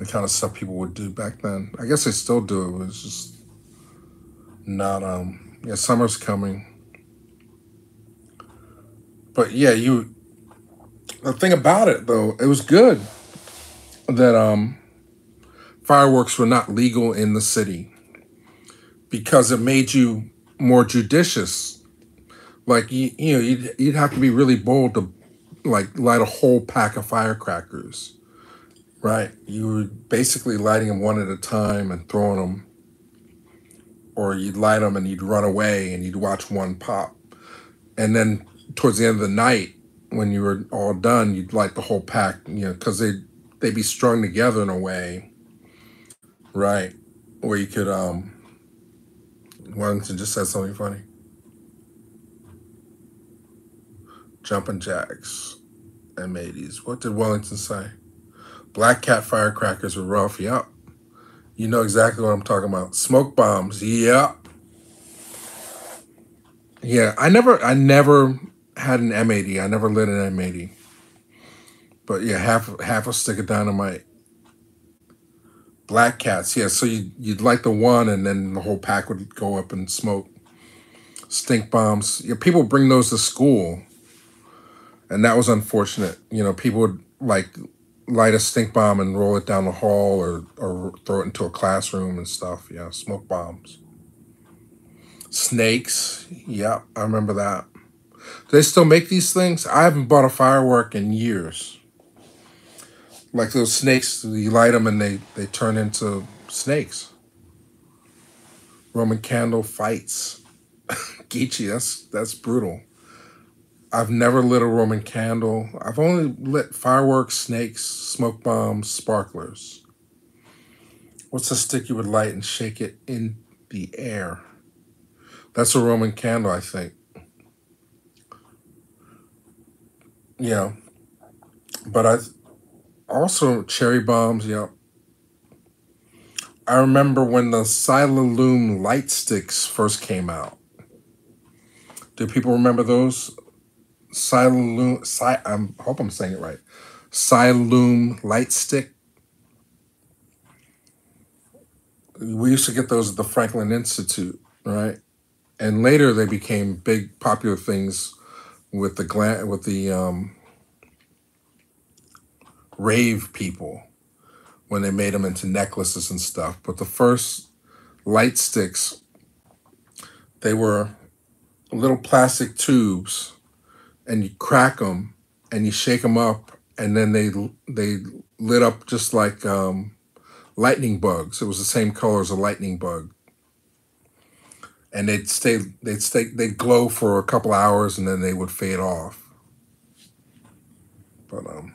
the kind of stuff people would do back then. I guess they still do it. It's just not um yeah, summer's coming. But yeah, you the thing about it though, it was good that um fireworks were not legal in the city because it made you more judicious. Like you, you know, you'd, you'd have to be really bold to like light a whole pack of firecrackers Right. You were basically lighting them one at a time and throwing them, or you'd light them and you'd run away and you'd watch one pop. And then towards the end of the night, when you were all done, you'd light the whole pack, you know, because they they'd be strung together in a way, right? Where you could um. Wellington just said something funny. Jumping jacks and mateys. What did Wellington say? Black cat firecrackers were rough. Yep. You know exactly what I'm talking about. Smoke bombs. Yep. Yeah, I never I never had an M80. I never lit an M80. But yeah, half half a stick of dynamite. Black cats, yeah. So you you'd light the one, and then the whole pack would go up and smoke. Stink bombs. Yeah, people bring those to school, and that was unfortunate. You know, people would like light a stink bomb and roll it down the hall or, or throw it into a classroom and stuff. Yeah, smoke bombs. Snakes. Yeah, I remember that. Do they still make these things? I haven't bought a firework in years. Like those snakes, you light them and they, they turn into snakes. Roman candle fights. <laughs> Geechee, that's that's brutal. I've never lit a Roman candle. I've only lit fireworks, snakes, smoke bombs, sparklers. What's a stick you would light and shake it in the air? That's a Roman candle, I think. Yeah. But I also cherry bombs, yeah. I remember when the Silalume light sticks first came out. Do people remember those? Silalume, si, I hope I'm saying it right. Silalume light stick. We used to get those at the Franklin Institute, right? And later they became big popular things with the glam with the um, rave people when they made them into necklaces and stuff. But the first light sticks, they were little plastic tubes, and you crack them and you shake them up, and then they they lit up just like um, lightning bugs. It was the same color as a lightning bug, and they'd stay they'd stay they'd glow for a couple hours, and then they would fade off. But um,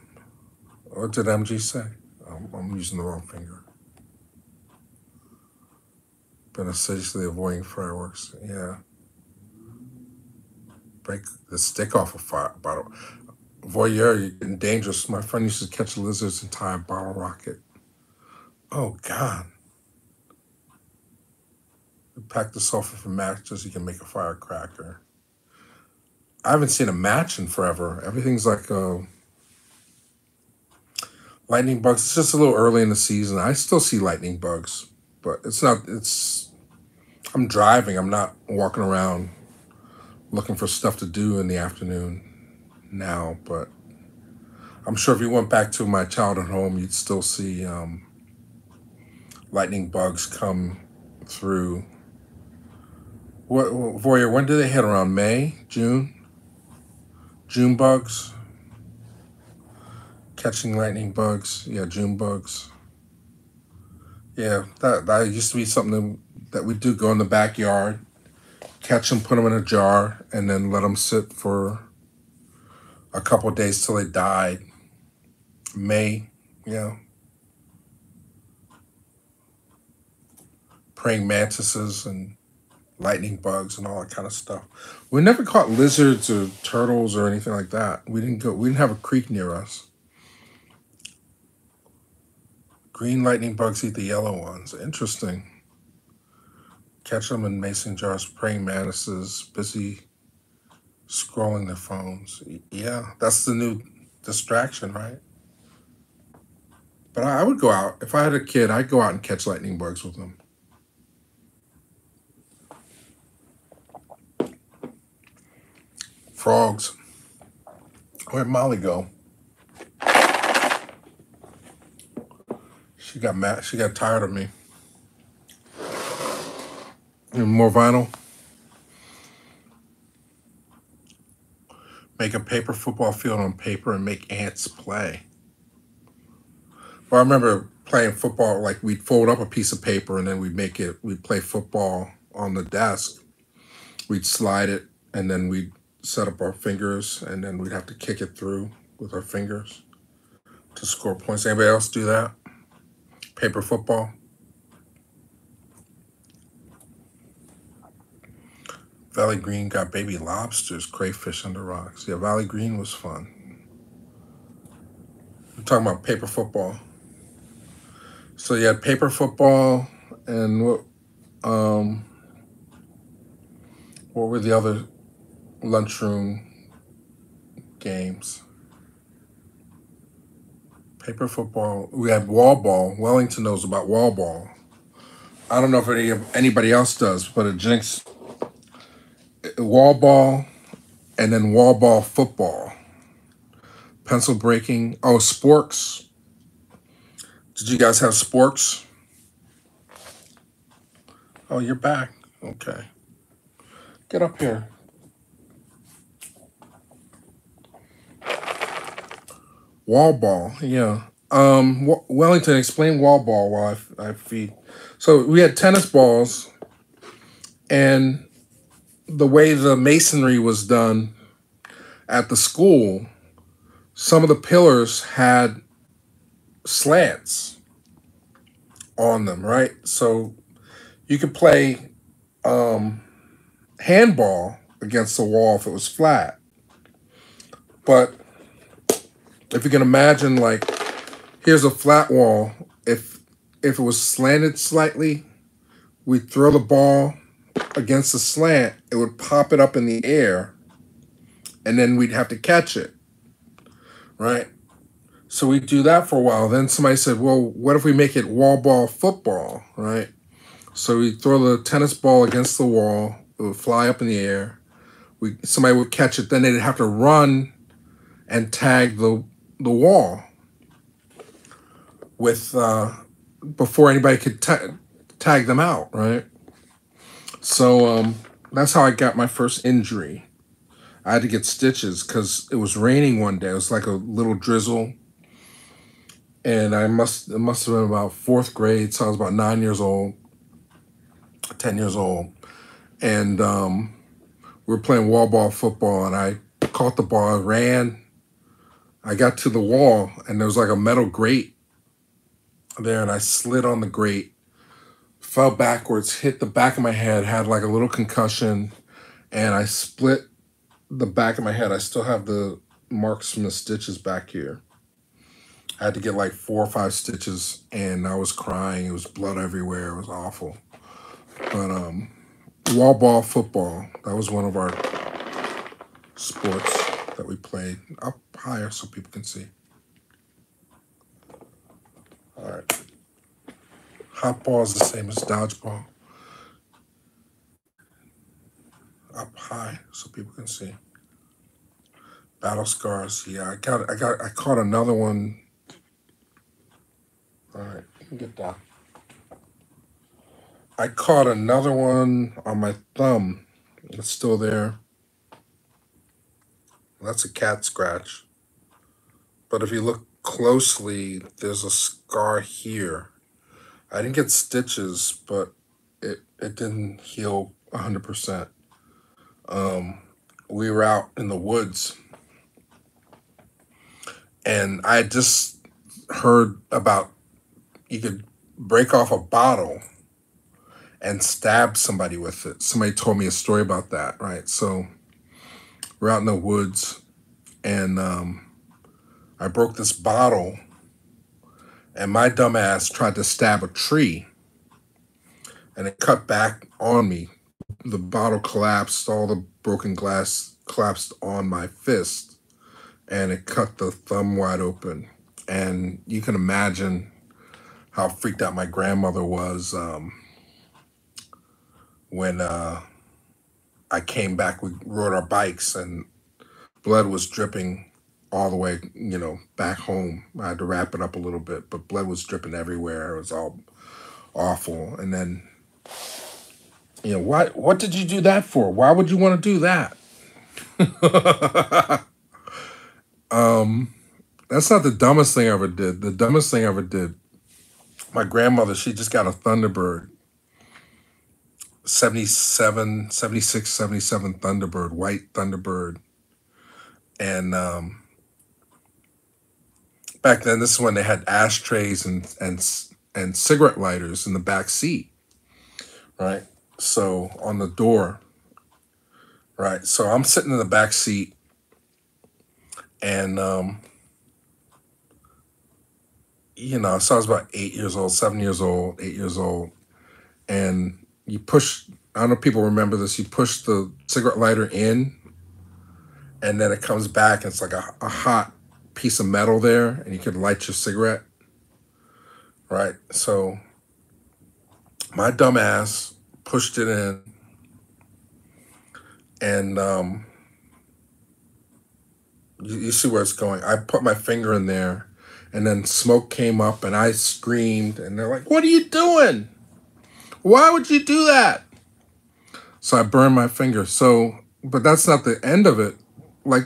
what did MG say? I'm, I'm using the wrong finger. Been assiduously avoiding fireworks. Yeah. Break the stick off a fire bottle. Voyeur, you're getting dangerous. My friend used to catch lizards and tie a bottle rocket. Oh, God. You pack the sulfur for matches, you can make a firecracker. I haven't seen a match in forever. Everything's like uh, lightning bugs. It's just a little early in the season. I still see lightning bugs, but it's not, it's, I'm driving. I'm not walking around looking for stuff to do in the afternoon now, but I'm sure if you went back to my childhood home, you'd still see um, lightning bugs come through. What, Voyeur, when do they hit? Around May, June? June bugs? Catching lightning bugs. Yeah, June bugs. Yeah, that, that used to be something that we do go in the backyard, catch them, put them in a jar, and then let them sit for a couple days till they died. May, yeah. Praying mantises and lightning bugs and all that kind of stuff. We never caught lizards or turtles or anything like that. We didn't go. We didn't have a creek near us. Green lightning bugs eat the yellow ones. Interesting. Catch them in mason jars. Praying mantises busy scrolling their phones. Yeah, that's the new distraction, right? But I, would go out if I had a kid. I'd go out and catch lightning bugs with them. Frogs. Where'd Molly go? She got mad. She got tired of me. And more vinyl. Make a paper football field on paper and make ants play. Well, I remember playing football. Like we'd fold up a piece of paper and then we'd make it. We'd play football on the desk. We'd slide it and then we'd set up our fingers and then we'd have to kick it through with our fingers to score points. Anybody else do that? Paper football. Valley Green got baby lobsters, crayfish under rocks. Yeah, Valley Green was fun. We're talking about paper football. So you had paper football and what um what were the other lunchroom games? Paper football. We had wall ball. Wellington knows about wall ball. I don't know if any anybody else does, but at Jenks wall ball and then wall ball football. Pencil breaking. Oh, sporks. Did you guys have sporks? Oh, you're back. Okay. Get up here. Wall ball, yeah. Um, Wellington, explain wall ball while I, I feed. So we had tennis balls, and the way the masonry was done at the school, some of the pillars had slants on them, right? So you could play um, handball against the wall if it was flat. But if you can imagine, like, here's a flat wall. If if it was slanted slightly, we'd throw the ball against the slant, it would pop it up in the air, and then we'd have to catch it, right? So we'd do that for a while. Then somebody said, well, what if we make it wall ball football, right? So we throw the tennis ball against the wall, it would fly up in the air. We somebody would catch it, then they'd have to run and tag the the wall with uh, before anybody could ta- tag them out, right? So um, that's how I got my first injury. I had to get stitches because it was raining one day. It was like a little drizzle, and I must it must have been about fourth grade, so I was about nine years old, ten years old, and um, we were playing wall ball football, and I caught the ball, I ran, I got to the wall, and there was like a metal grate there, and I slid on the grate, fell backwards, hit the back of my head, had like a little concussion, and I split the back of my head. I still have the marks from the stitches back here. I had to get like four or five stitches, and I was crying. It was blood everywhere. It was awful. But um, wall ball football, that was one of our sports that we played. Up higher so people can see. All right. Hot ball is the same as dodgeball. Up high so people can see. Battle scars. Yeah, I got I got I caught another one. All right, get down. I caught another one on my thumb. It's still there. That's a cat scratch. But if you look closely, there's a scar here. I didn't get stitches, but it, it didn't heal 100%. Um, we were out in the woods, and I just heard about you could break off a bottle and stab somebody with it. Somebody told me a story about that, right? So we're out in the woods, and um, I broke this bottle, and my dumbass tried to stab a tree, and it cut back on me. The bottle collapsed, all the broken glass collapsed on my fist, and it cut the thumb wide open. And you can imagine how freaked out my grandmother was um, when uh, I came back. We rode our bikes, and blood was dripping all the way, you know, back home. I had to wrap it up a little bit, but blood was dripping everywhere. It was all awful. And then, you know, what what did you do that for? Why would you want to do that? <laughs> um, that's not the dumbest thing I ever did. The dumbest thing I ever did. My grandmother, she just got a Thunderbird. 77, 76, 77 Thunderbird, white Thunderbird. And um, back then this is when they had ashtrays and and and cigarette lighters in the back seat right? So on the door right? So i'm sitting in the back seat and um you know so i was about eight years old seven years old eight years old and you push i don't know if people remember this you push the cigarette lighter in and then it comes back and it's like a, a hot piece of metal there and you could light your cigarette. Right? So my dumbass pushed it in and um, you, you see where it's going. I put my finger in there and then smoke came up and I screamed and they're like, What are you doing? Why would you do that? So I burned my finger. So, but that's not the end of it. Like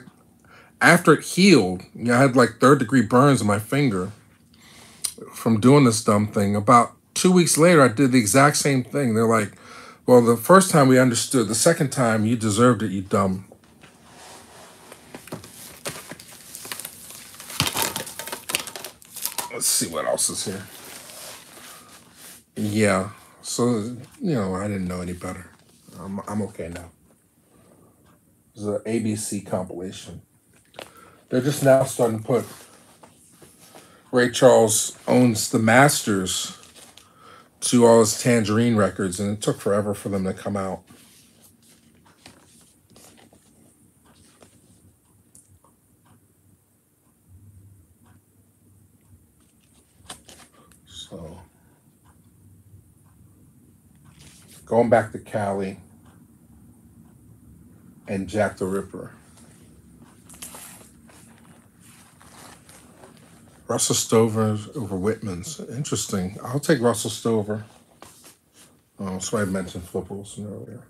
after it healed, you know, I had like third degree burns in my finger from doing this dumb thing. About two weeks later, I did the exact same thing. They're like, well, the first time we understood, the second time you deserved it, you dumb. Let's see what else is here. Yeah. So, you know, I didn't know any better. I'm, I'm okay now. It's an ABC compilation. They're just now starting to put Ray Charles owns the masters to all his Tangerine records, and it took forever for them to come out. So, going back to Cali and Jack the Ripper. Russell Stover over Whitman's. Interesting. I'll take Russell Stover. Oh, somebody mentioned Flip Wilson earlier.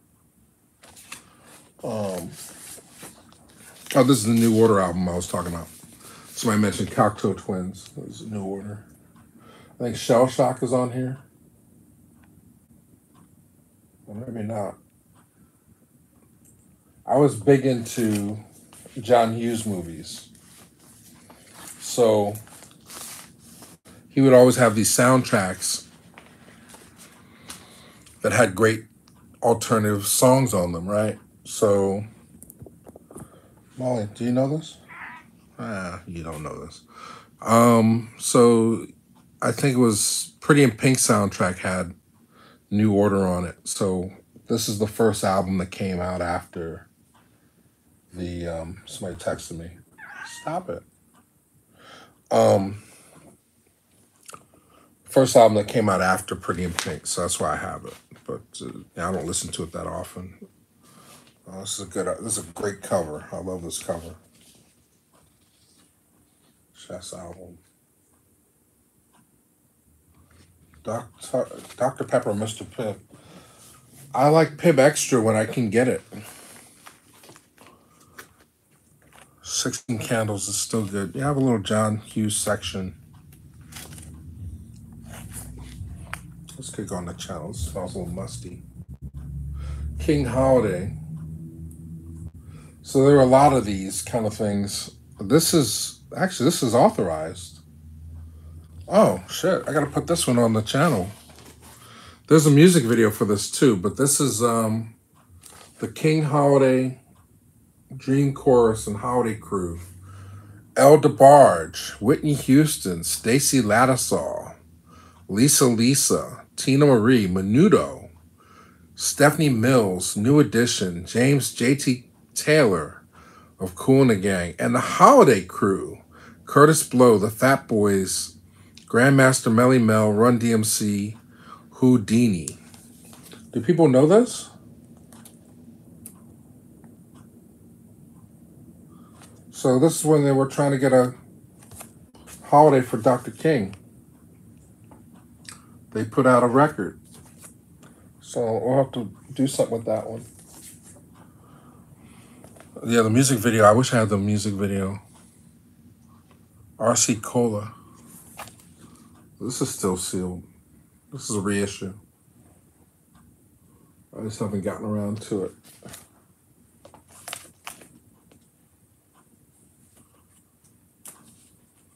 Um, oh, this is the New Order album I was talking about. Somebody mentioned Cocteau Twins. This is New Order. I think Shell Shock is on here. Or maybe not. I was big into John Hughes movies. So he would always have these soundtracks that had great alternative songs on them, right? So, Molly, do you know this? Ah, you don't know this. Um, so I think it was Pretty in Pink soundtrack had New Order on it. So this is the first album that came out after the um somebody texted me. Stop it. Um first album that came out after Pretty in Pink, so that's why I have it. But uh, I don't listen to it that often. Uh, this is a good. This is a great cover. I love this cover. Chess album. Doctor Dr Pepper, Mr. Pibb. I like Pibb Extra when I can get it. Sixteen Candles is still good. You have a little John Hughes section. Go on the channel. It smells a little musty. King Holiday. So there are a lot of these kind of things. This is actually this is authorized. Oh shit! I gotta put this one on the channel. There's a music video for this too, but this is um the King Holiday Dream Chorus and Holiday Crew. El DeBarge, Whitney Houston, Stacy Lattisaw, Lisa Lisa, Teena Marie, Menudo, Stephanie Mills, New Edition, James JT Taylor of Kool and the Gang, and the Holiday Crew, Kurtis Blow, the Fat Boys, Grandmaster Melle Mel, Run DMC, Whodini. Do people know this? So this is when they were trying to get a holiday for Dr. King. They put out a record. So we'll have to do something with that one. Yeah, the music video. I wish I had the music video. RC Cola. This is still sealed. This is a reissue. I just haven't gotten around to it.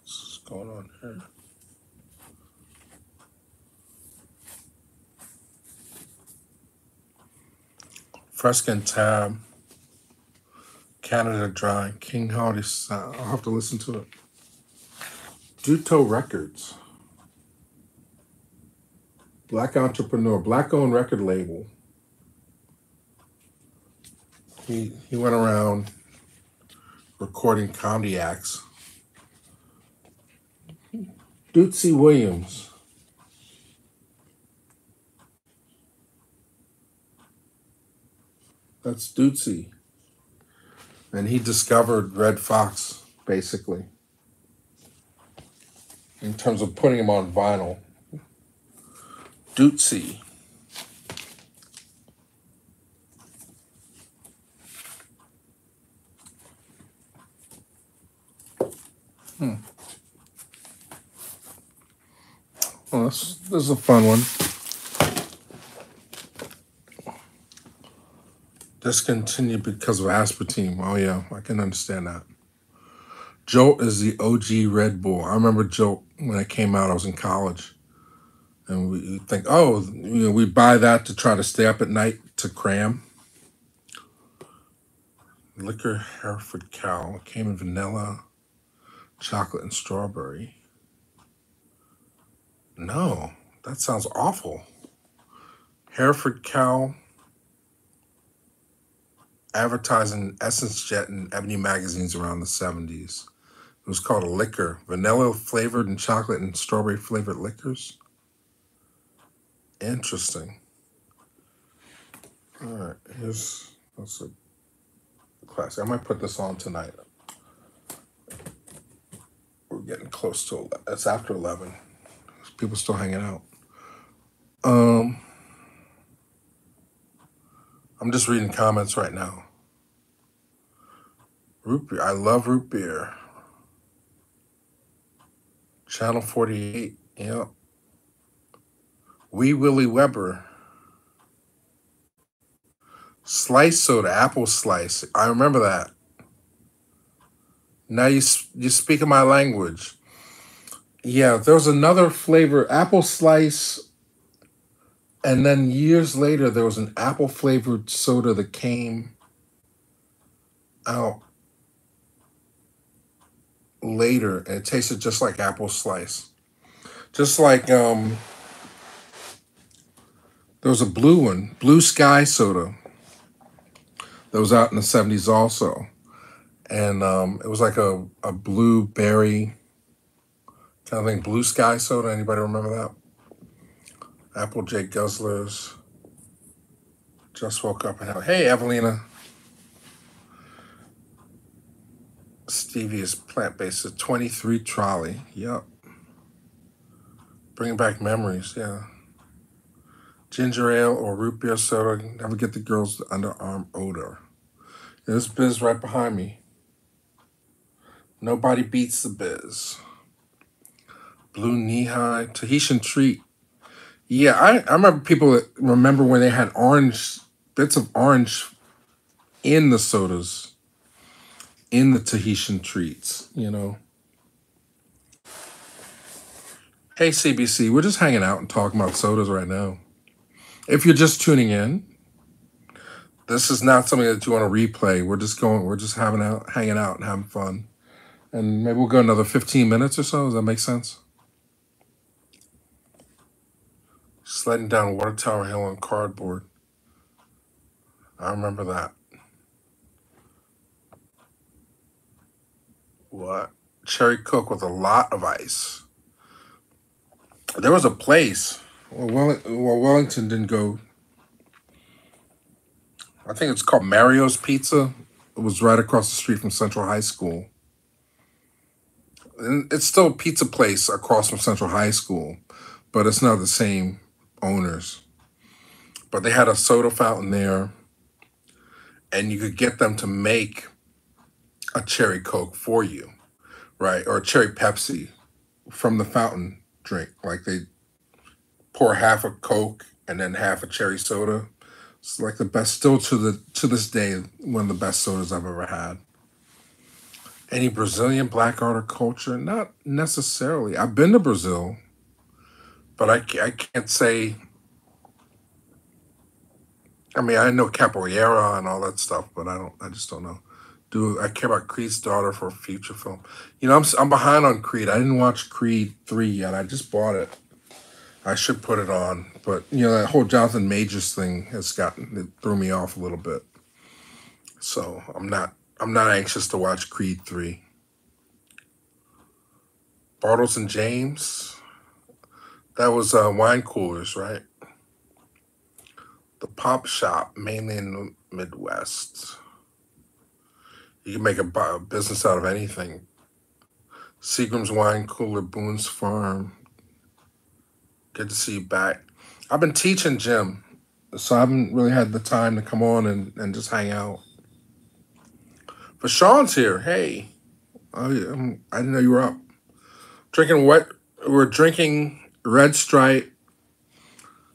What's going on here? And Tab, Canada Dry, King Hardy. Sound. I'll have to listen to it. Dooto Records, Black Entrepreneur, Black owned record label. He he went around recording comedy acts. Dootsie Williams. That's Dootsie. And he discovered Redd Foxx, basically, in terms of putting him on vinyl. Dootsie. Hmm. Well, this, this is a fun one. Discontinued because of aspartame. Oh yeah, I can understand that. Jolt is the OG Red Bull. I remember Jolt when it came out. I was in college, and we think, oh, you know, we buy that to try to stay up at night to cram. Liquor Hereford Cow came in vanilla, chocolate, and strawberry. No, that sounds awful. Hereford Cow advertising Essence Jet and Ebony magazines around the 70s. It was called a liquor, vanilla flavored and chocolate and strawberry flavored liquors. Interesting. All right, here's that's a classic. I might put this on tonight. We're getting close to 11. It's after 11. People still hanging out. Um, I'm just reading comments right now. Root beer. I love root beer. Channel 48. Yep. Wee Willie Webber. Slice soda, apple slice. I remember that. Now you you speak in my language. Yeah, there was another flavor, apple slice, and then years later there was an apple flavored soda that came out later, and it tasted just like apple slice. Just like um, there was a blue one, Blue Sky soda, that was out in the '70s also, and um, it was like a a blueberry kind of thing. Blue Sky soda. Anybody remember that? Applejack Guzzlers. Just woke up and have. Hey, Evelina. Stevia is plant based. A 23 trolley. Yep. Bringing back memories. Yeah. Ginger ale or root beer soda. Never get the girls' underarm odor. This Biz right behind me. Nobody beats the Biz. Blue Nehi. Tahitian treat. Yeah, I, I remember people remember when they had orange bits of orange in the sodas, in the Tahitian treats, you know. Hey CBC, we're just hanging out and talking about sodas right now. If you're just tuning in, this is not something that you want to replay. We're just going, we're just having out, hanging out and having fun. And maybe we'll go another 15 minutes or so. Does that make sense? Sledding down Water Tower Hill on cardboard. I remember that. What? Cherry Coke with a lot of ice. There was a place. Well, Welling- well, Wellington didn't go. I think it's called Mario's Pizza. It was right across the street from Central High School. And it's still a pizza place across from Central High School, but it's not the same owners. But they had a soda fountain there, and you could get them to make a cherry Coke for you, right? Or a cherry Pepsi from the fountain drink. Like they pour half a Coke and then half a cherry soda. It's like the best, still to the to this day, one of the best sodas I've ever had. Any Brazilian black art or culture? Not necessarily. I've been to Brazil, but I, I can't say. I mean, I know capoeira and all that stuff, but I don't. I just don't know. Do I care about Creed's daughter for a feature film? You know, I'm I'm behind on Creed. I didn't watch Creed three yet. I just bought it. I should put it on, but you know that whole Jonathan Majors thing has gotten it threw me off a little bit. So I'm not I'm not anxious to watch Creed three. Bartles and James. That was uh, wine coolers, right? The pop shop, mainly in the Midwest. You can make a bu- business out of anything. Seagram's Wine Cooler, Boone's Farm. Good to see you back. I've been teaching gym, so I haven't really had the time to come on and, and just hang out. But Sean's here. Hey, Oh, yeah, um, I didn't know you were up. Drinking what? We're drinking Red Stripe.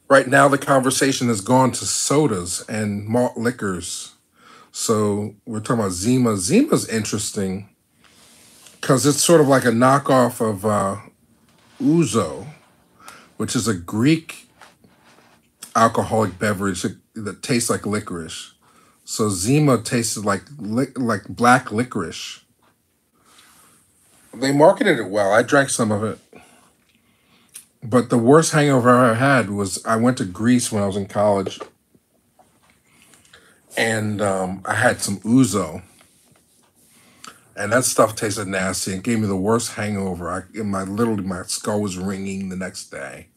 Right now, the conversation has gone to sodas and malt liquors. So we're talking about Zima. Zima's interesting because it's sort of like a knockoff of uh, Ouzo, which is a Greek alcoholic beverage that, tastes like licorice. So Zima tasted like li- like black licorice. They marketed it well. I drank some of it. But the worst hangover I ever had was I went to Greece when I was in college, and um, I had some ouzo, and that stuff tasted nasty and gave me the worst hangover. I, in my literally my skull was ringing the next day.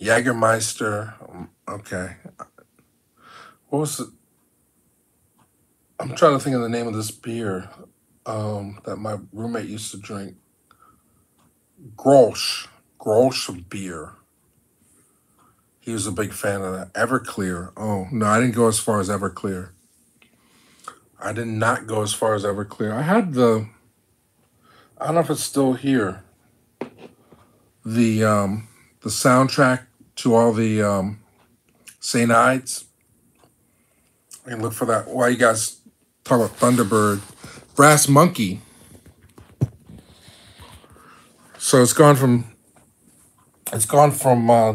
Jägermeister, um, okay. What was it? I'm trying to think of the name of this beer um, that my roommate used to drink. Grolsch, Grolsch beer. He was a big fan of that. Everclear. Oh no, I didn't go as far as Everclear. I did not go as far as Everclear. I had the. I don't know if it's still here. The um, the soundtrack to all the um, Saint Ides. I can look for that. While you guys talk about Thunderbird, Brass Monkey. So it's gone from it's gone from uh,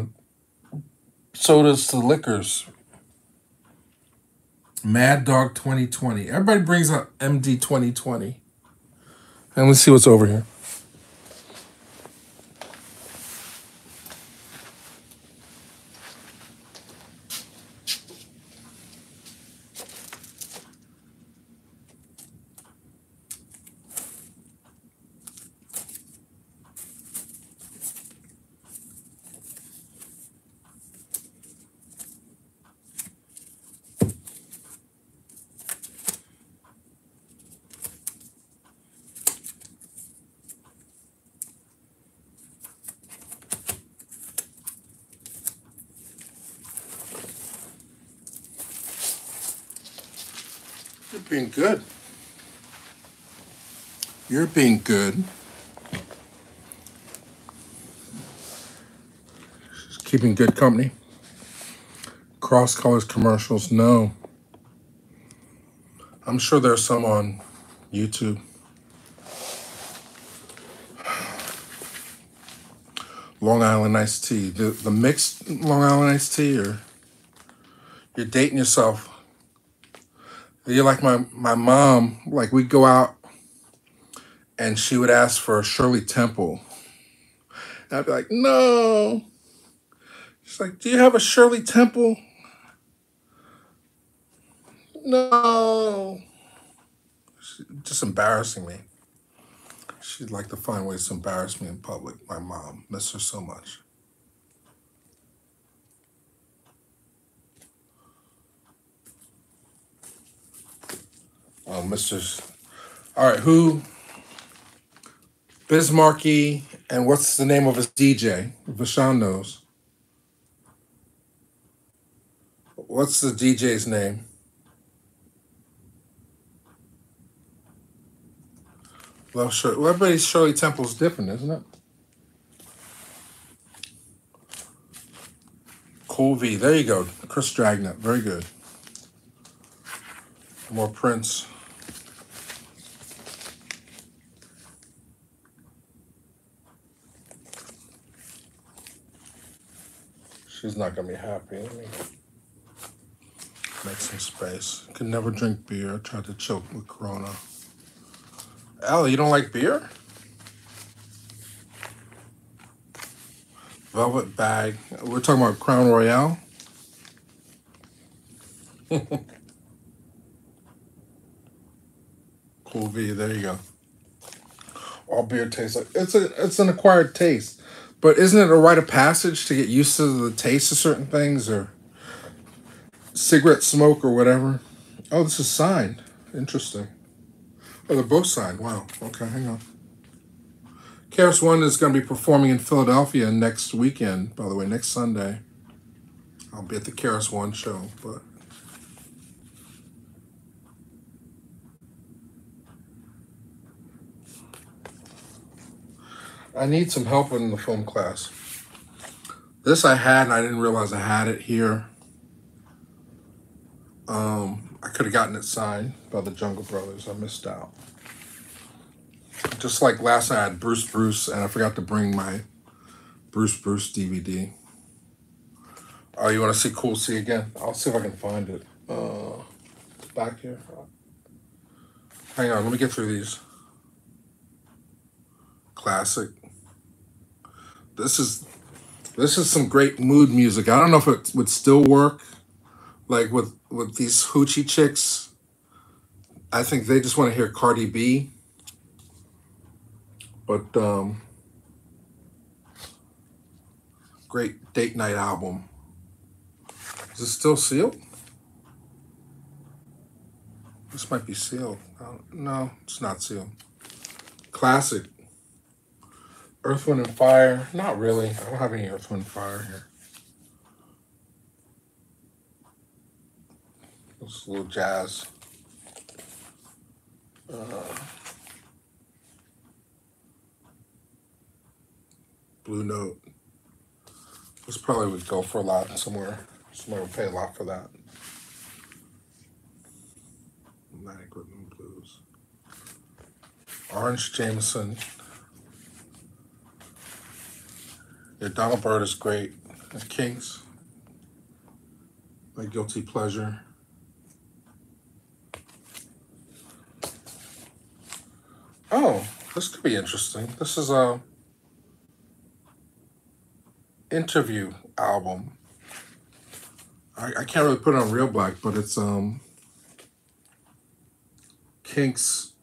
sodas to liquors. Mad Dog 2020. Everybody brings up MD 2020. And let's see what's over here. You're good. You're being good. Keeping good company. Cross colors commercials. No. I'm sure there's some on YouTube. Long Island iced tea. The the mixed Long Island iced tea or you're dating yourself. You're like my my mom, like we'd go out and she would ask for a Shirley Temple. And I'd be like, no. She's like, do you have a Shirley Temple? No. She, just embarrassing me. She'd like to find ways to embarrass me in public. My mom. Miss her so much. Uh, oh, Mr. All right, who? Biz Markie, and what's the name of his DJ? Vashan knows. What's the DJ's name? Well, sure. Well, everybody's Shirley Temple's different, isn't it? Cool V. There you go. Chris Dragnet. Very good. More Prince. She's not gonna be happy. Let me make some space. Could never drink beer. Tried to choke with Corona. Allie, you don't like beer? Velvet bag. We're talking about Crown Royal. <laughs> Cool V. There you go. All beer tastes like it's a it's an acquired taste. But isn't it a rite of passage to get used to the taste of certain things or cigarette smoke or whatever? Oh, this is signed. Interesting. Oh, they're both signed. Wow. Okay, hang on. KRS One is going to be performing in Philadelphia next weekend. By the way, next Sunday. I'll be at the KRS One show. But I need some help in the film class. This I had, and I didn't realize I had it here. Um, I could have gotten it signed by the Jungle Brothers. I missed out. Just like last night, I had Bruce Bruce, and I forgot to bring my Bruce Bruce DVD. Oh, you want to see Cool C again? I'll see if I can find it. Uh, back here. Hang on, let me get through these. Classic. This is this is some great mood music. I don't know if it would still work, like with with these hoochie chicks. I think they just want to hear Cardi B. But um, great date night album. Is it still sealed? This might be sealed. No, it's not sealed. Classic. Earth, Wind, and Fire. Not really. I don't have any Earth, Wind, Fire here. It's a little jazz. Uh, Blue Note. This probably would go for a lot somewhere. Somebody would pay a lot for that. Atlantic Rhythm Blues. Orange Jameson. Yeah, Donald Byrd is great. The Kinks. My guilty pleasure. Oh, this could be interesting. This is a interview album. I, I can't really put it on Reelblack, but it's um Kinks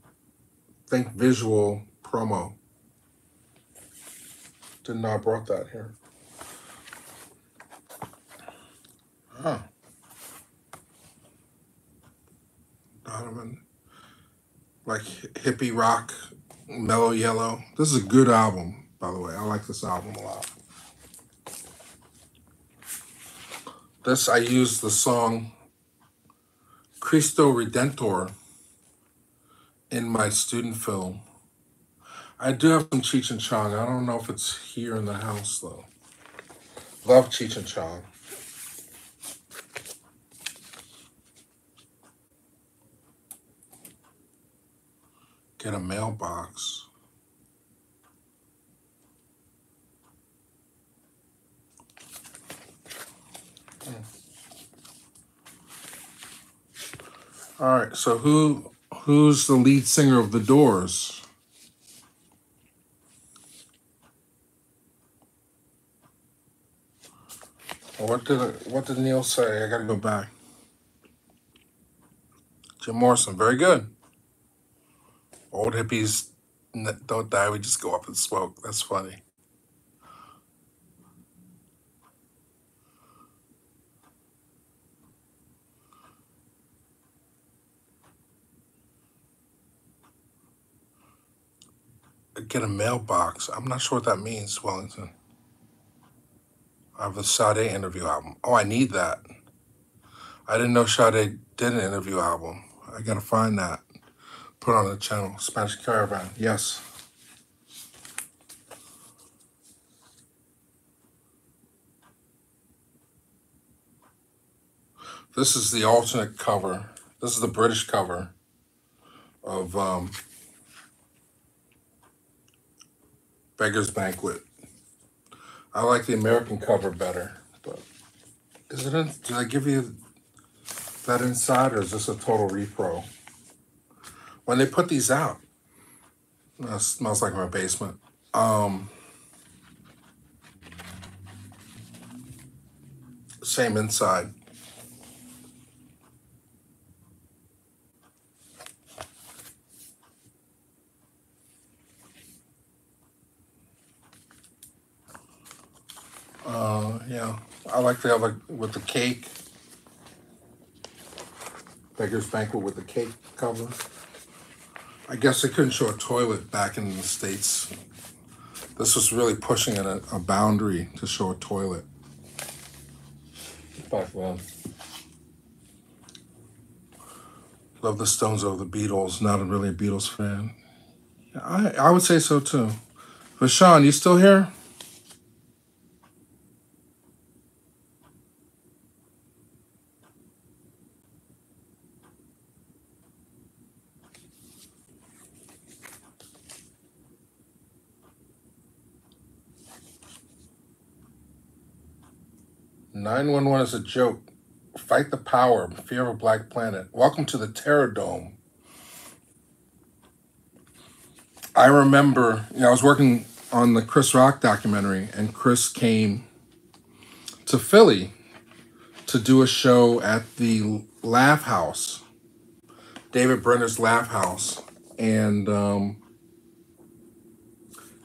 Think Visual promo. Didn't I brought that here. Oh, Donovan. Like hippie rock, mellow yellow. This is a good album, by the way. I like this album a lot. This I used the song Cristo Redentor in my student film. I do have some Cheech and Chong. I don't know if it's here in the house though. Love Cheech and Chong. Get a mailbox. Hmm. All right. So who who's the lead singer of the Doors? What did what did Neil say? I gotta go back. Jim Morrison. Very good. Old hippies don't die. We just go up and smoke. That's funny. Get a mailbox. I'm not sure what that means, Wellington. I have a Sade interview album. Oh, I need that. I didn't know Sade did an interview album. I gotta find that. Put on the channel. Spanish Caravan. Yes. This is the alternate cover. This is the British cover of um, Beggar's Banquet. I like the American cover better. But is it in, did I give you that inside or is this a total repro? When they put these out, that smells like my basement. Um, same inside. Uh, yeah. I like the other with the cake. Beggar's Banquet with the cake cover. I guess they couldn't show a toilet back in the States. This was really pushing a, a boundary to show a toilet back then. Love the Stones over the Beatles. Not a really a Beatles fan. I, I would say so too. Rashawn, you still here? 911 is a joke. Fight the power. Fear of a black planet. Welcome to the Terror Dome. I remember, you know, I was working on the Chris Rock documentary, and Chris came to Philly to do a show at the Laff House, David Brenner's Laff House. And um,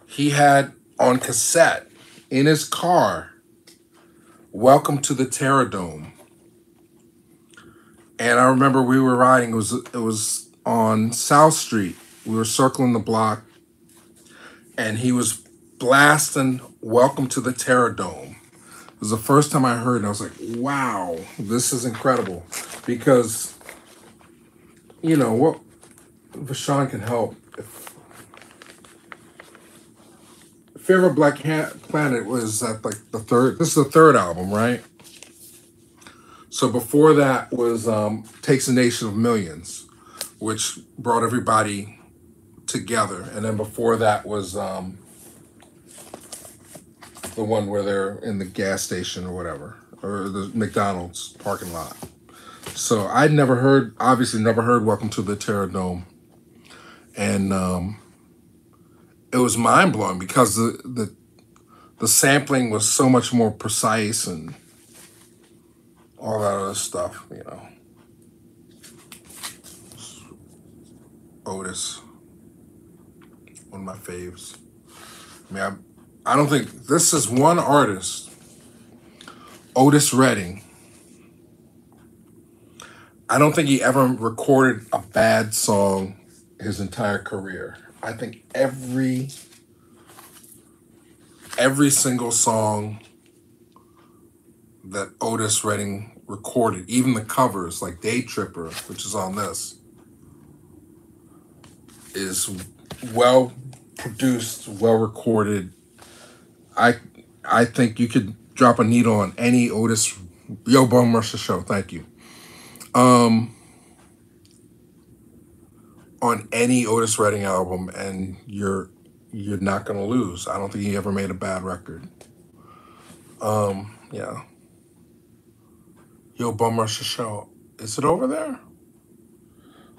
he had on cassette in his car, Welcome to the Terror Dome. And I remember we were riding, it was it was on South Street. We were circling the block and he was blasting Welcome to the Terror Dome. It was the first time I heard it. I was like, wow, this is incredible. Because, you know, what Vashawn can help. If A Black Planet was like the third, this is the third album, right? So before that was um, Takes a Nation of Millions, which brought everybody together. And then before that was um, the one where they're in the gas station or whatever, or the McDonald's parking lot. So I'd never heard, obviously never heard Welcome to the Terror Dome. And um, it was mind blowing because the, the the sampling was so much more precise and all that other stuff, you know. Otis, one of my faves. I mean, I, I don't think this is one artist, Otis Redding. I don't think he ever recorded a bad song his entire career. I think every every single song that Otis Redding recorded, even the covers like Day Tripper, which is on this, is well produced, well recorded. I I think you could drop a needle on any Otis Yo Bum Rush the Show. Thank you. Um, on any Otis Redding album, and you're you're not gonna lose. I don't think he ever made a bad record. Um, yeah. Yo Bum Rush the Show. Is it over there?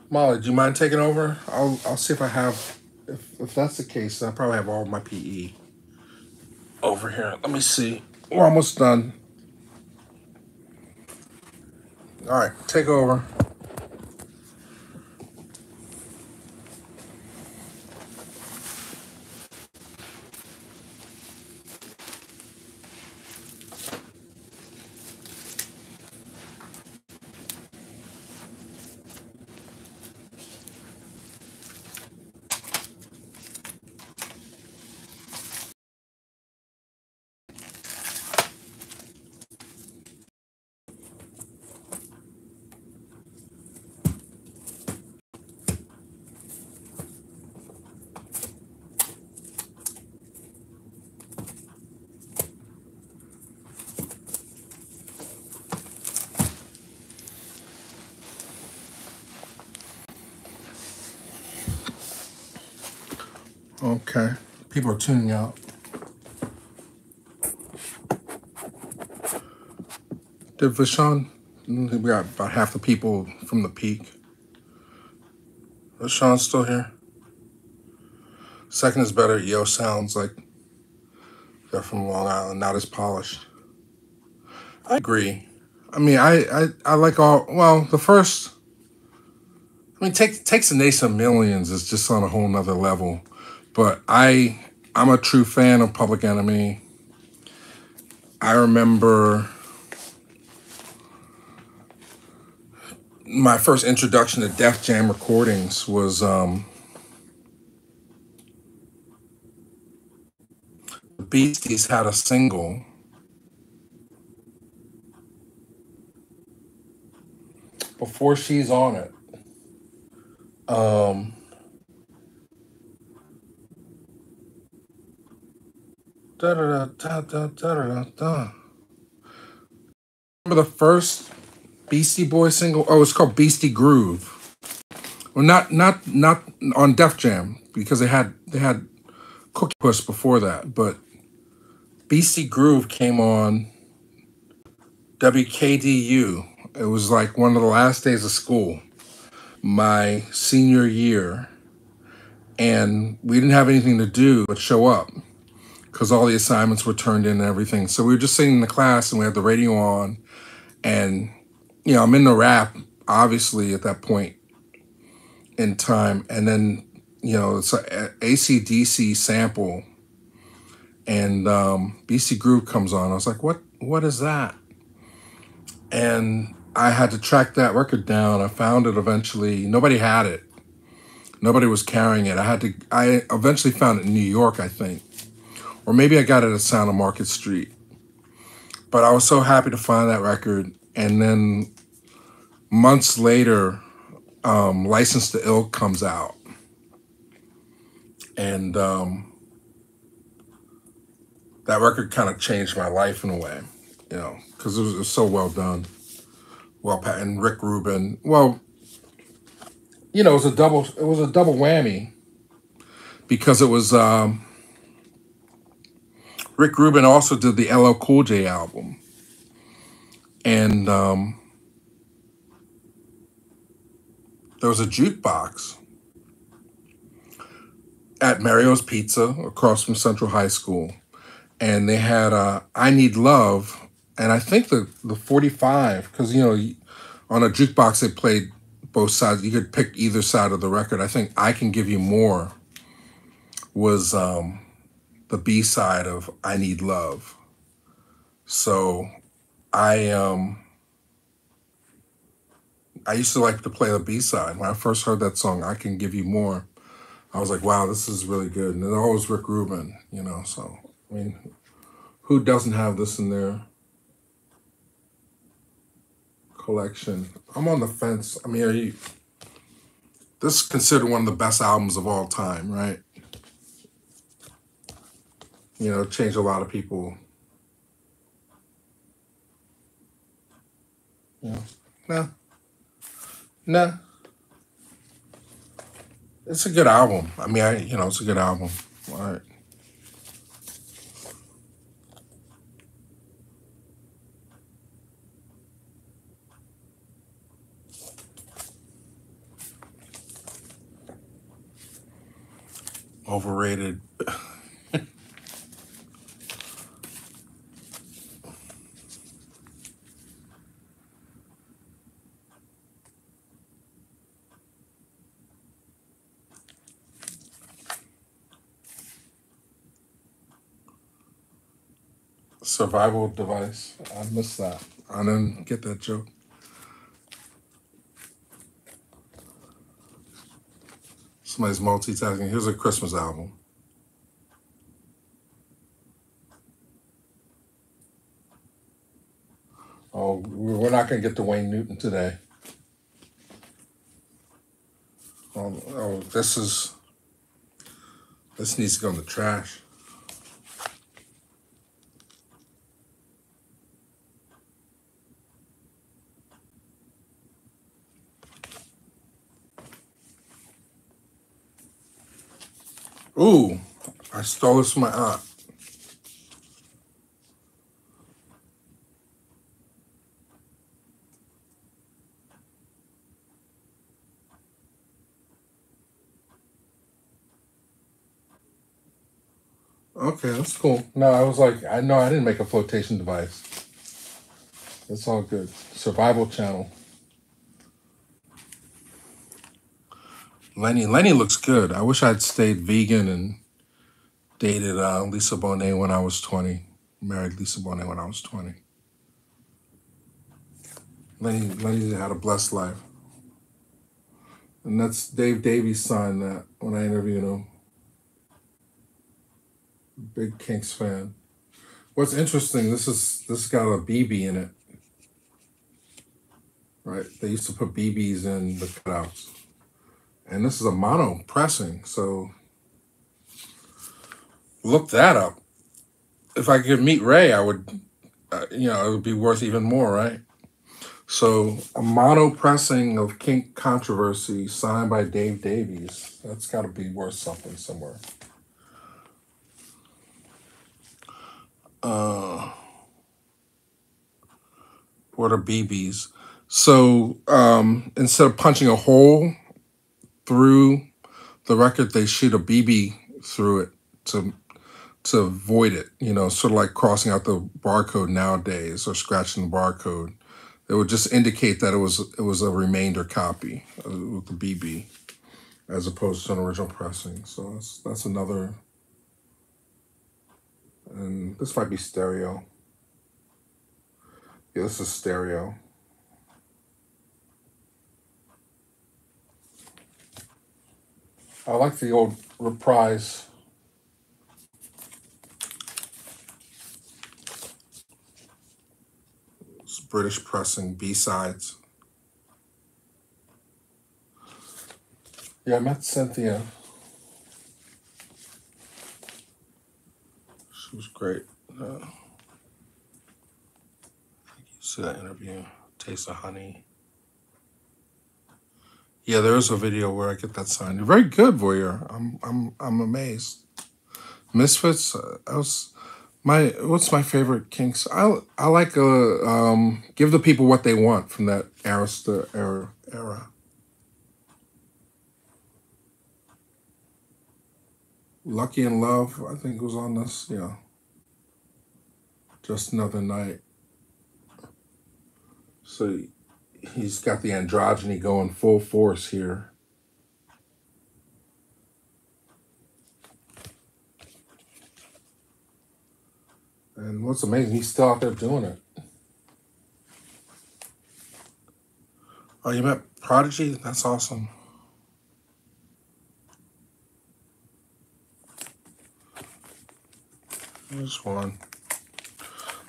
Molly, do you mind taking over? I'll I'll see if I have if if that's the case, I probably have all my PE over here. Let me see. We're almost done. All right, take over. Okay. People are tuning out. Did Vashawn? We got about half the people from the peak. Vashawn still here? Second is better. Yo sounds like they're from Long Island, not as polished. I agree. I mean, I I, I like all. Well, the first. I mean, take takes a of millions is just on a whole nother level. But I I'm a true fan of Public Enemy. I remember my first introduction to Def Jam recordings was um, the Beasties had a single before she's on it. Um, Remember the first Beastie Boy single? Oh, it's called Beastie Groove. Well, not not not on Def Jam because they had they had Cooky Puss before that, but Beastie Groove came on WKDU. It was like one of the last days of school, my senior year, and we didn't have anything to do but show up because all the assignments were turned in and everything. So we were just sitting in the class and we had the radio on, and you know I'm in the rap obviously at that point in time, and then you know it's a ACDC sample, and um, Beastie Groove comes on. I was like, what What is that? And I had to track that record down. I found it eventually. Nobody had it. Nobody was carrying it. I had to. I eventually found it in New York, I think, or maybe I got it at Sound of Market Street. But I was so happy to find that record, and then months later, um, License to Ill comes out, and um, that record kind of changed my life in a way, you know, because it, was it was so well done, well, pa- and Rick Rubin. Well, you know, it was a double. It was a double whammy because it was um, Rick Rubin also did the LL Cool J album, and um, there was a jukebox at Mario's Pizza across from Central High School, and they had uh, "I Need Love," and I think the the forty five because you know on a jukebox they played both sides. You could pick either side of the record. I think "I Can Give You More" was um, the B side of "I Need Love." So I um I used to like to play the B side when I first heard that song. "I Can Give You More." I was like, wow, this is really good. And it always Rick Rubin, you know. So I mean, who doesn't have this in their collection? I'm on the fence. I mean, are you, this is considered one of the best albums of all time, right? You know, changed a lot of people. Yeah. Nah, nah. It's a good album. I mean, I you know, it's a good album. All right. Overrated. <laughs> Survival device. I missed that. I didn't get that joke. Somebody's multitasking. Here's a Christmas album. Oh, we- we're not gonna get to Wayne Newton today. Oh, oh, this is this needs to go in the trash. Ooh, I stole this from my aunt. Okay, that's cool. No, I was like, I know I didn't make a flotation device. It's all good. Survival channel. Lenny, Lenny looks good. I wish I'd stayed vegan and dated uh, Lisa Bonet when I was 20. Married Lisa Bonet when I was 20. Lenny, Lenny had a blessed life. And that's Dave Davies son that when I interviewed him. Big Kinks fan. What's interesting, this is this got a BB in it, right? They used to put BBs in the cutouts. And this is a mono pressing, so look that up. if I could meet Ray, I would, uh, you know, it would be worth even more, right? So a mono pressing of Kink Kontroversy signed by Dave Davies. That's got to be worth something somewhere. Uh, what are BBs? So um, instead of punching a hole through the record, they shoot a BB through it to to avoid it. You know, sort of like crossing out the barcode nowadays or scratching the barcode. It would just indicate that it was it was a remainder copy with the BB as opposed to an original pressing. So that's that's another. And this might be stereo. Yeah, this is stereo. I like the old reprise. It's British pressing B sides. Yeah, I met Cynthia. She was great. Uh, you see that interview? Taste of Honey. Yeah, there is a video where I get that signed. You're very good, Voyeur. I'm I'm I'm amazed. Misfits. Uh, I was my what's my favorite Kinks? I I like uh um give the people what they want from that Arista era era. Lucky in Love, I think was on this. Yeah, just another night. So he's got the androgyny going full force here. And what's amazing, he's still out there doing it. Oh, you met Prodigy? That's awesome. There's one.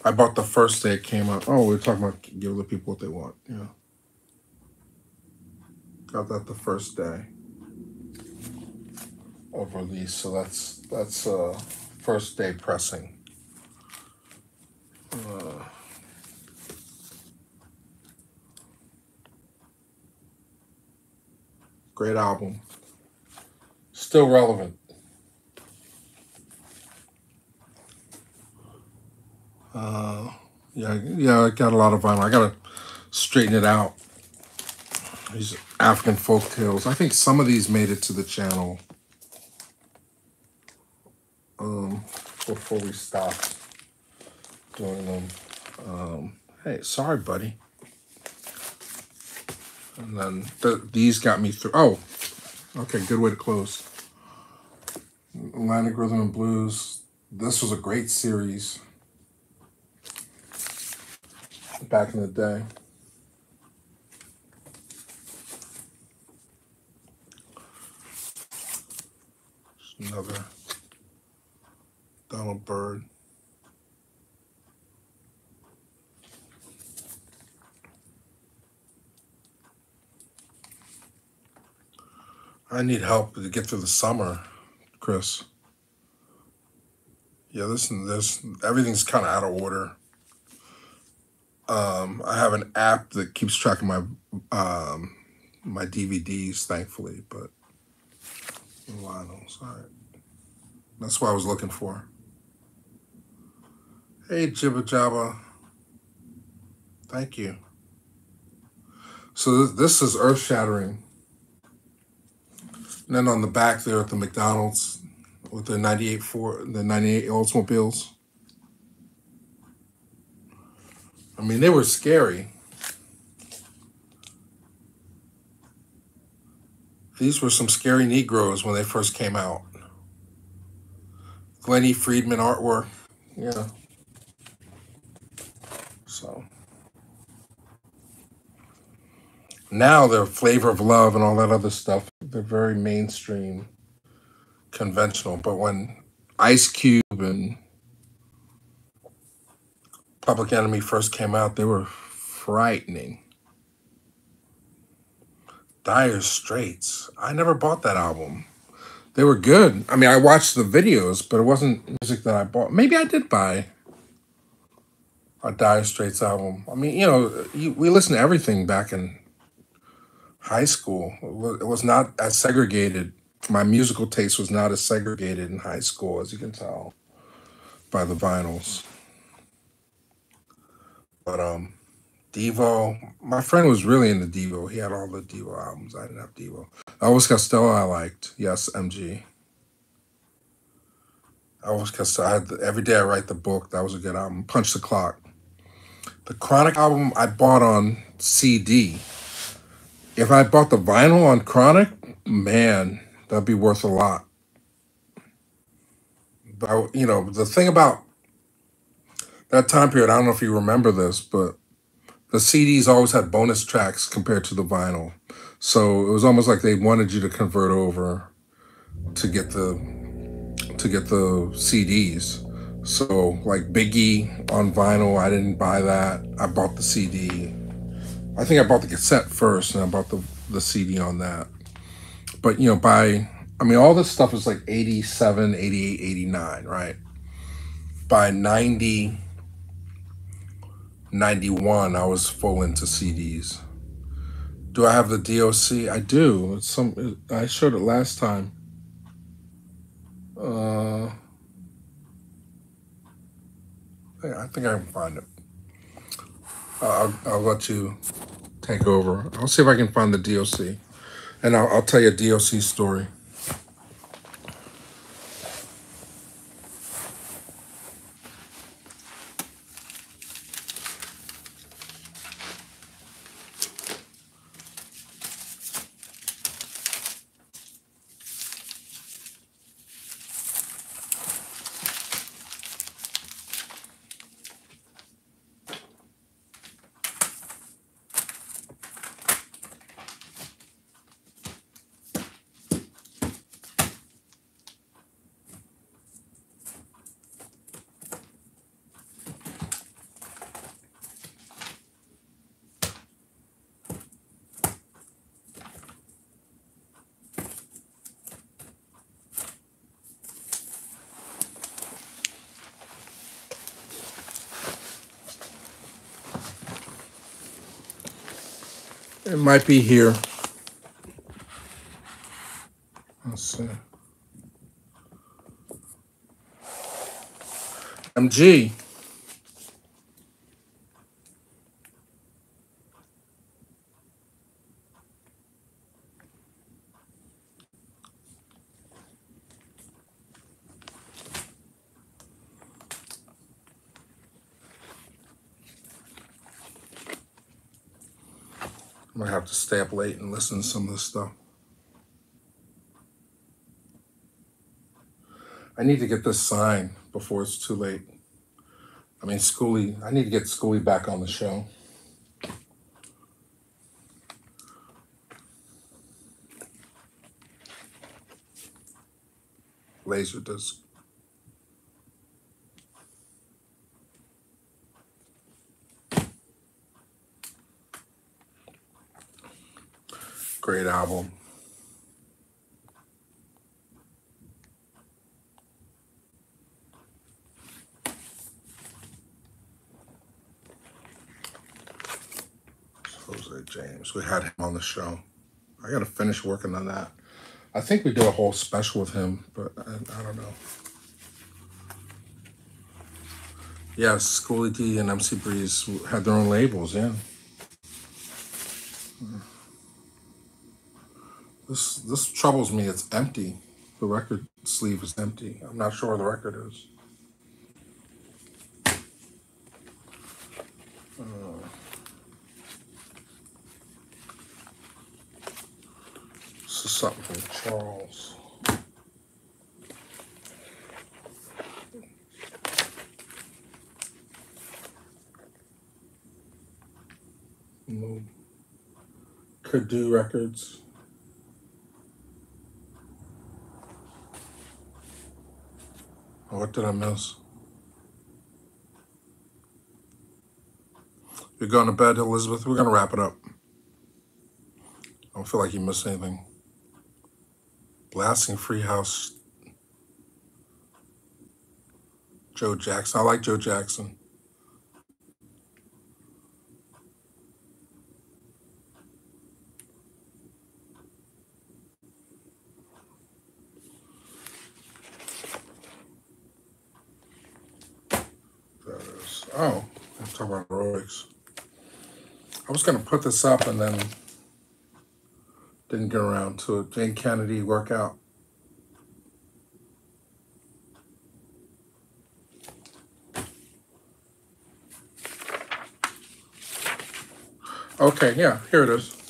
I bought the first day it came out. Oh, we are talking about give the people what they want. Yeah. Got that the first day of release. So that's that's uh first day pressing. Uh, great album. Still relevant. Uh, yeah, yeah, I got a lot of vinyl. I gotta straighten it out. African folk tales. I think some of these made it to the channel um, before we stopped doing them. Um, hey, sorry, buddy. And then th these got me through. Oh, okay, good way to close. Atlantic Rhythm and Blues. This was a great series back in the day. Another Donald Byrd. I need help to get through the summer, Chris. Yeah, listen, this everything's kind of out of order. Um, I have an app that keeps track of my um, my DVDs, thankfully, but vinyls. All right. That's what I was looking for. Hey, Jibba Jabba. Thank you. So this, is earth shattering. And then on the back there at the McDonald's with the 98 four the 98 Oldsmobiles. I mean, they were scary. These were some scary Negroes when they first came out. Glennie Friedman artwork. Yeah. So now they're flavor of love and all that other stuff. They're very mainstream, conventional. But when Ice Cube and Public Enemy first came out, they were frightening. Dire Straits. I never bought that album. They were good. I mean, I watched the videos, but it wasn't music that I bought. Maybe I did buy a Dire Straits album. I mean, you know, you, we listened to everything back in high school. It was, it was not as segregated. My musical taste was not as segregated in high school, as you can tell by the vinyls. But um, Devo, my friend was really into Devo. He had all the Devo albums. I didn't have Devo. Elvis Costello, I liked. Yes, MG. Elvis Costello. I had the, every day I write the book. That was a good album. Punch the Clock. The Chronic album I bought on CD. If I bought the vinyl on Chronic, man, that'd be worth a lot. But you know, the thing about that time period, I don't know if you remember this, but the CDs always had bonus tracks compared to the vinyl. So it was almost like they wanted you to convert over to get the to get the CDs. So like Biggie on vinyl, I didn't buy that. I bought the CD. I think I bought the cassette first and I bought the, the CD on that. But you know, by I mean all this stuff is like 87, 88, 89, right? By 90, 91, I was full into CDs. Do I have the DOC? I do. It's some I showed it last time. Uh I think I can find it. Uh, I'll, I'll let you take over. I'll see if I can find the DOC, and I'll, I'll tell you a DOC story. It might be here. Let's see. MG. I might have to stay up late and listen to some of this stuff. I need to get this signed before it's too late. I mean, Schoolie, I need to get Schoolie back on the show. Laserdisc. Great album. Jose James. We had him on the show. I got to finish working on that. I think we did a whole special with him, but I, I don't know. Yeah, Schoolie D and MC Breeze had their own labels. Yeah, this this troubles me. It's empty. The record sleeve is empty. I'm not sure where the record is. Uh, this is something from Charles. Do records. What did I miss? You're going to bed, Elizabeth. We're gonna wrap it up. I don't feel like you missed anything. Blasting Free House, Joe Jackson. I like Joe Jackson. That is, oh, I'm talking about aerobics. I was going to put this up and then didn't get around to it. Jayne Kennedy workout. Okay, yeah, here it is.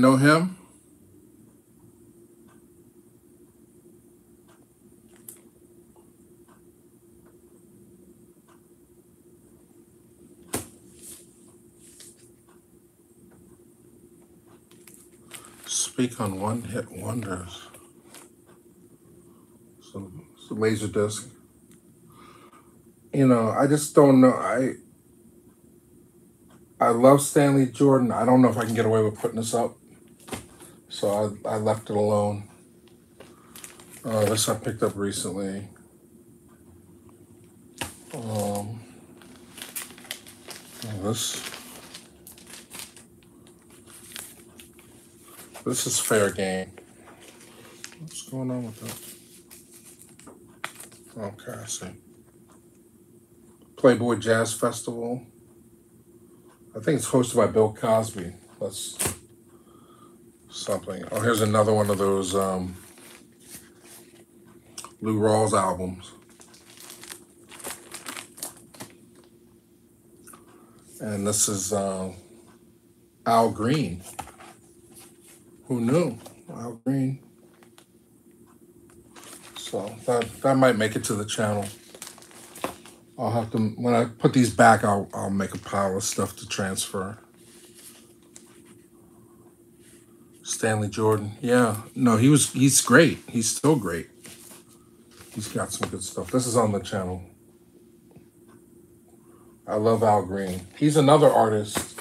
Know him? Speak on one hit wonders. So, so laser disc. You know, I just don't know. I I love Stanley Jordan. I don't know if I can get away with putting this up, so I I left it alone. Uh, this I picked up recently. Um, this this is fair game. What's going on with that? Okay, I see. Playboy Jazz Festival. I think it's hosted by Bill Cosby. That's something. Oh, here's another one of those um, Lou Rawls albums. And this is uh, Al Green. Who knew? Al Green. So that that might make it to the channel. I'll have to when I put these back. I'll I'll make a pile of stuff to transfer. Stanley Jordan. Yeah. No, he was. He's great. He's still great. He's got some good stuff. This is on the channel. I love Al Green. He's another artist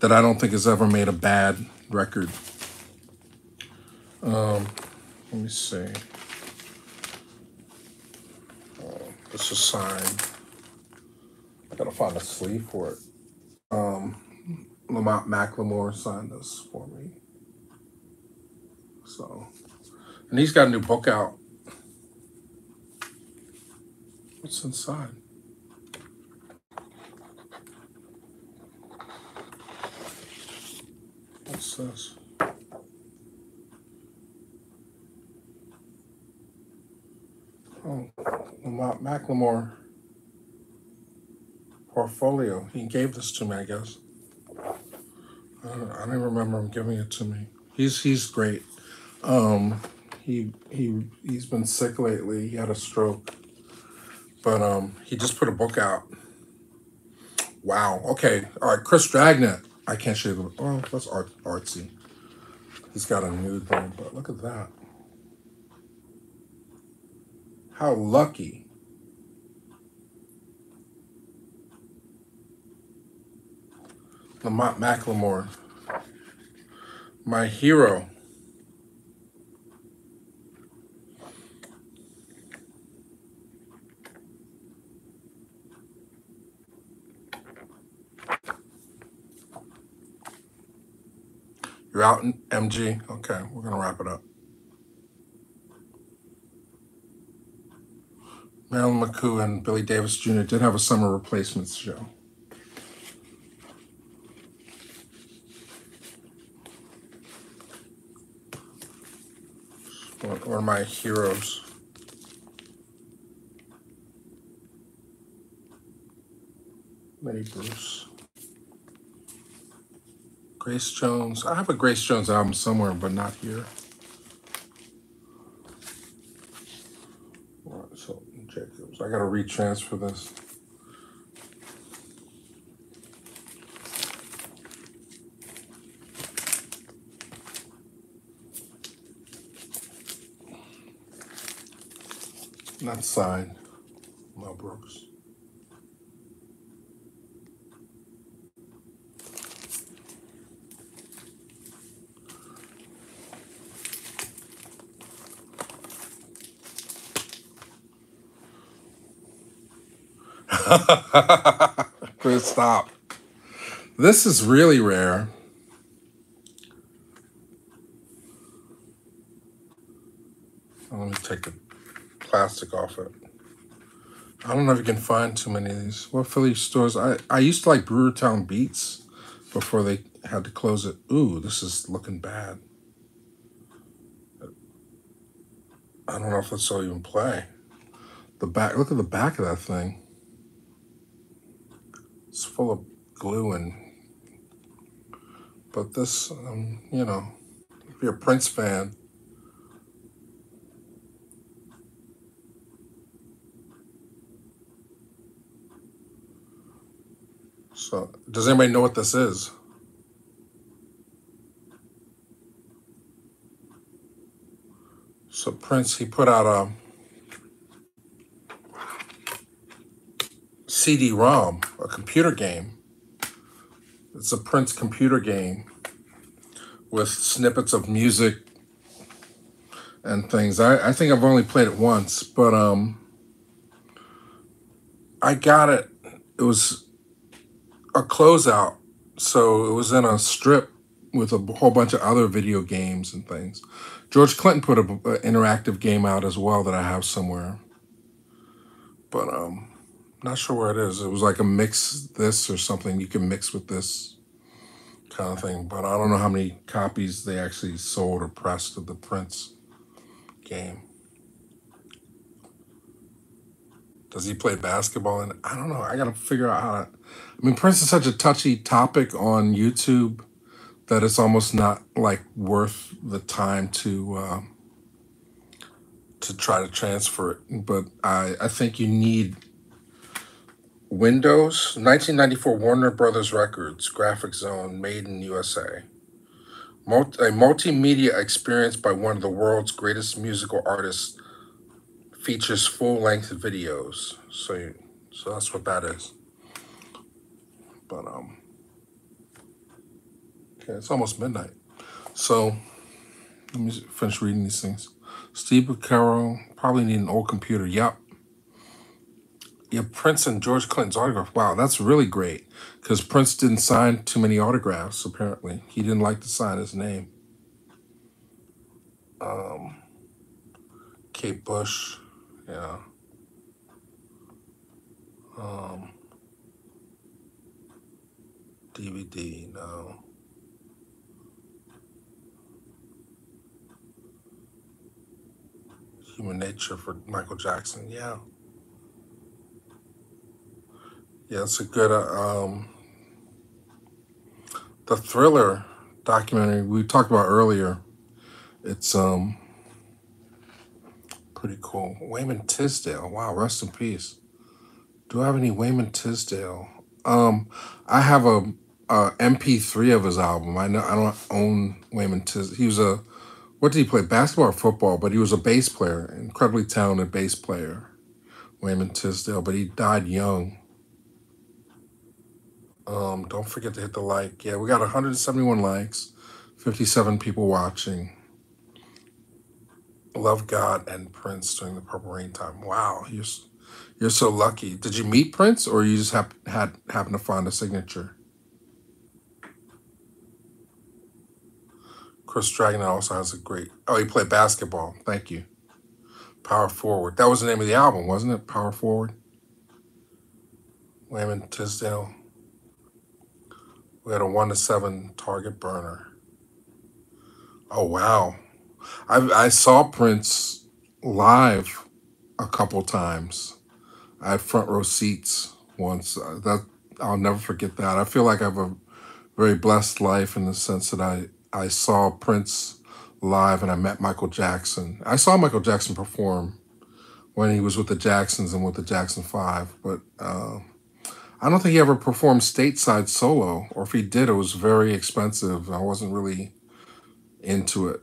that I don't think has ever made a bad record. Um, let me see. This is signed. I gotta find a sleeve for it. Um, Lamont McLemore signed this for me. So, and he's got a new book out. What's inside? What's this? Oh, Lamont McLemore portfolio. He gave this to me, I guess. I don't, I don't remember him giving it to me. He's he's great. Um, he he he's been sick lately. He had a stroke, but um, he just put a book out. Wow. Okay. All right. Chris Dragnet. I can't you the. Oh, that's art artsy. He's got a nude thing, but look at that. How lucky. Lamont McLemore, my hero. You're out MG. Okay, we're gonna wrap it up. Marilyn McCoo and Billy Davis Jr. did have a summer replacements show. One of my heroes. Lenny Bruce. Grace Jones. I have a Grace Jones album somewhere, but not here. All right, so Jacobs. I gotta retransfer this. Not signed, Mel Brooks. <laughs> Chris, stop. This is really rare. Let me take the plastic off it. I don't know if you can find too many of these. What Philly stores? I, I used to like Brewerytown Beats before they had to close it. Ooh, this is looking bad. I don't know if this will even play. The back, look at the back of that thing. It's full of glue and, but this, um, you know, if you're a Prince fan, so does anybody know what this is? So Prince, he put out a CD-ROM, a computer game. It's a Prince computer game with snippets of music and things. I, I think I've only played it once, but um, I got it. It was a closeout, so it was in a strip with a whole bunch of other video games and things. George Clinton put an interactive game out as well that I have somewhere, but um, not sure where it is. It was like a mix this or something you can mix with this kind of thing, but I don't know how many copies they actually sold or pressed of the Prince game. Does he play basketball? And I don't know. I got to figure out how to. I mean, Prince is such a touchy topic on YouTube that it's almost not like worth the time to uh, to try to transfer it. But I I think you need Windows 1994 Warner Brothers Records Graphix Zone made in USA. Multi, a multimedia experience by one of the world's greatest musical artists features full-length videos. So you, so that's what that is. But um okay, it's almost midnight. So let me finish reading these things. Steve Carroll probably need an old computer. Yep. Yeah, Prince and George Clinton's autograph. Wow, that's really great. Because Prince didn't sign too many autographs, apparently. He didn't like to sign his name. Um, Kate Bush, yeah. Um, DVD, no. Human Nature for Michael Jackson, yeah. Yeah, it's a good, uh, um, the thriller documentary we talked about earlier. It's um pretty cool. Wayman Tisdale. Wow, rest in peace. Do I have any Wayman Tisdale? Um, I have a, a MP3 of his album. I know I don't own Wayman Tisdale. He was a what did he play? Basketball or football? But he was a bass player, incredibly talented bass player. Wayman Tisdale, but he died young. Um, don't forget to hit the like. Yeah, we got 171 likes, 57 people watching. Love God and Prince during the Purple Rain time. Wow, you're you're so lucky. Did you meet Prince, or you just hap- had happen to find a signature? Chris Dragon also has a great. Oh, he played basketball. Thank you. Power Forward. That was the name of the album, wasn't it? Power Forward. Wayman Tisdale. We had a one to seven target burner. Oh wow. I I saw Prince live a couple times. I had front row seats once. Uh, That I'll never forget that. I feel like I have a very blessed life in the sense that I I saw Prince live and I met Michael Jackson. I saw Michael Jackson perform when he was with the Jacksons and with the Jackson Five, but uh, I don't think he ever performed stateside solo, or if he did, it was very expensive. I wasn't really into it.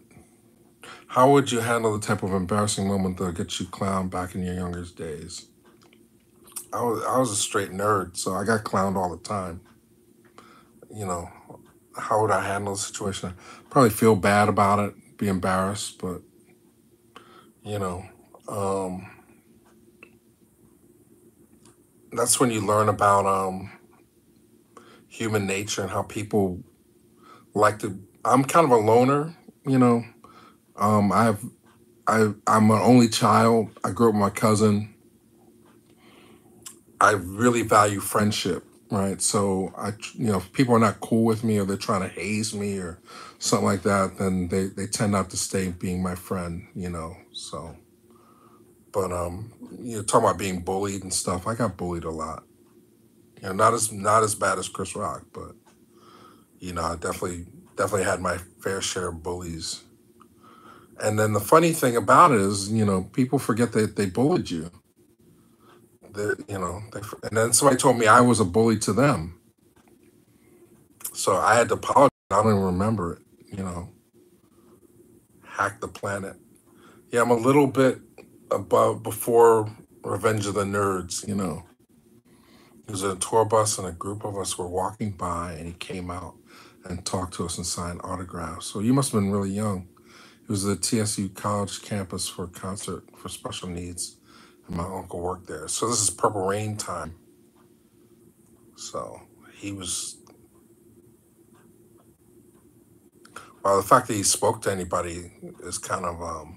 How would you handle the type of embarrassing moment that gets you clowned back in your younger days? I was I was a straight nerd, so I got clowned all the time. You know, how would I handle the situation? Probably feel bad about it, be embarrassed, but you know, um, that's when you learn about um, human nature and how people like to. I'm kind of a loner, you know. Um, I've I I'm an only child. I grew up with my cousin. I really value friendship, right? So I, you know, if people are not cool with me or they're trying to haze me or something like that, then they they tend not to stay being my friend, you know. So, but um, you know, talking about being bullied and stuff, I got bullied a lot. You know, not as not as bad as Chris Rock, but you know, I definitely definitely had my fair share of bullies. And then the funny thing about it is, you know, people forget that they bullied you. That you know, they, and then somebody told me I was a bully to them, so I had to apologize. I don't even remember it. You know, hack the planet. Yeah, I'm a little bit above before Revenge of the Nerds. You know, he was a tour bus and a group of us were walking by, and he came out and talked to us and signed autographs. So you must have been really young. It was the TSU college campus for concert for special needs, and my uncle worked there. So this is Purple Rain time. So he was. Well, the fact that he spoke to anybody is kind of um,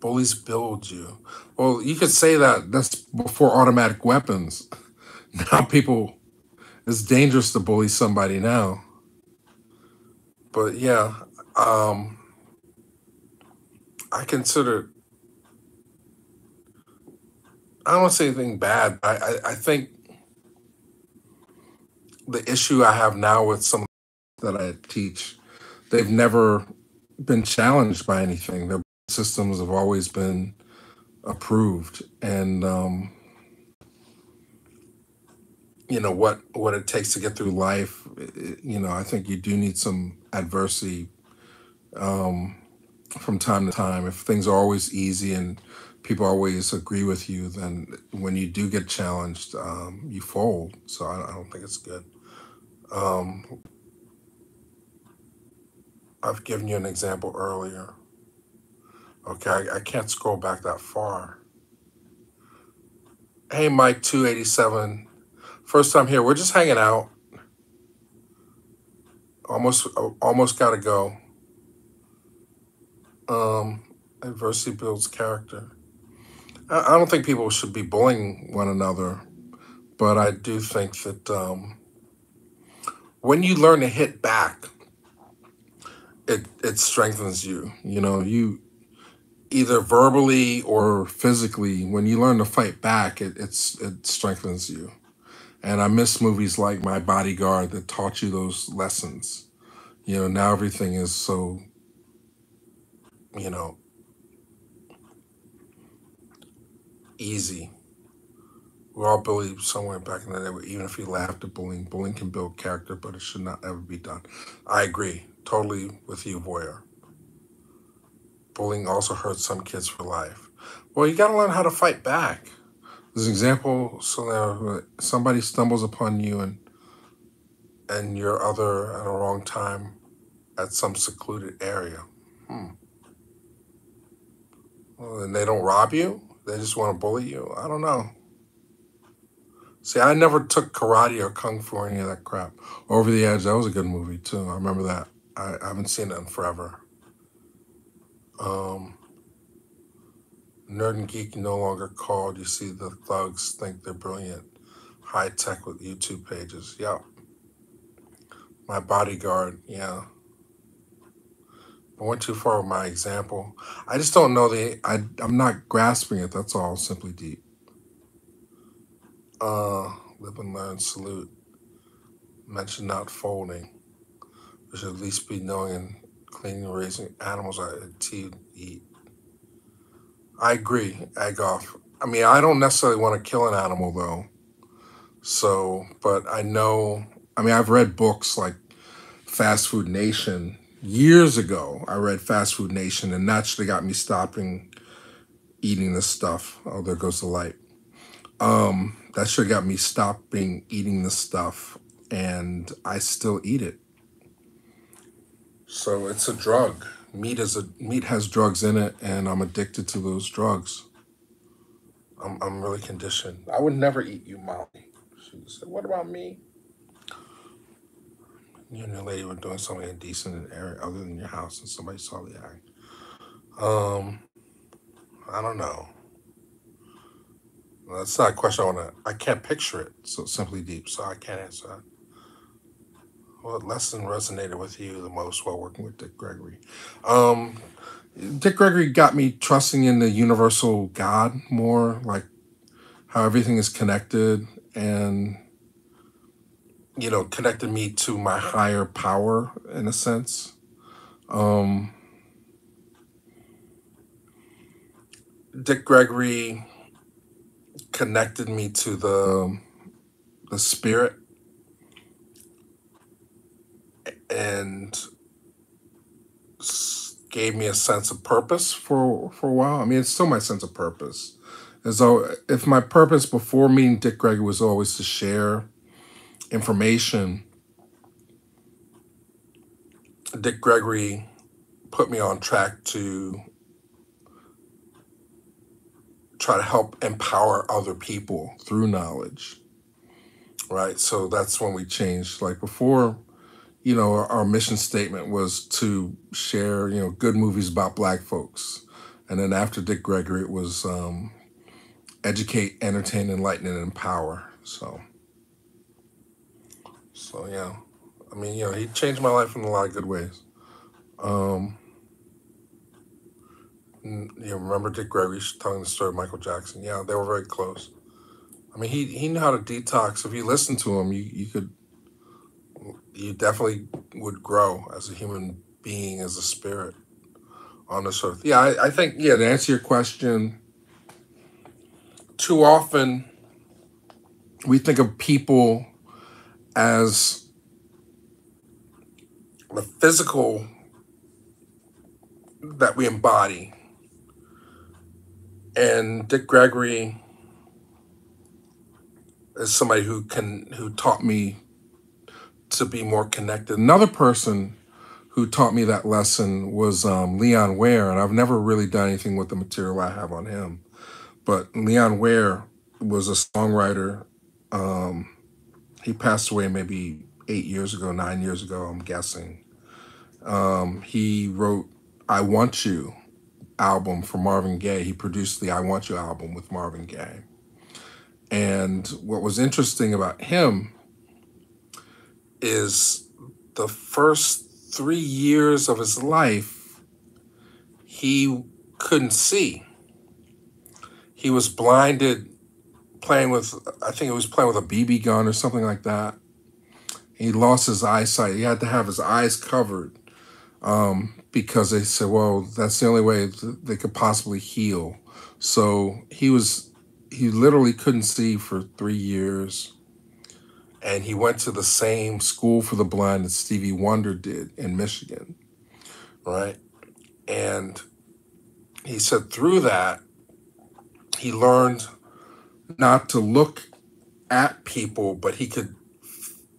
bullies build you. Well, you could say that that's before automatic weapons. <laughs> Now people, it's dangerous to bully somebody now. But yeah, um, I consider. I don't want to say anything bad. I, I I think the issue I have now with some that I teach, they've never been challenged by anything. Their systems have always been approved, and um, you know what what it takes to get through life. i- You know, I think you do need some adversity um, from time to time. If things are always easy and people always agree with you, then when you do get challenged, um, you fold. So I, I don't think it's good. Um, I've given you an example earlier. Okay, I, I can't scroll back that far. Hey, Mike, two eighty seven. First time here. We're just hanging out. Almost, almost got to go. Um, adversity builds character. I, I don't think people should be bullying one another, but I do think that um, when you learn to hit back, it it strengthens you. You know, you either verbally or physically. When you learn to fight back, it it's it strengthens you. And I miss movies like My Bodyguard that taught you those lessons. You know, now everything is so you know easy. We all bullied somewhere back in the day. Even if you laughed at bullying, bullying can build character, but it should not ever be done. I agree totally with you, Voyeur. Bullying also hurts some kids for life. Well, you got to learn how to fight back. An example, so now somebody stumbles upon you and and your other at a wrong time at some secluded area. Hmm. Well, then they don't rob you. They just want to bully you. I don't know. See, I never took karate or kung fu or any of that crap. Over the Edge, that was a good movie too. I remember that. I, I haven't seen it in forever. Um, Nerd and Geek no longer called. You see, the thugs think they're brilliant. High tech with YouTube pages. Yeah. My bodyguard. Yeah. I went too far with my example. I just don't know the. I I'm not grasping it. That's all. Simply deep. Uh, live and learn. Salute. Mention not folding. We should at least be knowing cleaning raising animals I to eat. I agree, Agoff. I mean, I don't necessarily want to kill an animal though. So, but I know. I mean, I've read books like Fast Food Nation. years ago, I read Fast Food Nation, and naturally got me stopping eating this stuff. Oh, there goes the light. Um, that sure got me stopping eating this stuff, and I still eat it. So it's a drug. Meat is a meat has drugs in it, and I'm addicted to those drugs. I'm I'm really conditioned. I would never eat you, Molly. She said, "What about me? You and your lady were doing something indecent in the area other than your house, and somebody saw the act." Um, I don't know. That's not a question I want to. I can't picture it. So simply deep. So I can't answer that. What lesson resonated with you the most while working with Dick Gregory? Um, Dick Gregory got me trusting in the universal God more, like how everything is connected, and you know, connected me to my higher power in a sense. Um, Dick Gregory connected me to the the spirit and gave me a sense of purpose for for a while. I mean, it's still my sense of purpose. As though if my purpose before meeting Dick Gregory was always to share information, Dick Gregory put me on track to try to help empower other people through knowledge. Right. So that's when we changed. Like before, you know, our, our mission statement was to share, you know, good movies about black folks. And then after Dick Gregory, it was um, educate, entertain, enlighten, and empower. So, so yeah. I mean, you know, he changed my life in a lot of good ways. Um, you remember Dick Gregory telling the story of Michael Jackson? Yeah, they were very close. I mean, he he knew how to detox. If you listen to him, you you could you definitely would grow as a human being, as a spirit on this earth. Yeah, I, I think yeah. To answer your question, too often we think of people as the physical that we embody, and Dick Gregory is somebody who can who taught me to be more connected. Another person who taught me that lesson was um, Leon Ware, and I've never really done anything with the material I have on him. But Leon Ware was a songwriter. Um, he passed away maybe eight years ago, nine years ago, I'm guessing. Um, he wrote "I Want You" album for Marvin Gaye. He produced the "I Want You" album with Marvin Gaye. And what was interesting about him is the first three years of his life, he couldn't see. He was blinded playing with, I think it was playing with a BB gun or something like that. He lost his eyesight. He had to have his eyes covered um, because they said, well, that's the only way th- they could possibly heal. So he was, he literally couldn't see for three years. And he went to the same school for the blind that Stevie Wonder did in Michigan, right? And he said through that, he learned not to look at people, but he could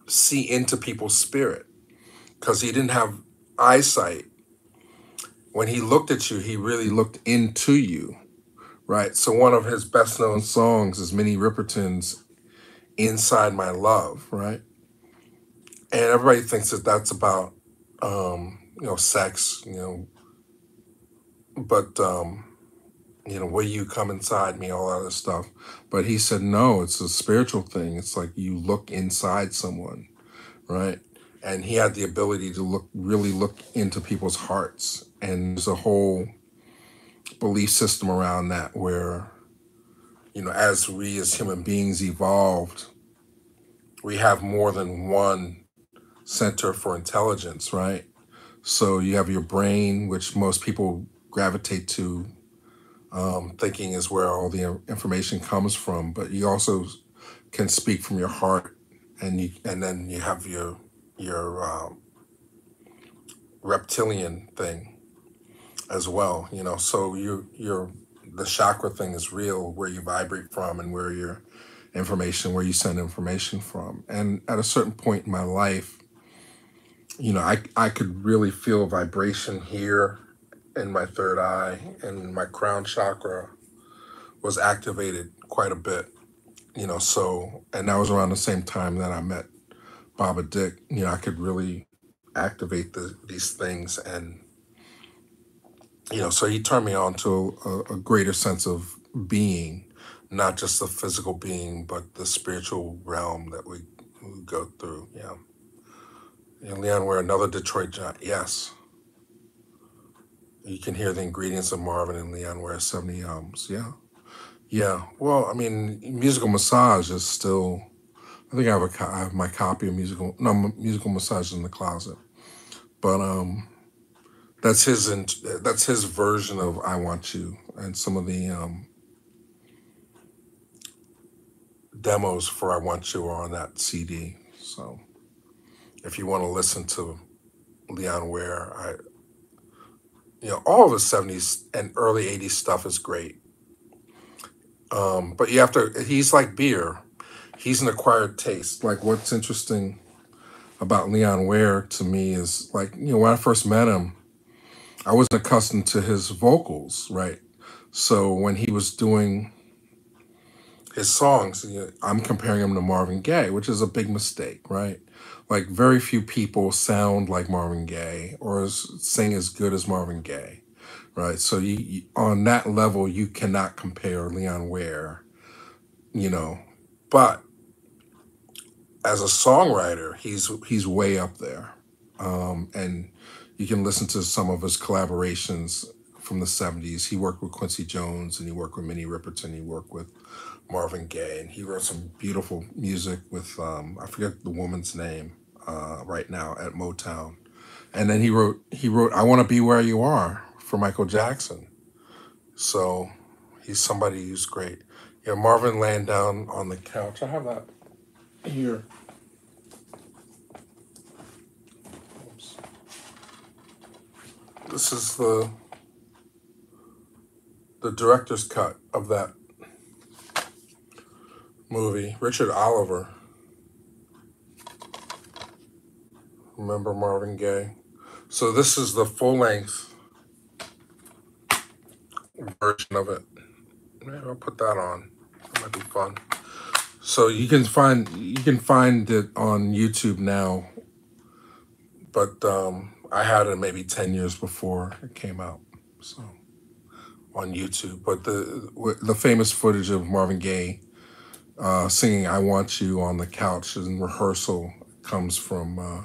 see into people's spirit because he didn't have eyesight. When he looked at you, he really looked into you, right? So one of his best known songs is Minnie Riperton's Inside My Love, right? And everybody thinks that that's about, um, you know, sex, you know, but, um, you know, will you come inside me, all that other stuff. But he said, no, it's a spiritual thing. It's like you look inside someone, right? And he had the ability to look, really look into people's hearts. And there's a whole belief system around that where, you know, as we as human beings evolved, we have more than one center for intelligence, right? So you have your brain, which most people gravitate to, um, thinking is where all the information comes from. But you also can speak from your heart, and you and then you have your your um, reptilian thing as well. You know, so you you're the chakra thing is real, where you vibrate from, and where your information, where you send information from. And at a certain point in my life, you know, I I could really feel vibration here in my third eye, and my crown chakra was activated quite a bit. You know, so and that was around the same time that I met Baba Dick. You know, I could really activate the, these things and you know so he turned me on to a, a greater sense of being not just the physical being but the spiritual realm that we, we go through yeah. And Leon Ware another detroit giant yes. You can hear the ingredients of marvin and Leon Ware 70 albums yeah. Yeah well i mean musical massage is still i think i have a I have my copy of musical no musical massage in the closet. But um that's his and that's his version of I Want You and some of the um, demos for I Want You are on that CD. So if you want to listen to Leon Ware, I you know all of the '70s and early '80s stuff is great. Um, but you have to. He's like beer. He's an acquired taste. Like what's interesting about Leon Ware to me is like you know when I first met him, I wasn't accustomed to his vocals, right? So when he was doing his songs, I'm comparing him to Marvin Gaye, which is a big mistake, right? Like very few people sound like Marvin Gaye or sing as good as Marvin Gaye, right? So you, you on that level, you cannot compare Leon Ware, you know. But as a songwriter, he's he's way up there, um, and you can listen to some of his collaborations from the 70s. He worked with Quincy Jones and he worked with Minnie Riperton. He worked with Marvin Gaye and he wrote some beautiful music with, um, I forget the woman's name uh, right now at Motown. And then he wrote, he wrote, I Want to Be Where You Are for Michael Jackson. So he's somebody who's great. Yeah, Marvin laying down on the couch. I have that here. This is the the director's cut of that movie. Richard Olivier, remember Marvin Gaye? So this is the full length version of it. Maybe I'll put that on. That might be fun. So you can find you can find it on YouTube now, but um, I had it maybe ten years before it came out. So on YouTube, but the the famous footage of Marvin Gaye uh, singing "I Want You" on the couch in rehearsal comes from uh,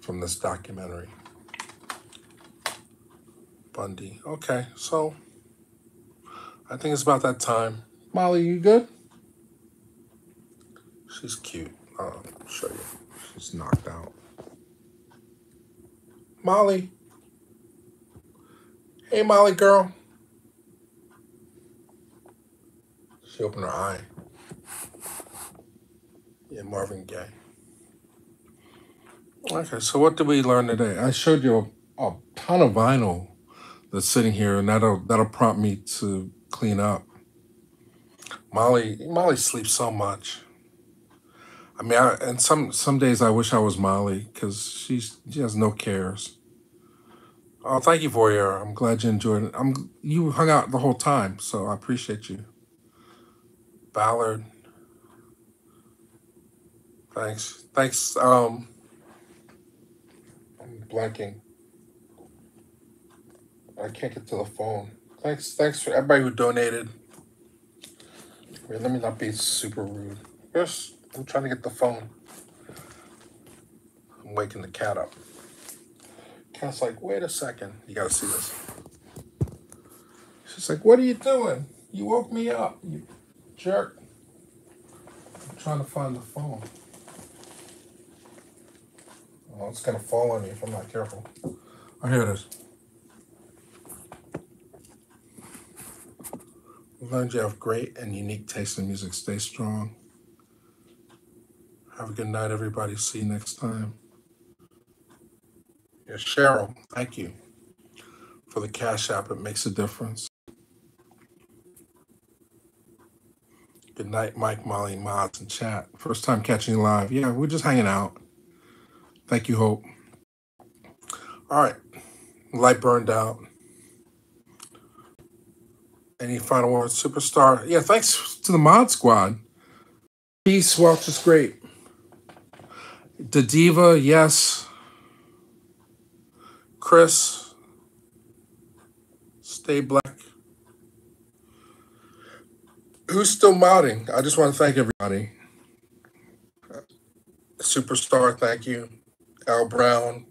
from this documentary. Bundy. Okay, so I think it's about that time. Molly, you good? She's cute. I'll show you. She's knocked out. Molly. Hey, Molly girl. She opened her eye. Yeah, Marvin Gaye. Okay, so what did we learn today? I showed you a, a ton of vinyl that's sitting here, and that'll that'll prompt me to clean up. Molly, Molly sleeps so much. I mean, I, and some some days I wish I was Molly because she's she has no cares. Oh, thank you, Voyeur. I'm glad you enjoyed it. I'm you hung out the whole time, so I appreciate you. Ballard, thanks, thanks. Um, I'm blanking. I can't get to the phone. Thanks, thanks for everybody who donated. Wait, let me not be super rude. Yes, I'm trying to get the phone. I'm waking the cat up. Cat's like, wait a second. You gotta see this. She's like, what are you doing? You woke me up, you jerk. I'm trying to find the phone. Oh, it's gonna fall on me if I'm not careful. Oh, here it is. As you have great and unique taste in music, stay strong. Have a good night, everybody. See you next time. Yeah, Cheryl, thank you for the cash app. It makes a difference. Good night, Mike, Molly, Mods, and chat. First time catching you live. Yeah, we're just hanging out. Thank you, Hope. All right. Light burned out. Any final words, superstar? Yeah, thanks to the mod squad. Peace, Welch is great. The diva, yes. Chris, stay black. Who's still modding? I just want to thank everybody. Superstar, thank you. Al Brown.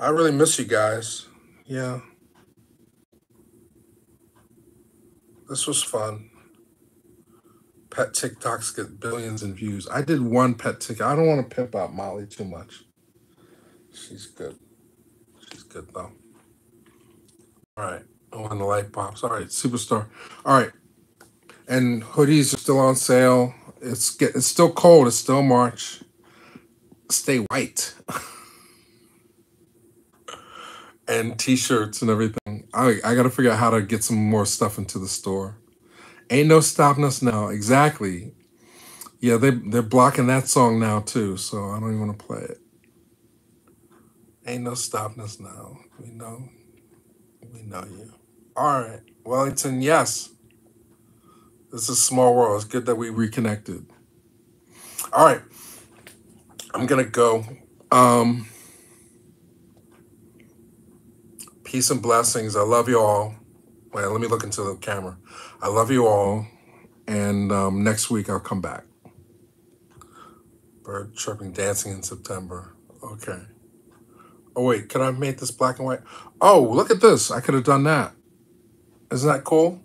I really miss you guys. Yeah, this was fun. Pet TikToks get billions in views. I did one pet TikTok. I don't want to pimp out Molly too much. She's good. She's good though. All right. Oh, and the light pops. All right, superstar. All right, and hoodies are still on sale. It's get. It's still cold. It's still March. Stay white. <laughs> and t-shirts and everything. I I gotta figure out how to get some more stuff into the store. Ain't no stopping us now. Exactly. Yeah, they they're blocking that song now too, so I don't even want to play it. Ain't no stopping us now. We know, we know you. All right, Wellington. Yes, this is a small world. It's good that we reconnected. All right, I'm gonna go. Um, peace and blessings. I love you all. Wait, let me look into the camera. I love you all, and um, next week I'll come back. Bird chirping, dancing in September. Okay. Oh wait, could I made this black and white? Oh, look at this. I could have done that. Isn't that cool?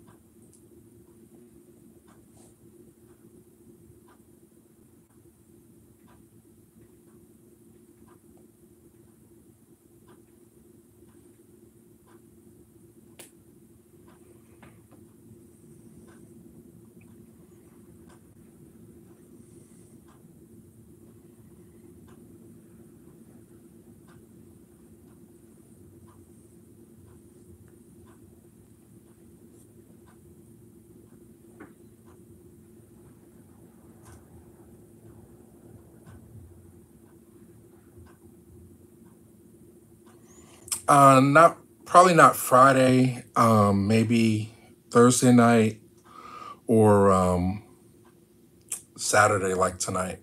Uh, not probably not Friday. Um, maybe Thursday night or um Saturday, like tonight.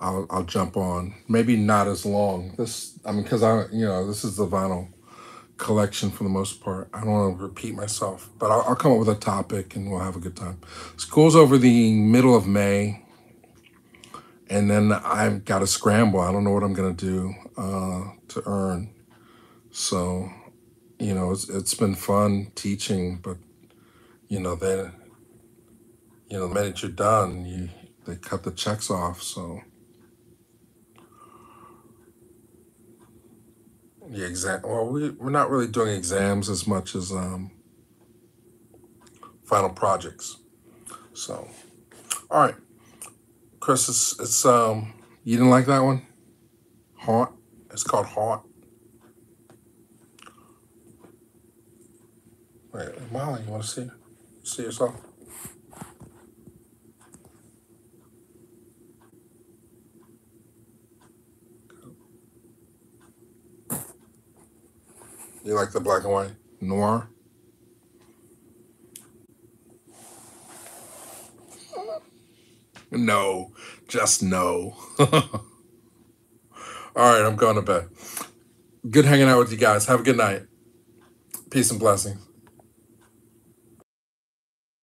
I'll I'll jump on. Maybe not as long. This I mean, because I you know this is the vinyl collection for the most part. I don't want to repeat myself, but I'll, I'll come up with a topic and we'll have a good time. School's over the middle of May, and then I've got to scramble. I don't know what I'm gonna do uh, to earn. So you know, it's it's been fun teaching, but you know then you know the minute you're done, you they cut the checks off. So the exam. Well, we we're not really doing exams as much as um, final projects. So all right, Chris, it's, it's um you didn't like that one? Haunt. It's called Haunt. Wait, Molly, you want to see see yourself? You like the black and white noir? No, just no. <laughs> All right, I'm going to bed. Good hanging out with you guys. Have a good night. Peace and blessings.